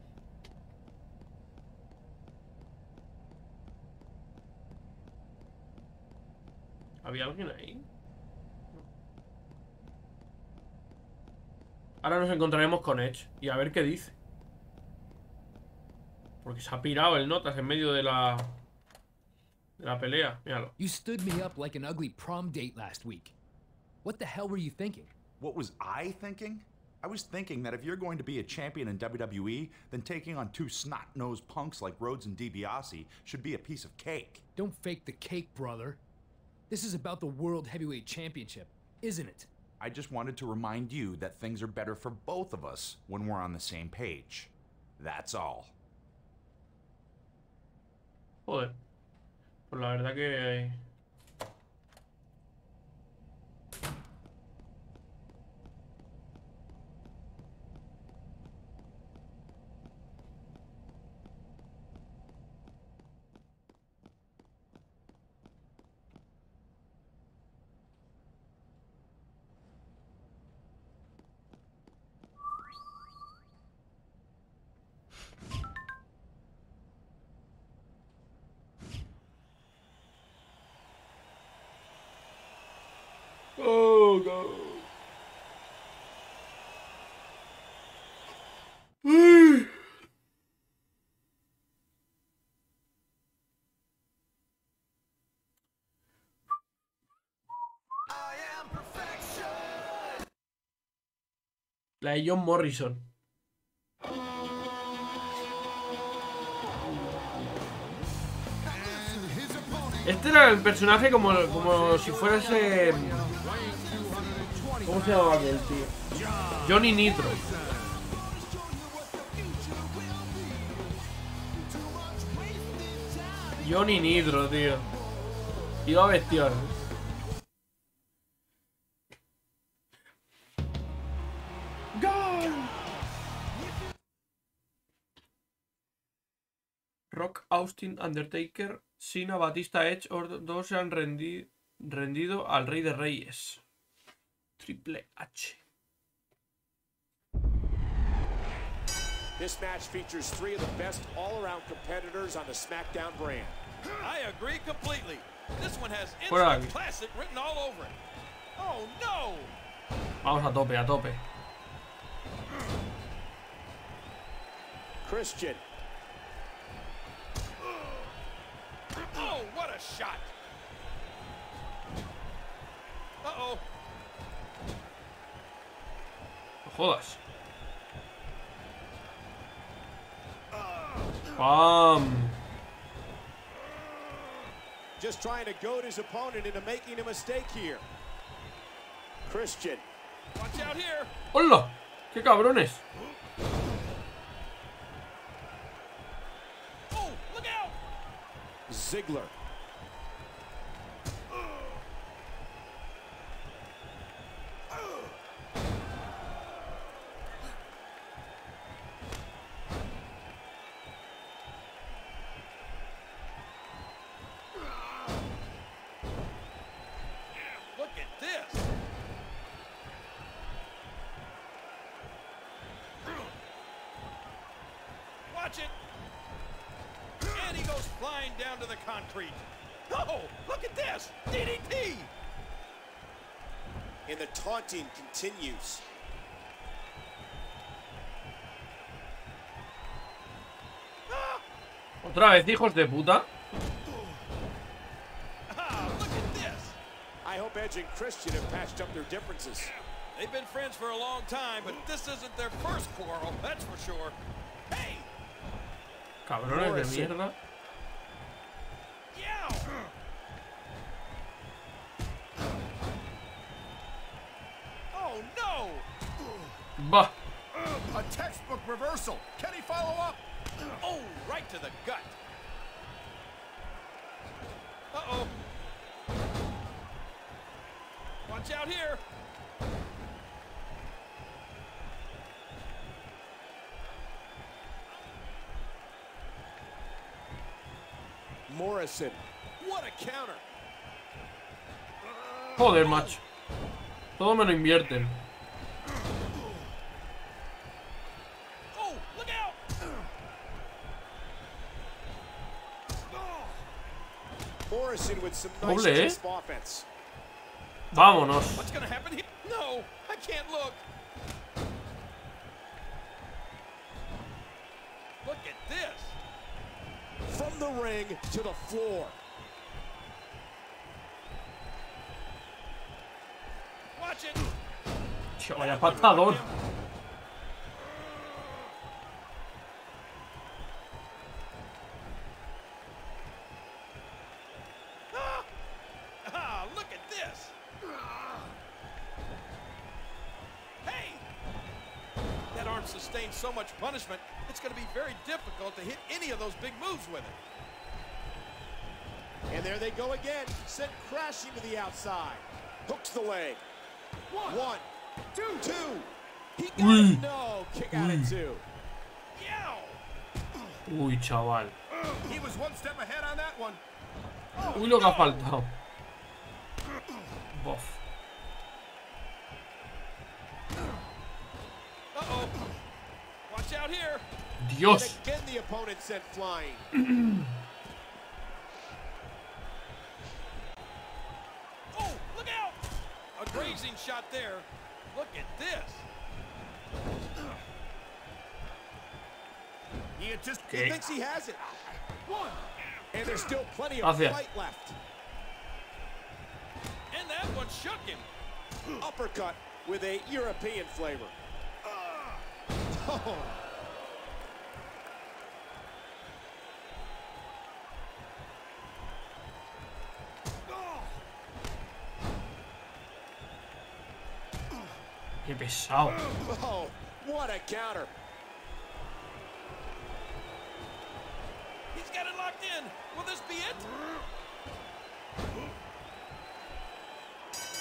¿Había alguien ahí? Ahora nos encontraremos con Edge y a ver qué dice. Porque se ha pirado el Notas en medio de la... De la pelea, míralo. You stood me up like an ugly prom date last week. What the hell were you thinking? What was I thinking? I was thinking that if you're going to be a champion in WWE, then taking on two snot-nosed punks like Rhodes and DiBiase should be a piece of cake. Don't fake the cake, brother. This is about the World Heavyweight Championship, isn't it? I just wanted to remind you that things are better for both of us when we're on the same page. That's all. Joder. Pues la verdad que... Eh, La de John Morrison. Este era el personaje como, como si fuese ¿Cómo se llama aquel tío? Johnny Nitro. Johnny Nitro, tío. Iba bestial. ¡Gol! Austin, Undertaker, Sina, Batista, Edge, dos se han rendi rendido al Rey de Reyes. Triple H. This match features three of the best all-around competitors on the SmackDown brand. I agree completely. This one has instant classic written all over it. Oh no! Vamos a tope, a tope. Christian. Oh, what a shot! Uh-oh. No jodas. Bam. Just trying to goad his opponent into making a mistake here. Christian. Watch out here. ¡Hola! ¡Qué cabrones! Oh, look out! Ziggler. Concrete. Oh, look at this. DDT. And the taunting continues. Ah! Otra vez, hijos de puta. Ah, I hope Edge and Christian have patched up their differences. They've been friends for a long time, but this isn't their first quarrel, that's for sure. Hey! Cabrones de mierda. Bah. A textbook reversal. Can he follow up? Oh, right to the gut. Uh-oh. Watch out here. Morrison. What a counter. Joder, macho. Todo me lo invierten. Oh, look out! Morrison with some nice Doble, eh? crisp offense. Vámonos. What's gonna happen here? No, I can't look. Look at this. From the ring to the floor. Watch it. Che, vaya patadón. Of those big moves with it. And there they go again, sent crashing to the outside. Hooks the leg. One, two, two. He got Uy. it. No, kick out at two. Uy, chaval. He was one step ahead on that one. Uy, lo que ha faltado. Bof. Uh-oh. Watch out here. Dios. Again, the opponent sent flying. Oh, look out! A grazing shot there. Look at this. He had just He thinks he has it. One. And there's still plenty of Gracias. fight left. And that one shook him. Uppercut with a European flavor. Ah. Oh. Qué pesado. Oh, what a counter. He's got it locked in. Will this be it?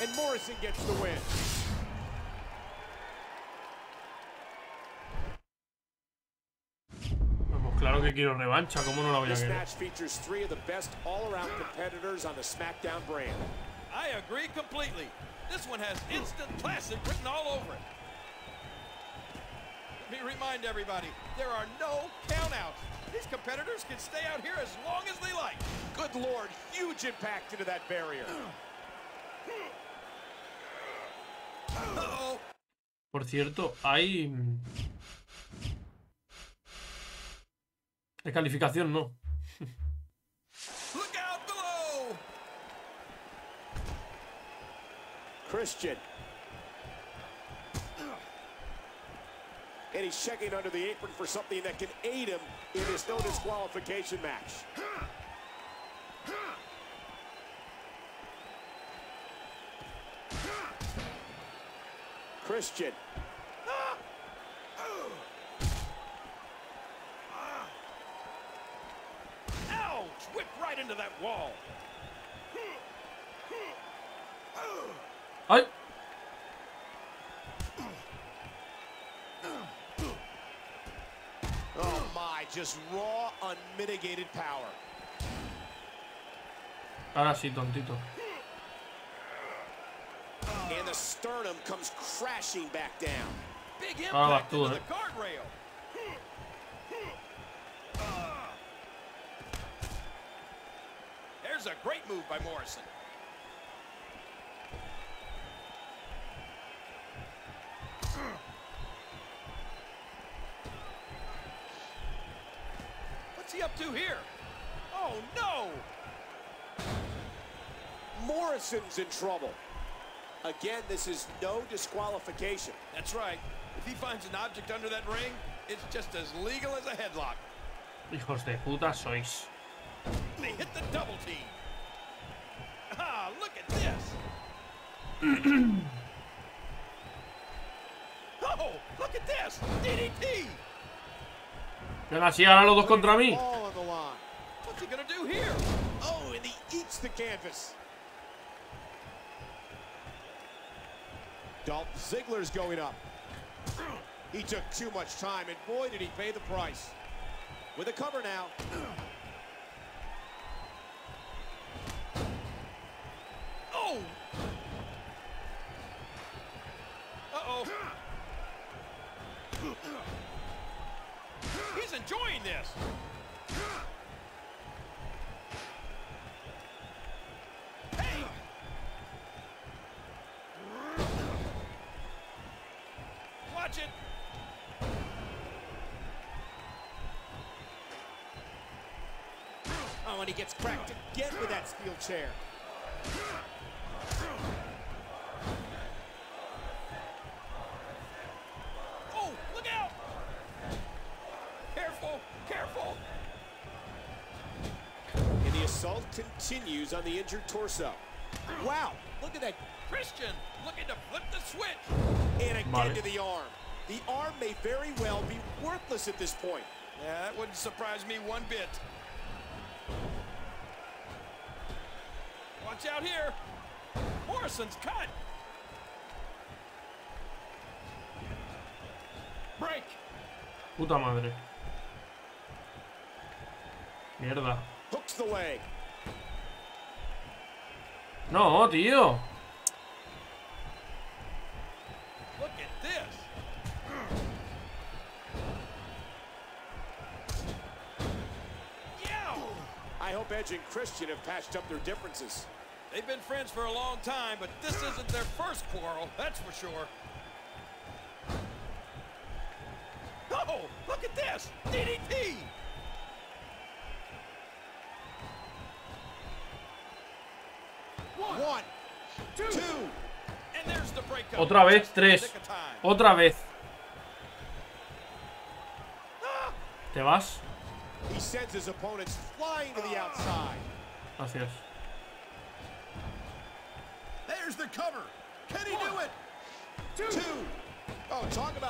And Morrison gets the win. Vamos, claro que quiero revancha, ¿cómo no la voy a This querer? Match features three of the best all-around competitors on the SmackDown brand. I agree completely. This one has instant classic written all over it. Let me remind everybody, there are no countouts. These competitors can stay out here as long as they like. Good lord, huge impact into that barrier. Uh-oh. Por cierto, hay. mm, Hay calificación, no. Look out below! Christian. And he's checking under the apron for something that can aid him in this no disqualification match. Christian. Ouch! Whipped right into that wall. ¡Ay! Oh my, just raw, unmitigated power. Ahora sí, tontito. And the sternum comes crashing back down. Big Ahora vas impact tú, into eh. the guardrail. There's a great move by Morrison. To here? Oh, no! Morrison's in trouble. Again, this is no disqualification. That's right. If he finds an object under that ring, it's just as legal as a headlock. Hijos de puta sois. They hit the double team. Ah, look at this. Oh, look at this. DDT. Venga, sí, ahora los dos contra mí. All on the line. What's he gonna do here? Oh, and he eats the canvas. Dolph Ziggler's going up. He took too much time, and boy, did he pay the price. With a cover now. Oh. Uh-oh. He's enjoying this. Gets cracked again with that steel chair. Oh, look out! Careful, careful. And the assault continues on the injured torso. Wow, look at that. Christian looking to flip the switch. And again Vale. to the arm. The arm may very well be worthless at this point. Yeah, that wouldn't surprise me one bit. Watch out here. Morrison's cut. Break. Puta madre. Mierda. Hooks the leg. No, tío. Look at this. Yow! I hope Edge and Christian have patched up their differences. They've been friends for a long time, but this isn't their first quarrel, that's for sure. Oh, look at this! DDT! One, two. And there's the breakup. Otra vez, Just in the tres. nick of time. Otra vez. Ah! ¿Te vas? He sends his opponents flying to the ah. outside. Gracias.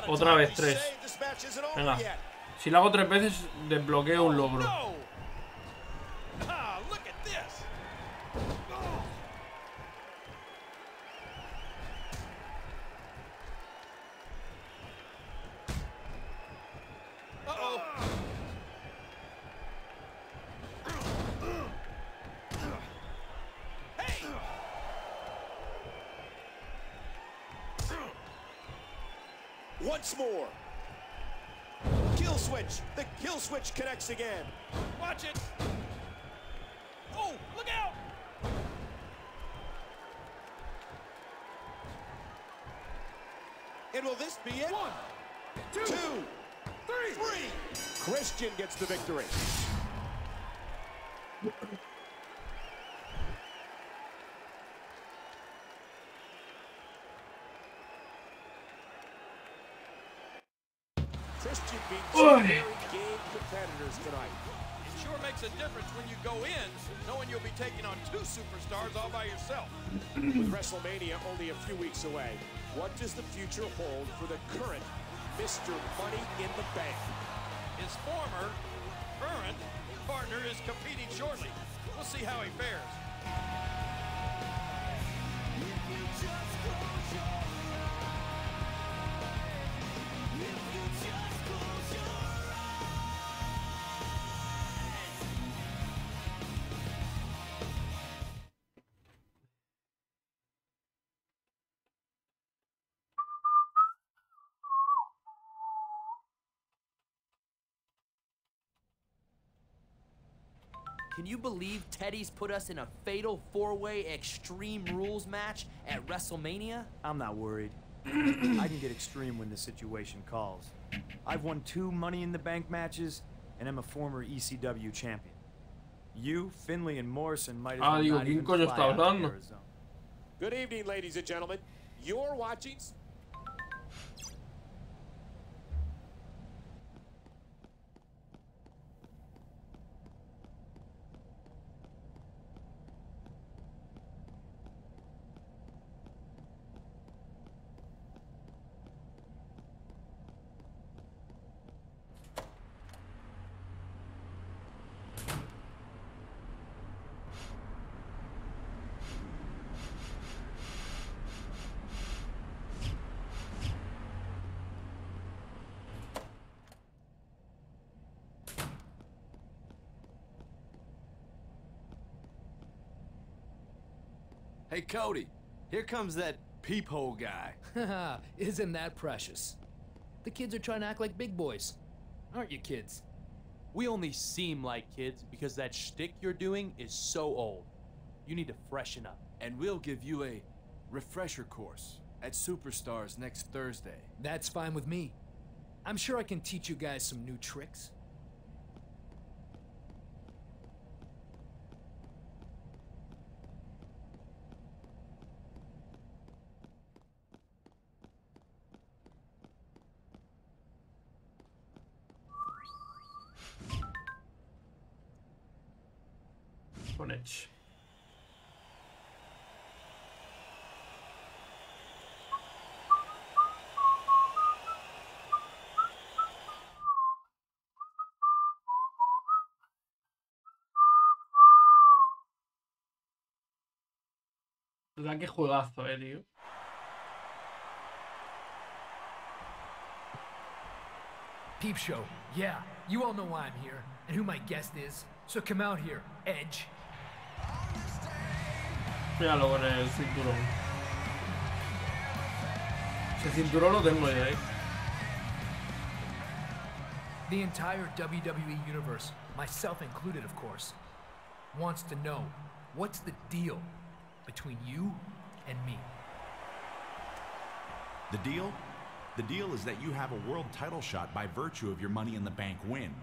Otra vez tres. Venga. Si lo hago tres veces, desbloqueo un logro. Switch connects again. Watch it. Oh, look out. And will this be it? One, two, three, three. Christian gets the victory. Christian beat two Oy. very game competitors tonight. It sure makes a difference when you go in knowing you'll be taking on two superstars all by yourself. With WrestleMania only a few weeks away, what does the future hold for the current Mr. Money in the Bank? His former, current partner is competing shortly. We'll see how he fares. Can you believe Teddy's put us in a fatal four-way Extreme Rules match at WrestleMania? I'm not worried. I can get extreme when the situation calls. I've won two Money in the Bank matches, and I'm a former ECW champion. You, Finlay, and Morrison might as Ah, well digo, not ¿quién even coño fly está out to hablando? Arizona. Good evening, ladies and gentlemen. You're watching Hey, Cody, here comes that peephole guy. Isn't that precious? The kids are trying to act like big boys. Aren't you kids? We only seem like kids because that shtick you're doing is so old. You need to freshen up. And we'll give you a refresher course at Superstars next Thursday. That's fine with me. I'm sure I can teach you guys some new tricks. Con Edge. Da que juegazo, eh, tío. Peep show. Yeah, you all know why I'm here and who my guest is. So come out here, Edge. Míralo con el cinturón. Ese cinturón lo tengo ya, eh. The entire WWE universe, myself included, of course, wants to know what's the deal between you and me. The deal? The deal is that you have a world title shot by virtue of your Money in the Bank win.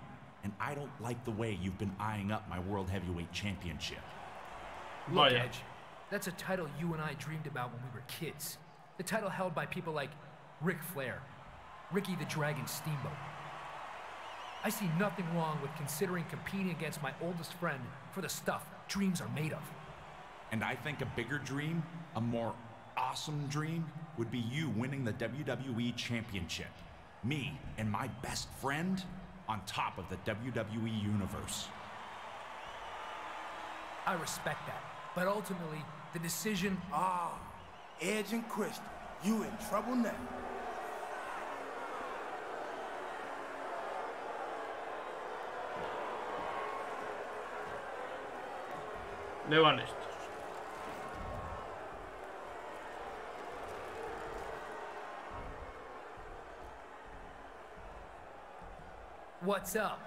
And I don't like the way you've been eyeing up my World Heavyweight Championship. Look, Vaya. Edge, that's a title you and I dreamed about when we were kids. The title held by people like Ric Flair, Ricky the Dragon Steamboat. I see nothing wrong with considering competing against my oldest friend for the stuff dreams are made of. And I think a bigger dream, a more awesome dream would be you winning the WWE Championship. Me and my best friend on top of the WWE Universe. I respect that. But ultimately, the decision. Ah, Edge and Christian, you in trouble now. Le van What's up?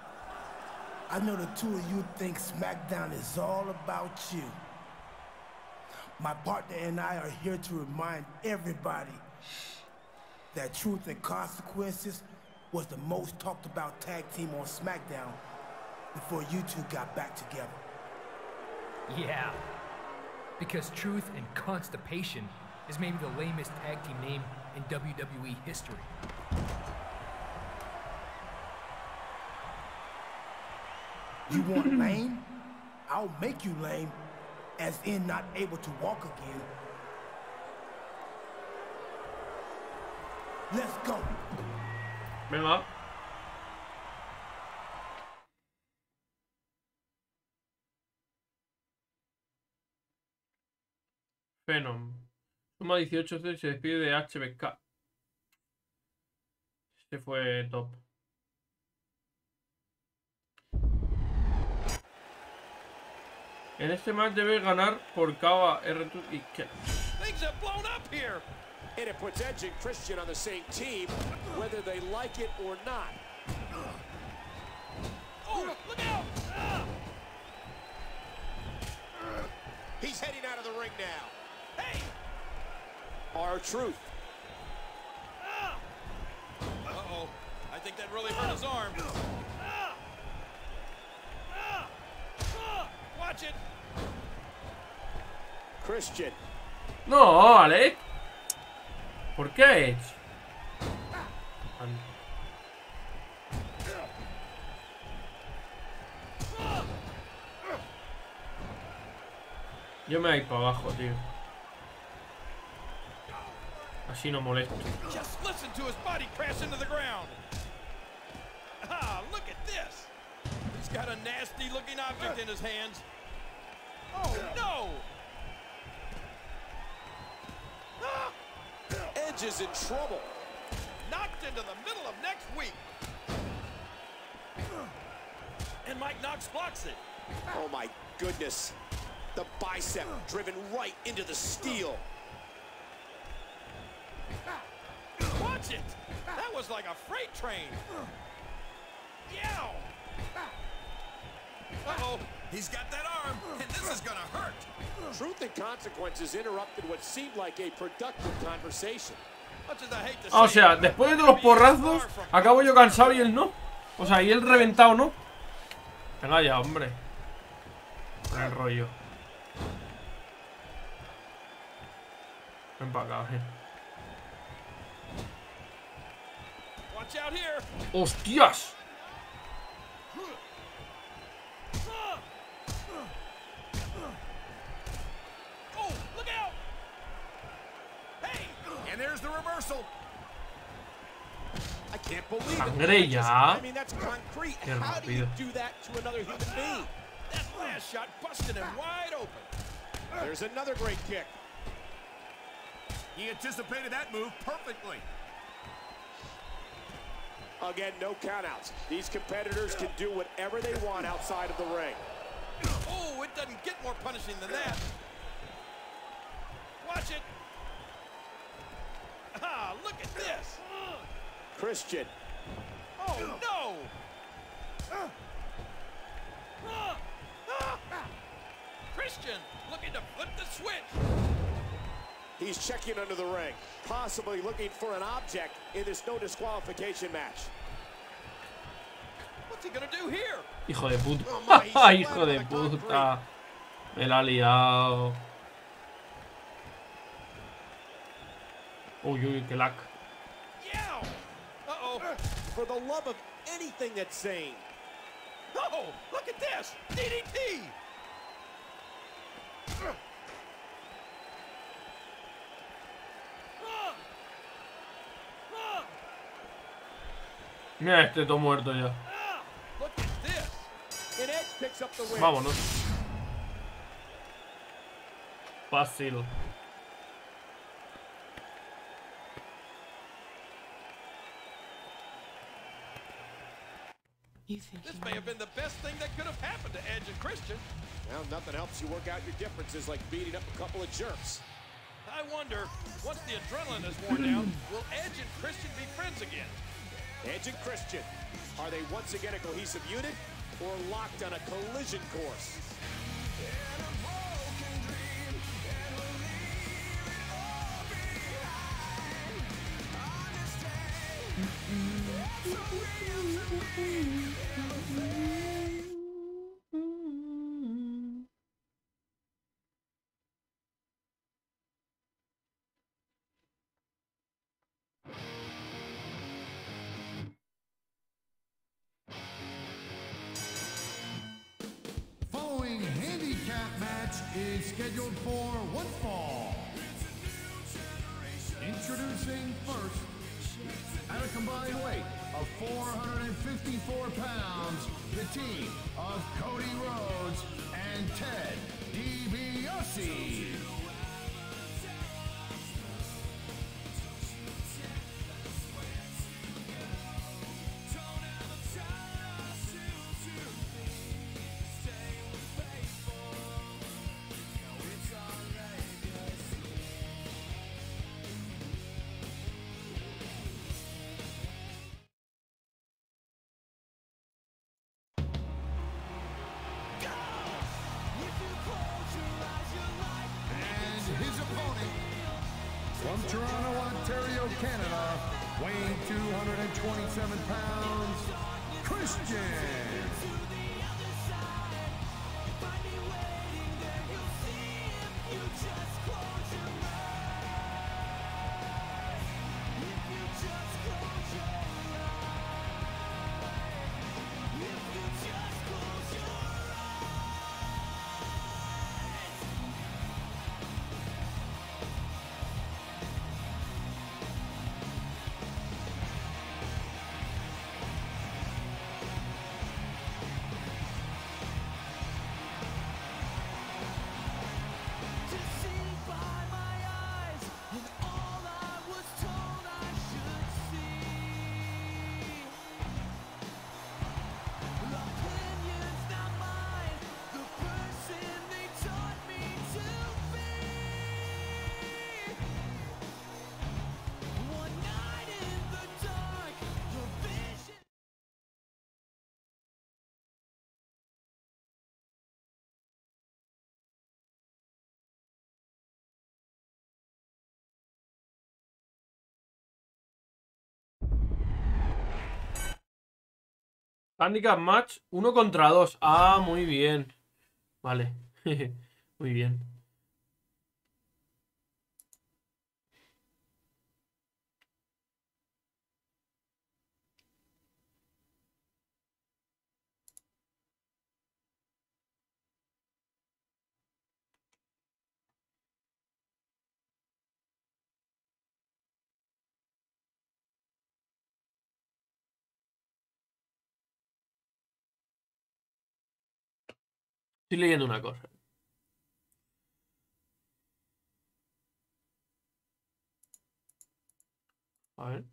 I know the two of you think SmackDown is all about you. My partner and I are here to remind everybody that Truth and Consequences was the most talked about tag team on SmackDown before you two got back together. Yeah. Because Truth and Constipation is maybe the lamest tag team name in WWE history. You want lame? I'll make you lame, as in not able to walk again. Let's go. Venga. Venom. Suma 18 y se despide de HBK. Este fue top. En este match debe ganar por KO R2 y Ken. Things have blown up here. And it puts Edge and Christian on the same team, whether they like it or not. Oh, look out! Ah! He's heading out of the ring now. Hey! R-Truth. Ah! Uh-oh. I think that really hurt his arm. No, Alex. ¿Por qué? Yo me voy para abajo, tío. Así no molesto. Just listen to his body crash into the ground. Ah, look at this. He's got a nasty looking object in his hands. Oh, no! Edge is in trouble. Knocked into the middle of next week. And Mike Knox blocks it. Oh my goodness. The bicep driven right into the steel. Watch it! That was like a freight train. Yow! Uh-oh. He's got that arm, and this is gonna hurt. Truth and Consequences interrupted what seemed like a productive conversation. Much as I hate to Ah, o sea, después de los porrazos, acabo yo cansado y él no. O sea, y él reventado, ¿no? Venga ya, hombre. Con el rollo. Ven para acá, eh. Watch out here. ¡Hostias! And there's the reversal. I can't believe Sangre it. ya. I mean, that's concrete. Qué How do you do that to another human being? That last shot busted him wide open. There's another great kick. He anticipated that move perfectly. Again, no countouts. These competitors can do whatever they want outside of the ring. Oh, it doesn't get more punishing than that. Watch it. Ah, look at this. Christian. Oh, no. Christian looking to flip the switch. He's checking under the ring, possibly looking for an object in this no disqualification match. What's he gonna do here? Hijo de puta. Oh, my, he's Hijo de flat on the puta. Me la ha liado. Uy, uy, qué lag. For the love of anything that's sane. Oh, look at this! DDT! Mira este todo muerto ya. Uh, Vámonos. Fácil. You think This you may know have been the best thing that could have happened to Edge and Christian. Well, nothing helps you work out your differences like beating up a couple of jerks. I wonder, once the adrenaline is worn down, will Edge and Christian be friends again? Edge and Christian, are they once again a cohesive unit or locked on a collision course? Following 454 pounds, the team of Cody Rhodes and Ted DiBiase. Canada, weighing 227 pounds, Christian. Handicap match, uno contra dos. Ah, muy bien. Vale. muy bien. Estoy leyendo una cosa. A ver.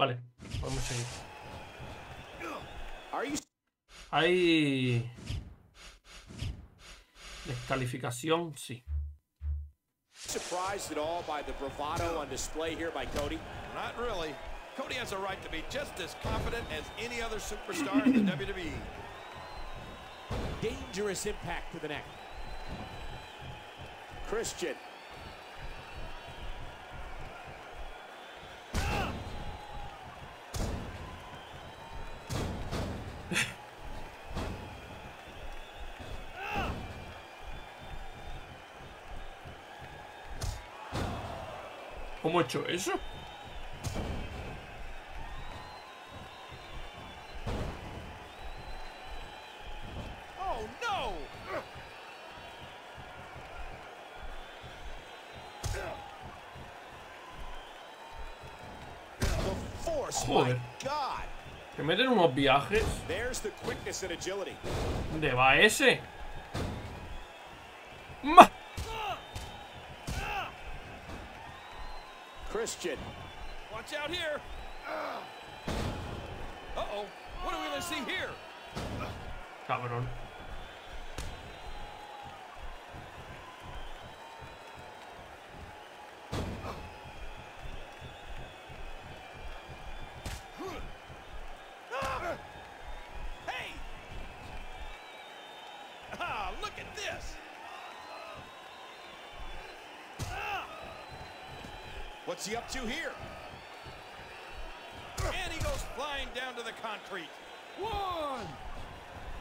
Vale, podemos seguir. Are you Hay... Descalificación, sí. surprised at all by the bravado on display here by Cody? Not really. Cody has a right to be just as confident as any other superstar in the WWE. Dangerous impact to the neck. Christian. ¿Cómo he hecho eso? Oh no! Joder. Que meten unos viajes. ¿Dónde va ese? Christian. Watch out here. Uh-oh. What are we going to see here? Cabrón. Hey! Ah, look at this. Ah! What's he up to here? And he goes flying down to the concrete. One!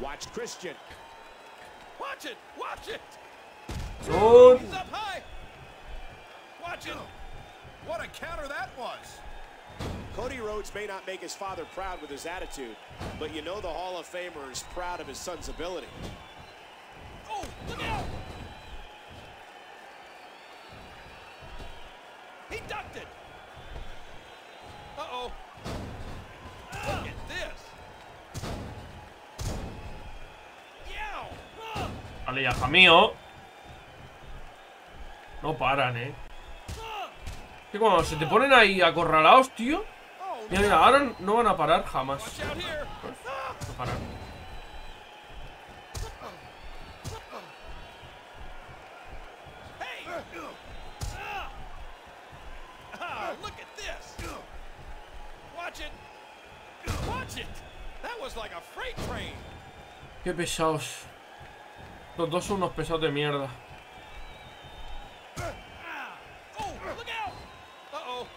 Watch Christian. Watch it! Watch it! Good. He's up high! Watch it! What a counter that was. Cody Rhodes may not make his father proud with his attitude, but you know the Hall of Famer is proud of his son's ability. Vale, ya mío. No paran, eh. Que cuando se te ponen ahí acorralados, tío. Mira, mira, ahora no van a parar jamás. No paran. Qué pesados. Los dos son unos pesados de mierda. Oh, look out! Uh-oh.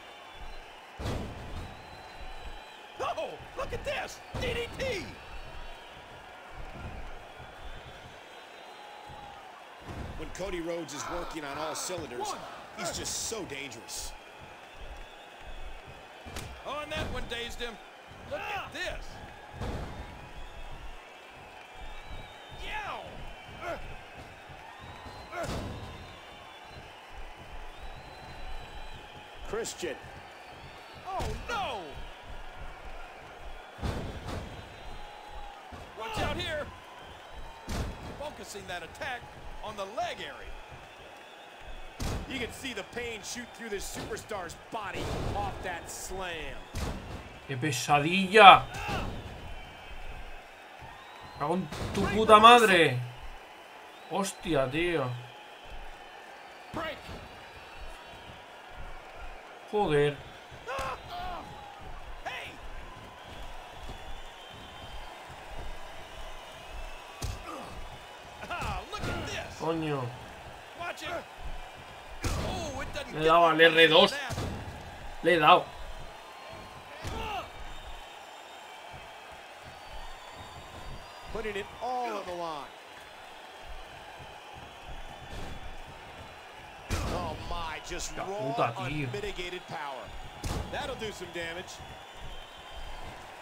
Oh, look at this! DDT! When Cody Rhodes is working on all cylinders, he's just so dangerous. Oh, and that one dazed him. Look at ah! this! Christian. Oh, no! Watch out here! Focusing that attack on the leg area. You can see the pain shoot through this superstar's body off that slam. ¡Qué pesadilla! ¡Cago en tu puta madre! ¡Hostia, tío! Joder. Coño. Le he dado al R2. Le he dado.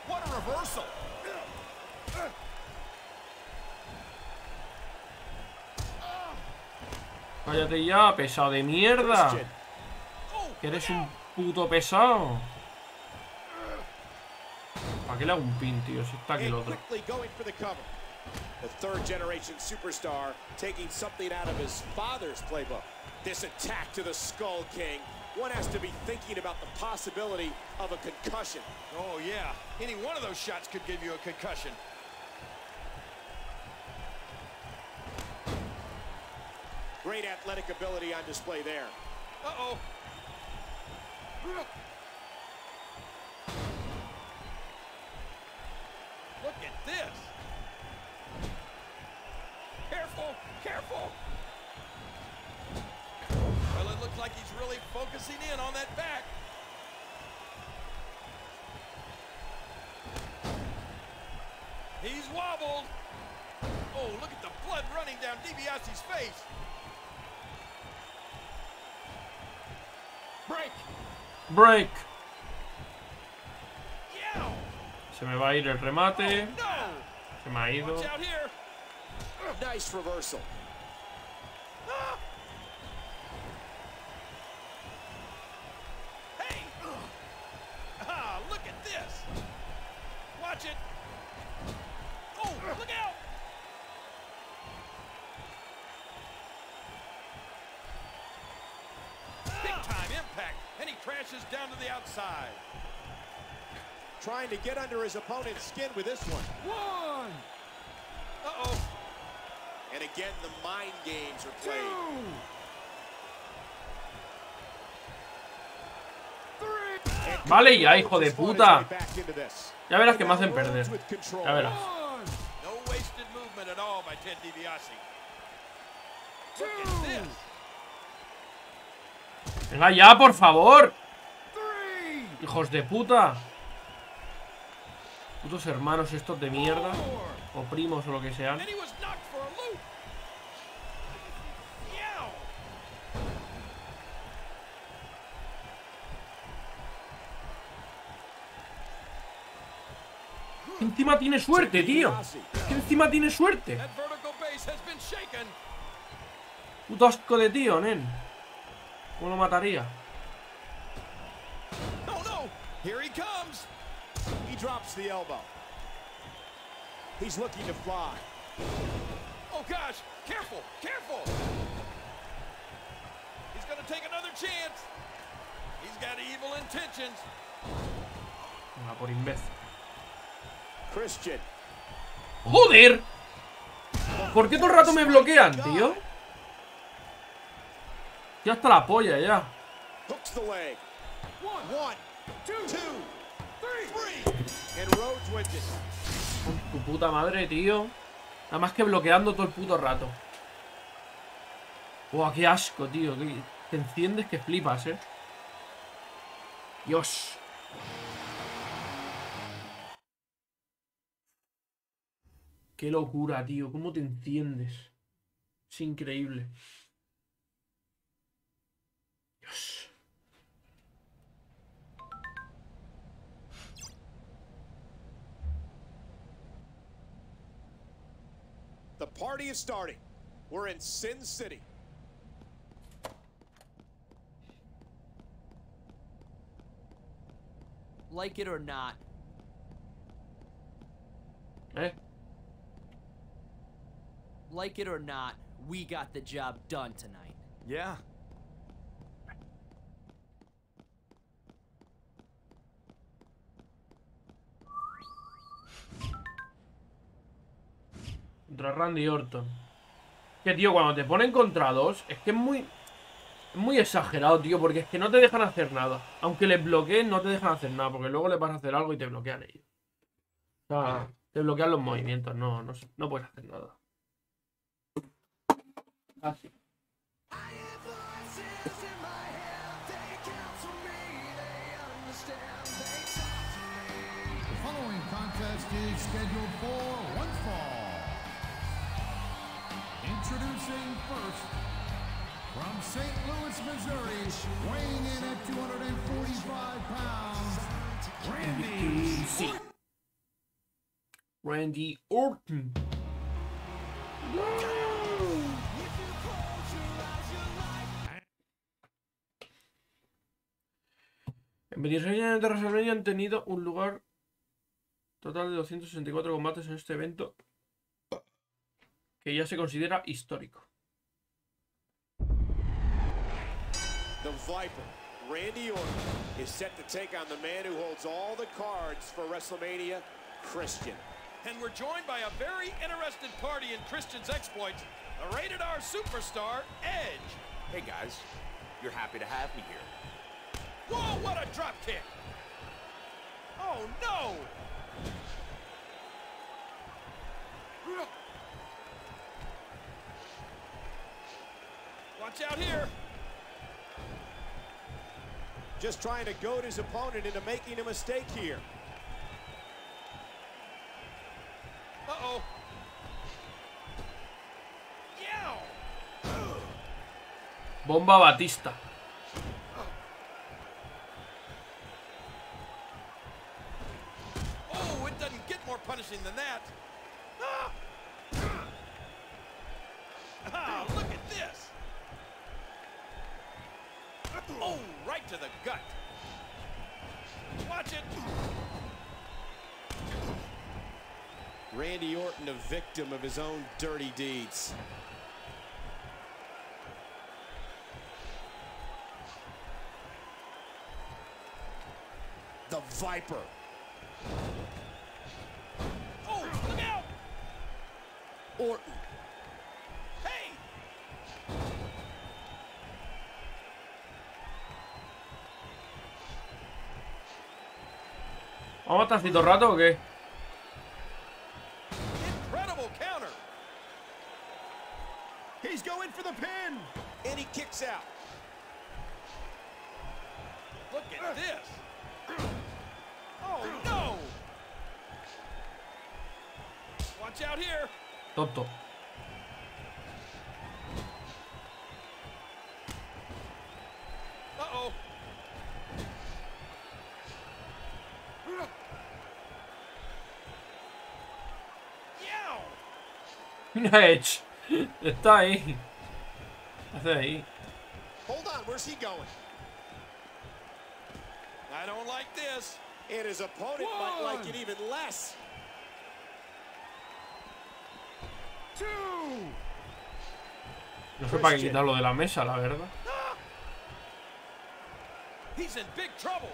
What a reversal. Cállate ya, pesado de mierda. Que eres un puto pesado. ¿Para qué le hago un pin, tío? Si está aquí el otro. Quickly going for the cover. The third generation superstar taking something out of his father's playbook. This attack to the Skull King. One has to be thinking about the possibility of a concussion. Oh, yeah. Any one of those shots could give you a concussion. Great athletic ability on display there. Uh-oh. Look at this. Careful, careful. Well, it looks like he's really focusing in on that back. He's wobbled. Oh, look at the blood running down DiBiase's face. Break. Break. Se me va a ir el remate. Oh, Se me ha ido. Watch out here. Nice reversal. Hey! Ah, look at this. Watch it. Oh, look out! Big time impact, and he crashes down to the outside. Trying to get under his opponent's skin with this one. One. Uh-oh. And again, the mind games are played. Vale ya, hijo de puta. Ya verás que me hacen perder. Ya verás. Venga ya, por favor. Hijos de puta. Putos hermanos estos de mierda. O primos o lo que sean. Encima tiene suerte, tío. Encima tiene suerte. Puto asco de tío, nen. ¿Cómo lo mataría? Oh, Here he comes. He drops the elbow. He's looking to fly. Oh gosh, careful, careful. He's gonna take another chance. He's got evil intentions. Una por. ¡Joder! ¿Por qué todo el rato me bloquean, tío? Ya está la polla, ya. It. Tu puta madre, tío. Nada más que bloqueando todo el puto rato. Buah, qué asco, tío. Te enciendes que flipas, eh. Dios. Qué locura, tío. ¿Cómo te enciendes? Es increíble. Dios. The party is starting. We're in Sin City. Like it or not, Eh. Like it or not, we got the job done tonight. Yeah. Contra Randy Orton. Que tío, cuando te ponen contra dos, es que es muy. Es muy exagerado, tío, porque es que no te dejan hacer nada. Aunque les bloqueen, no te dejan hacer nada, porque luego les vas a hacer algo y te bloquean ellos. O sea, te bloquean los movimientos, no, no, no puedes hacer nada. Así. The following contest is scheduled for one fall. Introducing first, from St. Louis, Missouri, weighing in at 245 pounds, Randy Randy Orton. 26 años de WrestleMania han tenido un lugar total de 264 combates en este evento. que ya se considera histórico. The Viper, Randy Orton, is set to take on the man who holds all the cards for WrestleMania, Christian. And we're joined by a very interested party in Christian's exploits, the rated R superstar, Edge. Hey guys, you're happy to have me here. Whoa, what a drop kick! Oh no! Watch out here! Just trying to goad his opponent into making a mistake here. Uh-oh. Bomba Batista. Oh, it doesn't get more punishing than that. Ah! Ah, look at this. Oh, right to the gut. Watch it. Randy Orton, a victim of his own dirty deeds. The Viper. Orton. Hey! ¿Vamos a estar cito rato o qué? Incredible counter. He's going for the pin. And he kicks out. Look at this. Oh, no! Watch out here. Tonto. Uh-oh. Edge. Está ahí. Hace ahí. Hold on, where's he going? I don't like this. And his opponent might like it even less. No sé para qué quitarlo de la mesa, la verdad. He's in big trouble.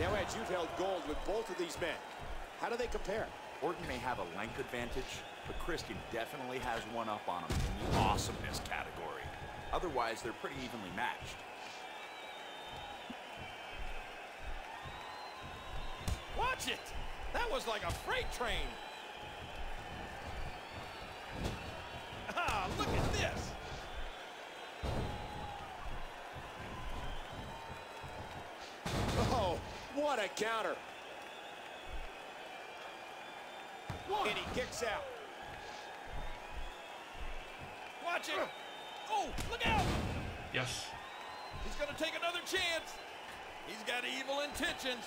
Now, Edge, you've held gold with both of these men. How do they compare? Orton may have a length advantage, but Christian definitely has one up on him in the awesomeness category. Otherwise, they're pretty evenly matched. Watch it. That was like a freight train. Ah, look at this. Oh, what a counter. And he kicks out. Watch it. Oh, look out. Yes. He's going to take another chance. He's got evil intentions.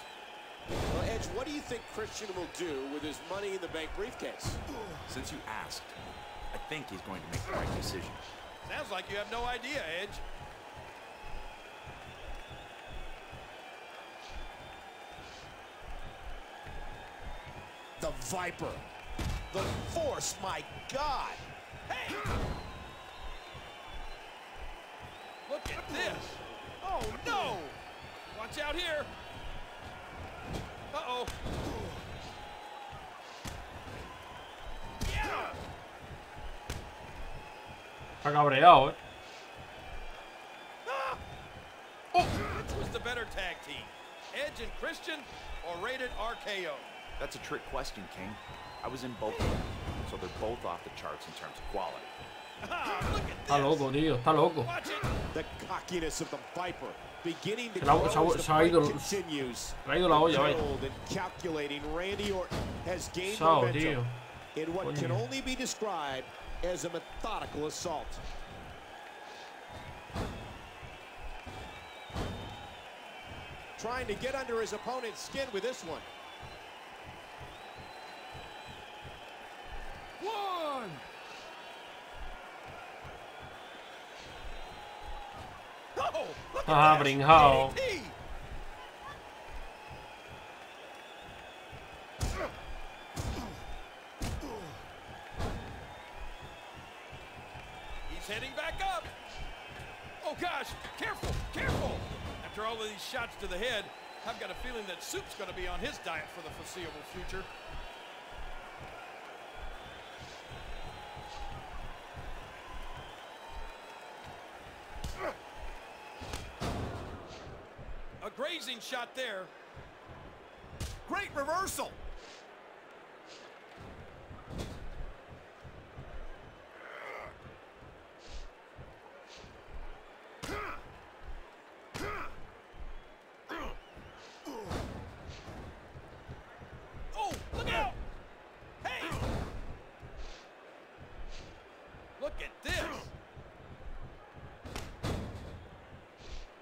Well, Edge, what do you think Christian will do with his Money in the Bank briefcase? Since you asked, I think he's going to make the right decision. Sounds like you have no idea, Edge. The Viper. The Force, my God. Hey! Look at this. Oh, no. Watch out here. Uh-oh. Está cabreado, eh. Which was the better tag team? Edge and Christian or rated RKO? That's a trick question, King. I was in both of them, so they're both off the charts in terms of quality. Ah, look at Está loco, tío. Está loco. The cockiness of the Viper beginning to Se la- grow se ha- as the se ha fight ido- continues. se ha ido la olla, vaya. Cold and calculating, Randy Orton has gained Sao, momentum tío. In what can Coño. only be described as a methodical assault. Trying to get under his opponent's skin with this one. One. Oh, look Ah, this. brincao. DDT. Oh gosh, careful, careful! After all of these shots to the head, I've got a feeling that Soup's going to be on his diet for the foreseeable future. A grazing shot there. Great reversal. Oh, look out! Hey! Look at this!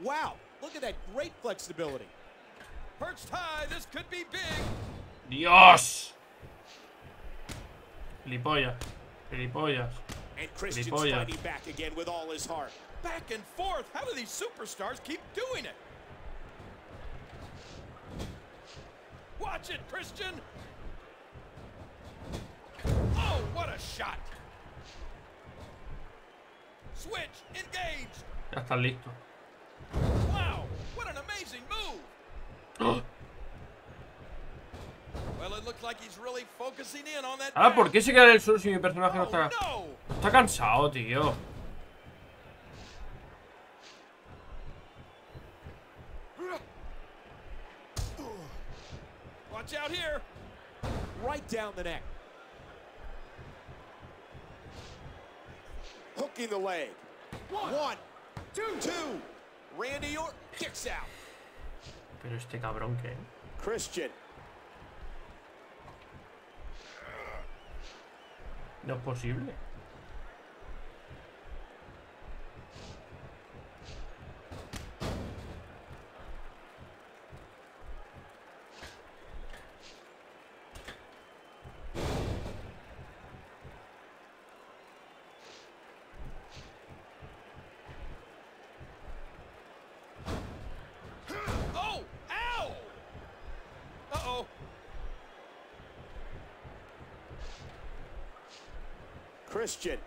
Wow, look at that great flexibility. Perched high, this could be big. ¡Dios! Gilipollas. Gilipollas. And Christian's Gilipollas. fighting back again with all his heart. Back and forth. How do these superstars keep doing it? Watch it, Christian. Oh, what a shot. Switch, engage. Ya estás listo. In on that. Ahora, ¿por qué se queda en el suelo si mi personaje no oh, está... no. no está cansado, tío? Watch out here. Right down the neck. Hooking the leg. One, two, two. Randy Orton kicks out. Pero este cabrón que... Christian. No es posible. Christian.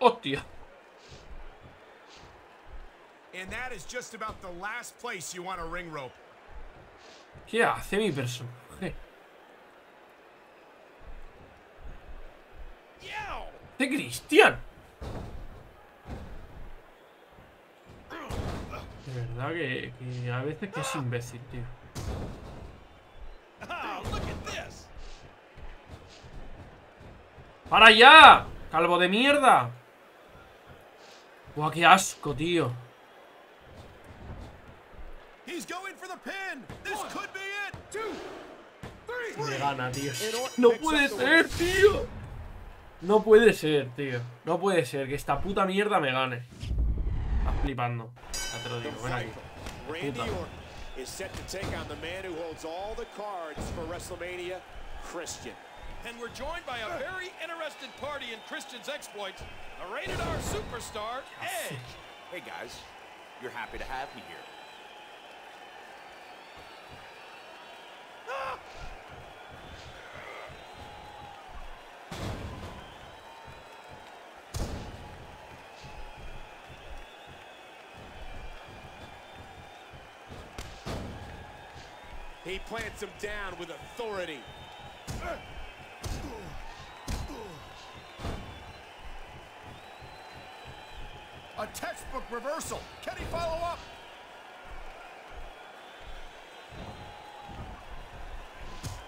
¡Hostia! And that is just about the last place you want a ring rope. ¿Qué hace mi personaje? ¡De Cristian! De verdad que, que a veces que es imbécil, tío. ¡Para ya! ¡Calvo de mierda! ¡Buah, qué asco, tío! He's going for the pin. This could be it. Two, three. Me gana, tío. No puede ser, tío. No puede ser, tío. No puede ser que esta puta mierda me gane. Estás flipando. Ya te lo digo, ven aquí. Randy Puta. Orton is set to take on the man who holds all the cards for WrestleMania, Christian. And we're joined by a very interested party in Christian's exploits, a rated R superstar, Edge. Hey guys, you're happy to have me here. He plants him down with authority. A textbook reversal. Can he follow up?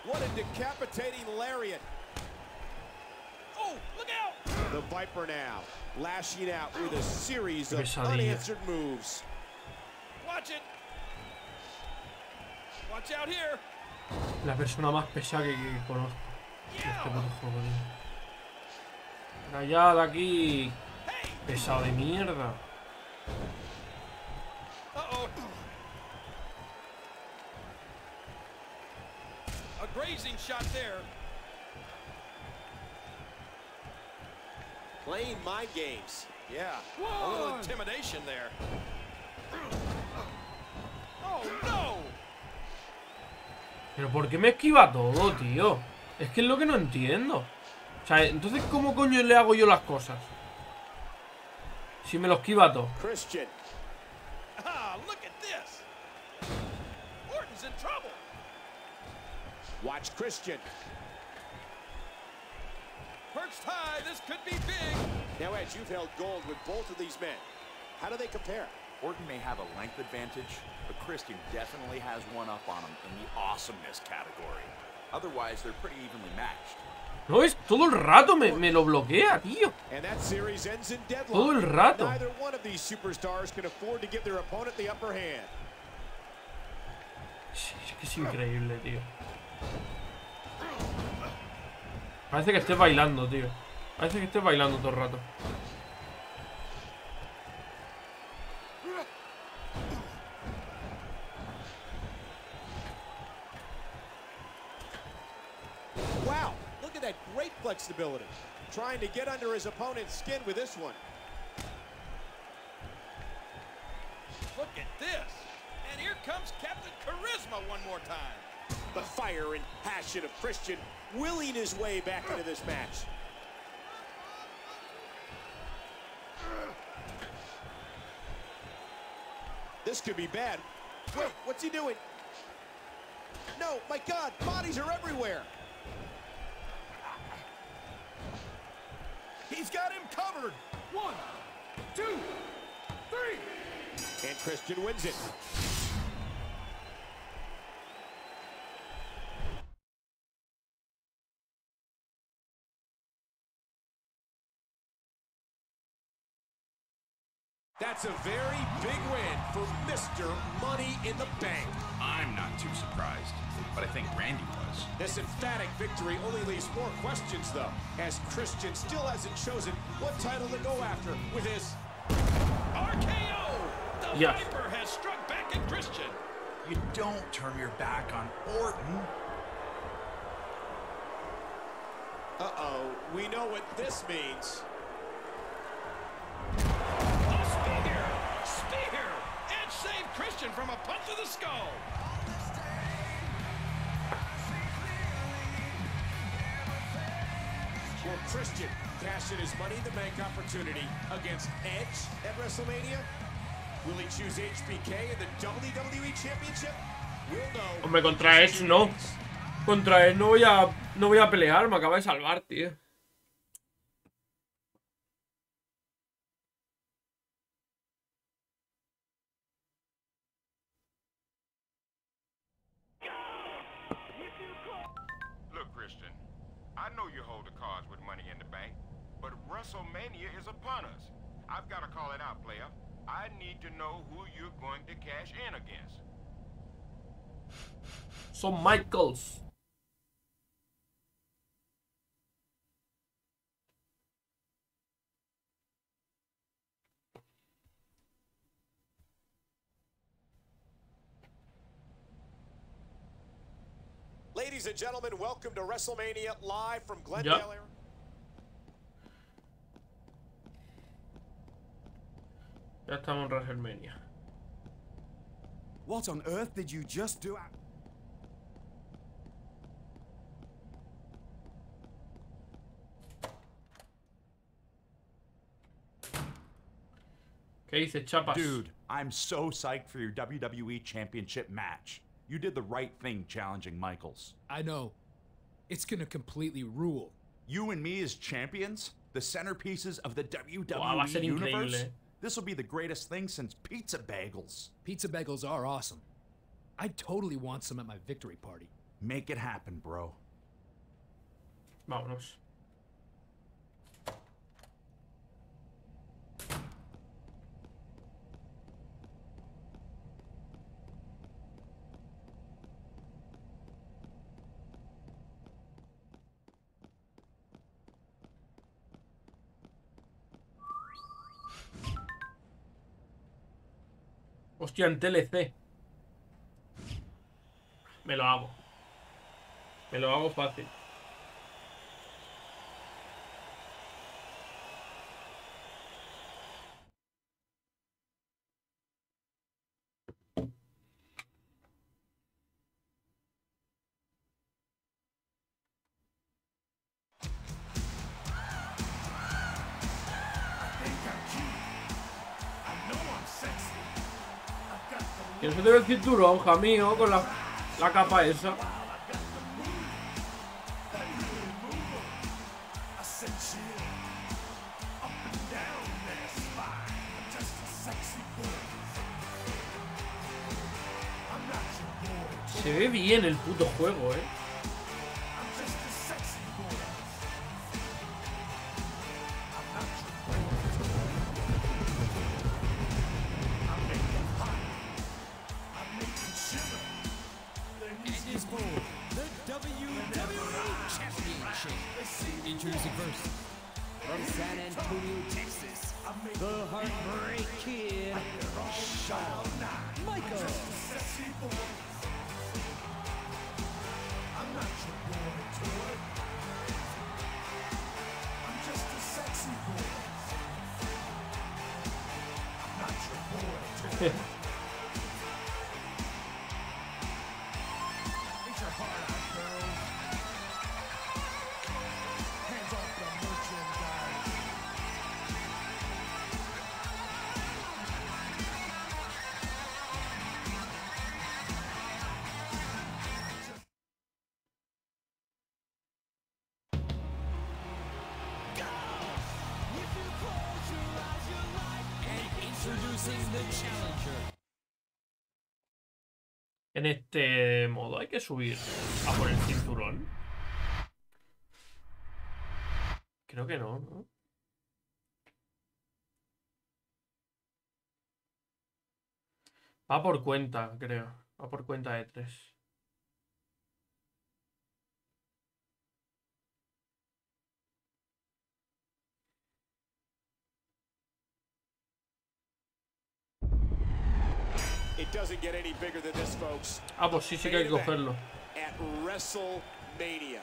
What a decapitating lariat. Oh, look out! The Viper now, lashing out with a series of unanswered moves. Watch it. Watch out here. La persona más pesada que, que conozco. de Este puto juego, tío. Venga ya, de aquí. Pesado de mierda. A grazing shot there. Playing mind games. Yeah, a little intimidation there. Oh, no! Pero ¿por qué me esquiva todo, tío? Es que es lo que no entiendo. O sea, entonces, ¿cómo coño le hago yo las cosas? Si me lo esquiva todo. Christian. Ah, look at this. Orton's in trouble. Watch Christian. Perched high, this could be big. Now, Edge, you've held gold with both of these men. How do they compare? Orton may have a length advantage, but Christian definitely has one up on him in the awesomeness category. Otherwise, they're pretty evenly matched. No, es todo el rato me, me lo bloquea, tío. Todo el rato. Que es increíble, tío. Parece que estés bailando, tío. Parece que estés bailando todo el rato. Great flexibility. Trying to get under his opponent's skin with this one. Look at this. And here comes Captain Charisma one more time. The fire and passion of Christian willing his way back into this match. This could be bad. Wait, what's he doing? No, my God, bodies are everywhere. He's got him covered. One, two, three. And Christian wins it. That's a very big win for Mr. Money in the Bank. I'm not too surprised, but I think Randy was. This emphatic victory only leaves more questions, though, as Christian still hasn't chosen what title to go after with his RKO. The Yes. Viper has struck back at Christian. You don't turn your back on Orton. Uh-oh, we know what this means. Saved from a punch to the skull. Will Christian cash in his Money in the Bank opportunity against Edge at WrestleMania? Will he choose HBK in the WWE Championship? We'll know. Hombre, contra Edge no. Contra Edge no voy a, no voy a pelear, me acaba de salvar, tío. WrestleMania is upon us. I've got to call it out, player. I need to know who you're going to cash in against. Shawn Michaels. Ladies and gentlemen, welcome to WrestleMania live from Yeah. Glendale. Arizona. Ya estamos en WrestleMania. What on earth did you just do? ¿Qué dices, chapas? Dude, I'm so psyched for your WWE Championship match. You did the right thing challenging Michaels. I know. It's gonna completely rule. You and me as champions, the centerpieces of the WWE Wow, va a ser universe. increíble. Eh. This will be the greatest thing since pizza bagels. Pizza bagels are awesome. I totally want some at my victory party. Make it happen, bro. Vámonos. Hostia, en TLC. Me lo hago. Me lo hago fácil. Cinturón, jamío, con la, la capa esa. Se ve bien el puto juego, eh. Shawn En este modo hay que subir a por el cinturón. Creo que no, ¿no? Va por cuenta, creo. Va por cuenta de tres. It doesn't get any bigger than this, folks. Ah, pues sí, sí que hay que cogerlo. At WrestleMania.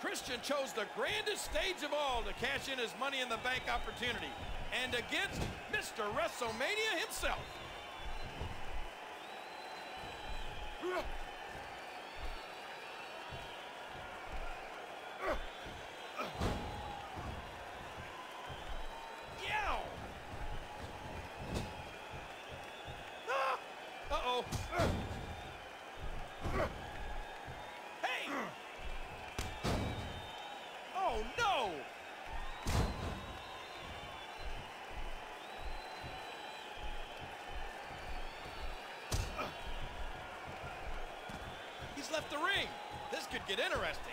Christian chose the grandest stage of all to cash in his Money in the Bank opportunity. And against Mr. WrestleMania himself. Left the ring. This could get interesting.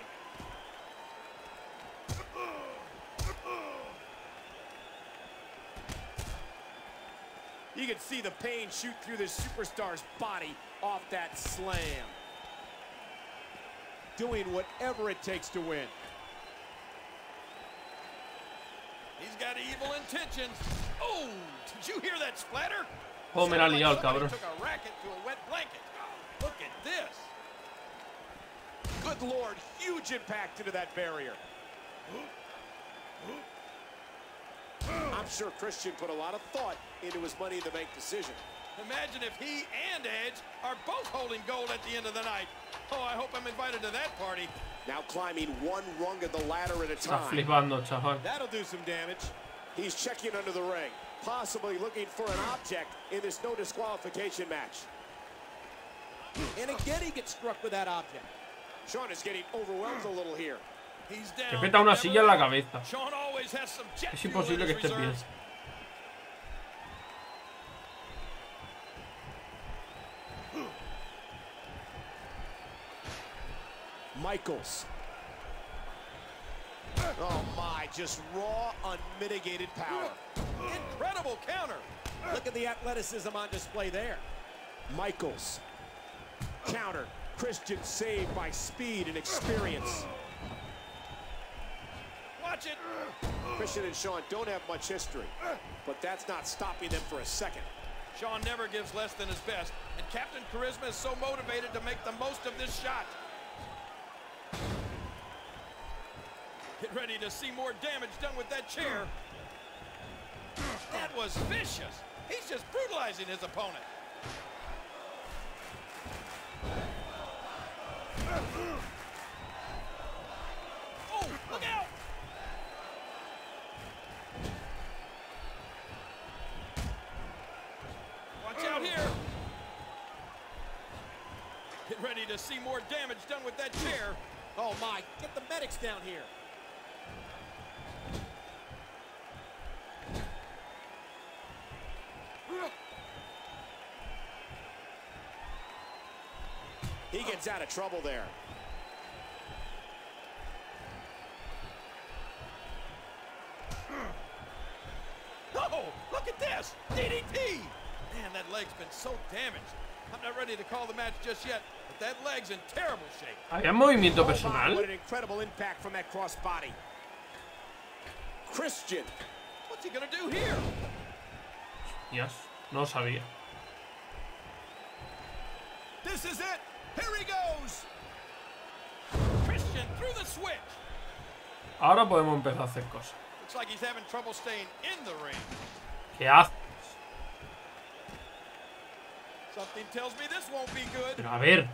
You can see the pain shoot through this superstar's body off that slam. Doing whatever it takes to win. He's got evil intentions. Oh, did you hear that splatter? Oh, me la ha liado cabrón. took a racket to a wet blanket. Look at this. Good lord, huge impact into that barrier. I'm sure Christian put a lot of thought into his Money in the Bank decision. Imagine if he and Edge are both holding gold at the end of the night. Oh, I hope I'm invited to that party. Now climbing one rung of the ladder at a Está time. flipando, chaval. That'll do some damage. He's checking under the ring, possibly looking for an object in this no disqualification match. And again, he gets struck with that object. Shawn is getting overwhelmed a little here. He's Que peta una silla en la cabeza. Shawn always has some jet Es imposible que esté bien. Michaels. Oh my, just raw, unmitigated power. Incredible counter. Look at the athleticism on display there. Michaels. Counter. Christian saved by speed and experience. Watch it. Christian and Shawn don't have much history, but that's not stopping them for a second. Shawn never gives less than his best, and Captain Charisma is so motivated to make the most of this shot. Get ready to see more damage done with that chair. That was vicious. He's just brutalizing his opponent. Oh, look out! Watch out here. Get ready to see more damage done with that chair. Oh my, get the medics down here. He gets out of trouble there. Oh, look at this! DDT! Man, that leg's been so damaged. I'm not ready to call the match just yet, but that leg's in terrible shape. ¿Había movimiento personal? what an incredible impact from that crossbody. Christian. What's he gonna do here? Yes, no lo sabía. This is it. Here he goes. Christian through the switch. Ahora podemos empezar a hacer cosas. Looks like he's having trouble staying in the ring. ¿Qué hace? Something tells me this won't be good. Pero a ver.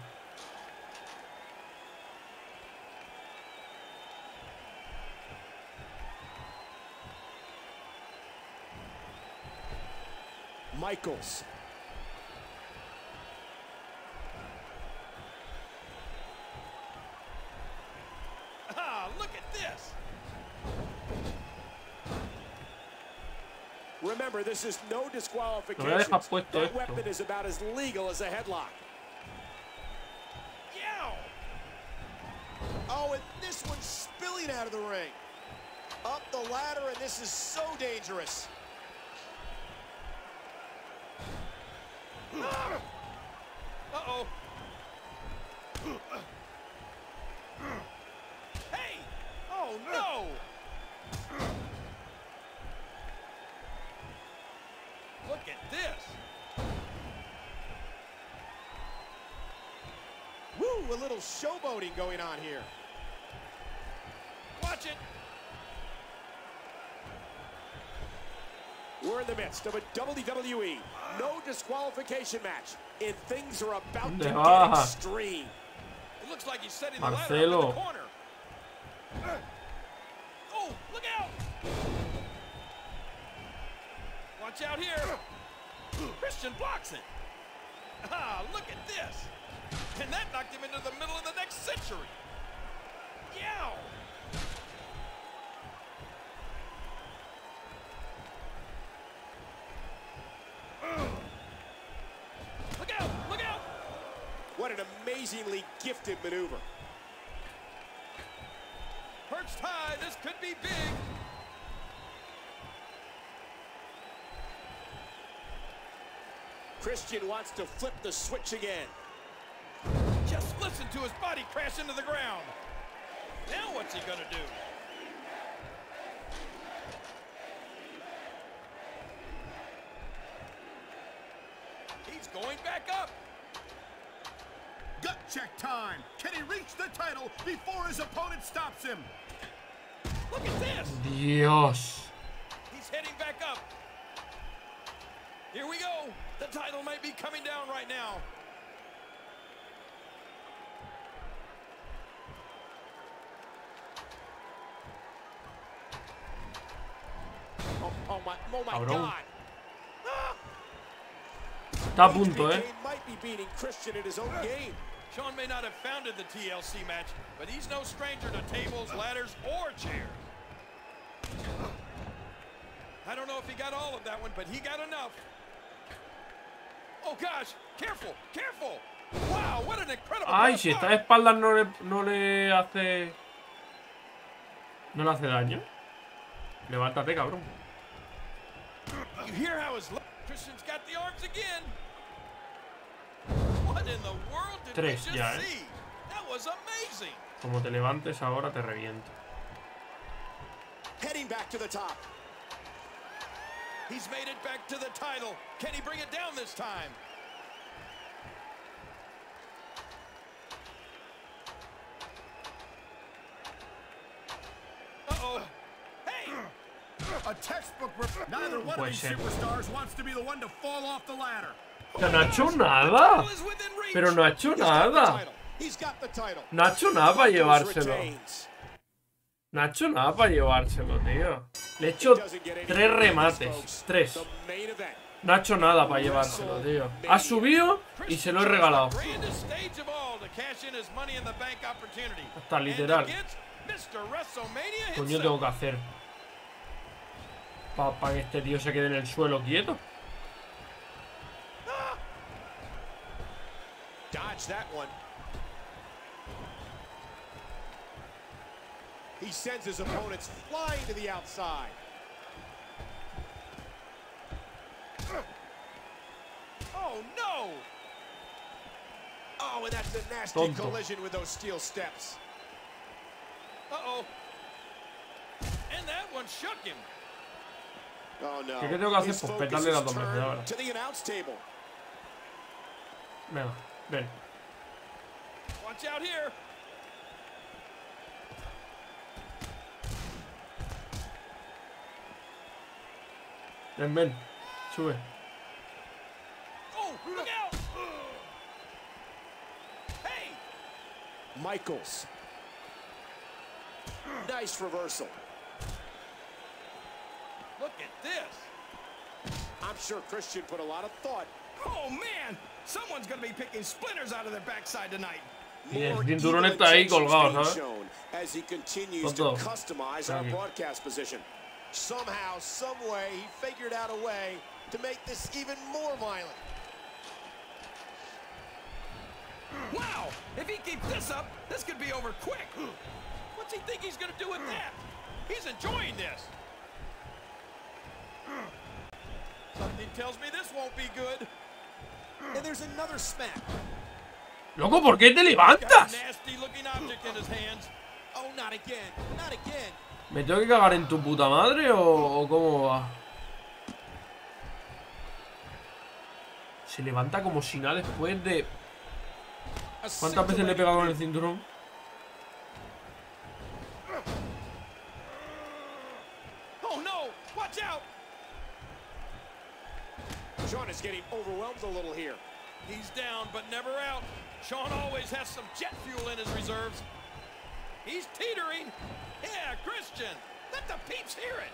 Michaels. Remember, this is no Lo voy a disqualification. dejar That esto. weapon is about as legal as a headlock. Yow! Oh, and this one's spilling out of the ring. Up the ladder, and this is so dangerous. Uh-oh. Hey! Oh, no! Look at this. Woo, a little showboating going on here. Watch it. We're in the midst of a WWE no disqualification match, and things are about to get ah. extreme. It looks like he's setting the ladder up in the corner. Oh, look out! Watch out here. Christian blocks it. Ah, look at this. And that knocked him into the middle of the next century. Yow! Look out! Look out! What an amazingly gifted maneuver. Perched high, this could be big. Christian wants to flip the switch again. Just listen to his body crash into the ground. Now what's he gonna do? He's going back up. Gut check time. Can he reach the title before his opponent stops him? Look at this. Dios. He's heading back up. Here we go. The title might be coming down right now. Oh, oh my, oh my Cabrón. God. Está a punto, eh. Might be beating Christian at his own game. Shawn may not have founded the TLC match, but he's no stranger to tables, ladders, or chairs. I don't know if he got all of that one, but he got enough. Ay, si está de espaldas no le, no le hace... No le hace daño. Levántate, cabrón. Tres ya, ¿eh? Como te levantes ahora te reviento. He's made it back to the title. Can he bring it down this time? Uh-oh. Hey! A textbook. ref- Neither one of Puede these superstars wants to be the one to fall off the ladder. Pero no ha hecho nada. Pero no ha hecho nada. He's got the title. No ha hecho nada para llevárselo. No ha hecho nada para llevárselo, tío. Le he hecho tres remates. Tres. No ha hecho nada para llevárselo, tío. Ha subido y se lo he regalado. Hasta literal. Coño tengo que hacer. Para que este tío se quede en el suelo quieto. Dodge that one. He sends his opponents flying to the outside. Oh no! Oh, and that's a nasty Tonto. collision with those steel steps. Uh-oh. And that one shook him. Oh no. ¿Qué tengo que hacer? His Pues focus petarle is las dos veces turned ahora. To the announce table. Venga, ven. Watch out here. Ven, ven. Sube. Oh, look out! Hey! Michaels. Nice reversal. Look at this. I'm sure Christian put a lot of thought. Oh man, someone's gonna be picking splinters out of their backside tonight. Y el More cinturón evil está ahí intentions colgado, being ¿sabes? As he continues to Tonto. Customize our Aquí. broadcast position. Somehow, some way, he figured out a way to make this even more violent. Wow! If he keeps this up, this could be over quick. What's he think he's gonna do with that? He's enjoying this. Something tells me this won't be good. And there's another smack. Loco, ¿por qué te levantas? nasty looking object in his hands. Oh, not again. Not again. ¿Me tengo que cagar en tu puta madre o, o cómo va? Se levanta como si nada después de... ¿Cuántas veces le he pegado con el cinturón? Oh no! Watch out! Sean is getting overwhelmed a little here. He's down, but never out. Sean always has some jet fuel in his reserves. He's teetering. Yeah, Christian. Let the peeps hear it.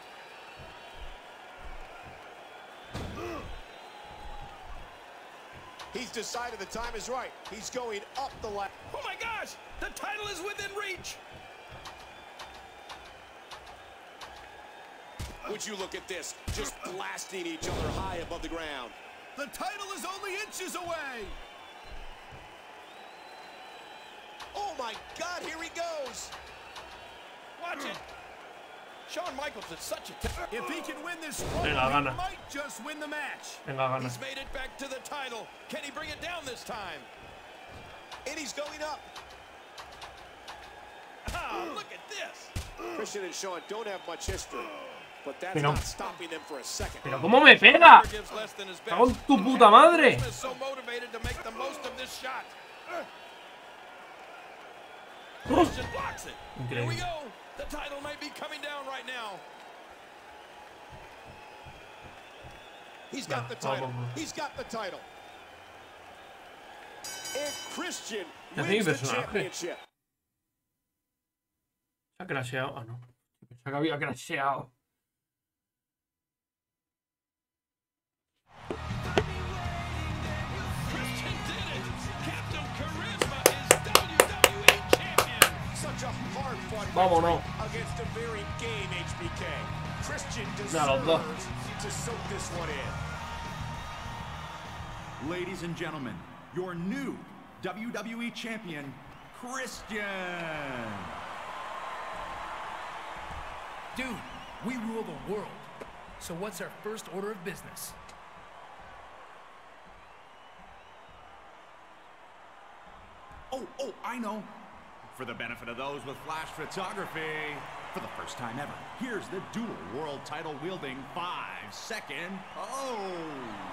He's decided the time is right. He's going up the ladder. Oh my gosh! The title is within reach. Would you look at this? Just blasting each other high above the ground. The title is only inches away. Oh my God, here he goes. Watch it. Shawn Michaels is such a. If he can win this struggle, he might just win the match. Venga, gana. He's made it back to the title. Can he bring it down this time? And he's going up. Ah, look at this. Christian and Shawn don't have much history, but that's Pero- not stopping them for a second. Pero ¿cómo me pega? Never gives less than his best. ¡Cago en tu puta madre! So motivated to make the most of this shot. Christian blocks it. Here we go. The title might be coming down right now. He's got Nah, the title. He's got the title. And Christian wins the championship. Se ha crasheado. Ah, no. Pensaba que había crasheado. One in. Ladies and gentlemen, your new WWE Champion, Christian. Dude, we rule the world. So what's our first order of business? Oh, oh, I know. For the benefit of those with flash photography, for the first time ever, here's the dual world title wielding five second pose.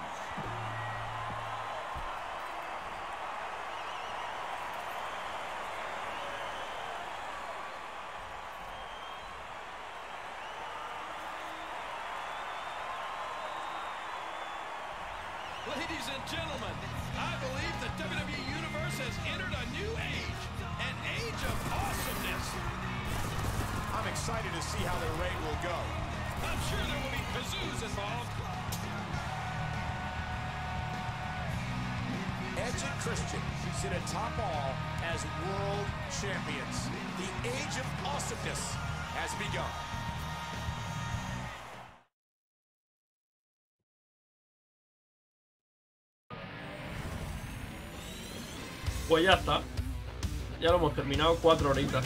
Pues ya está. Ya lo hemos terminado, cuatro horitas.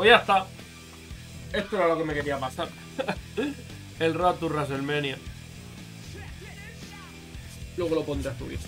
Pues ya está. Esto era lo que me quería pasar. El Road to WrestleMania. Luego lo pondré a subir.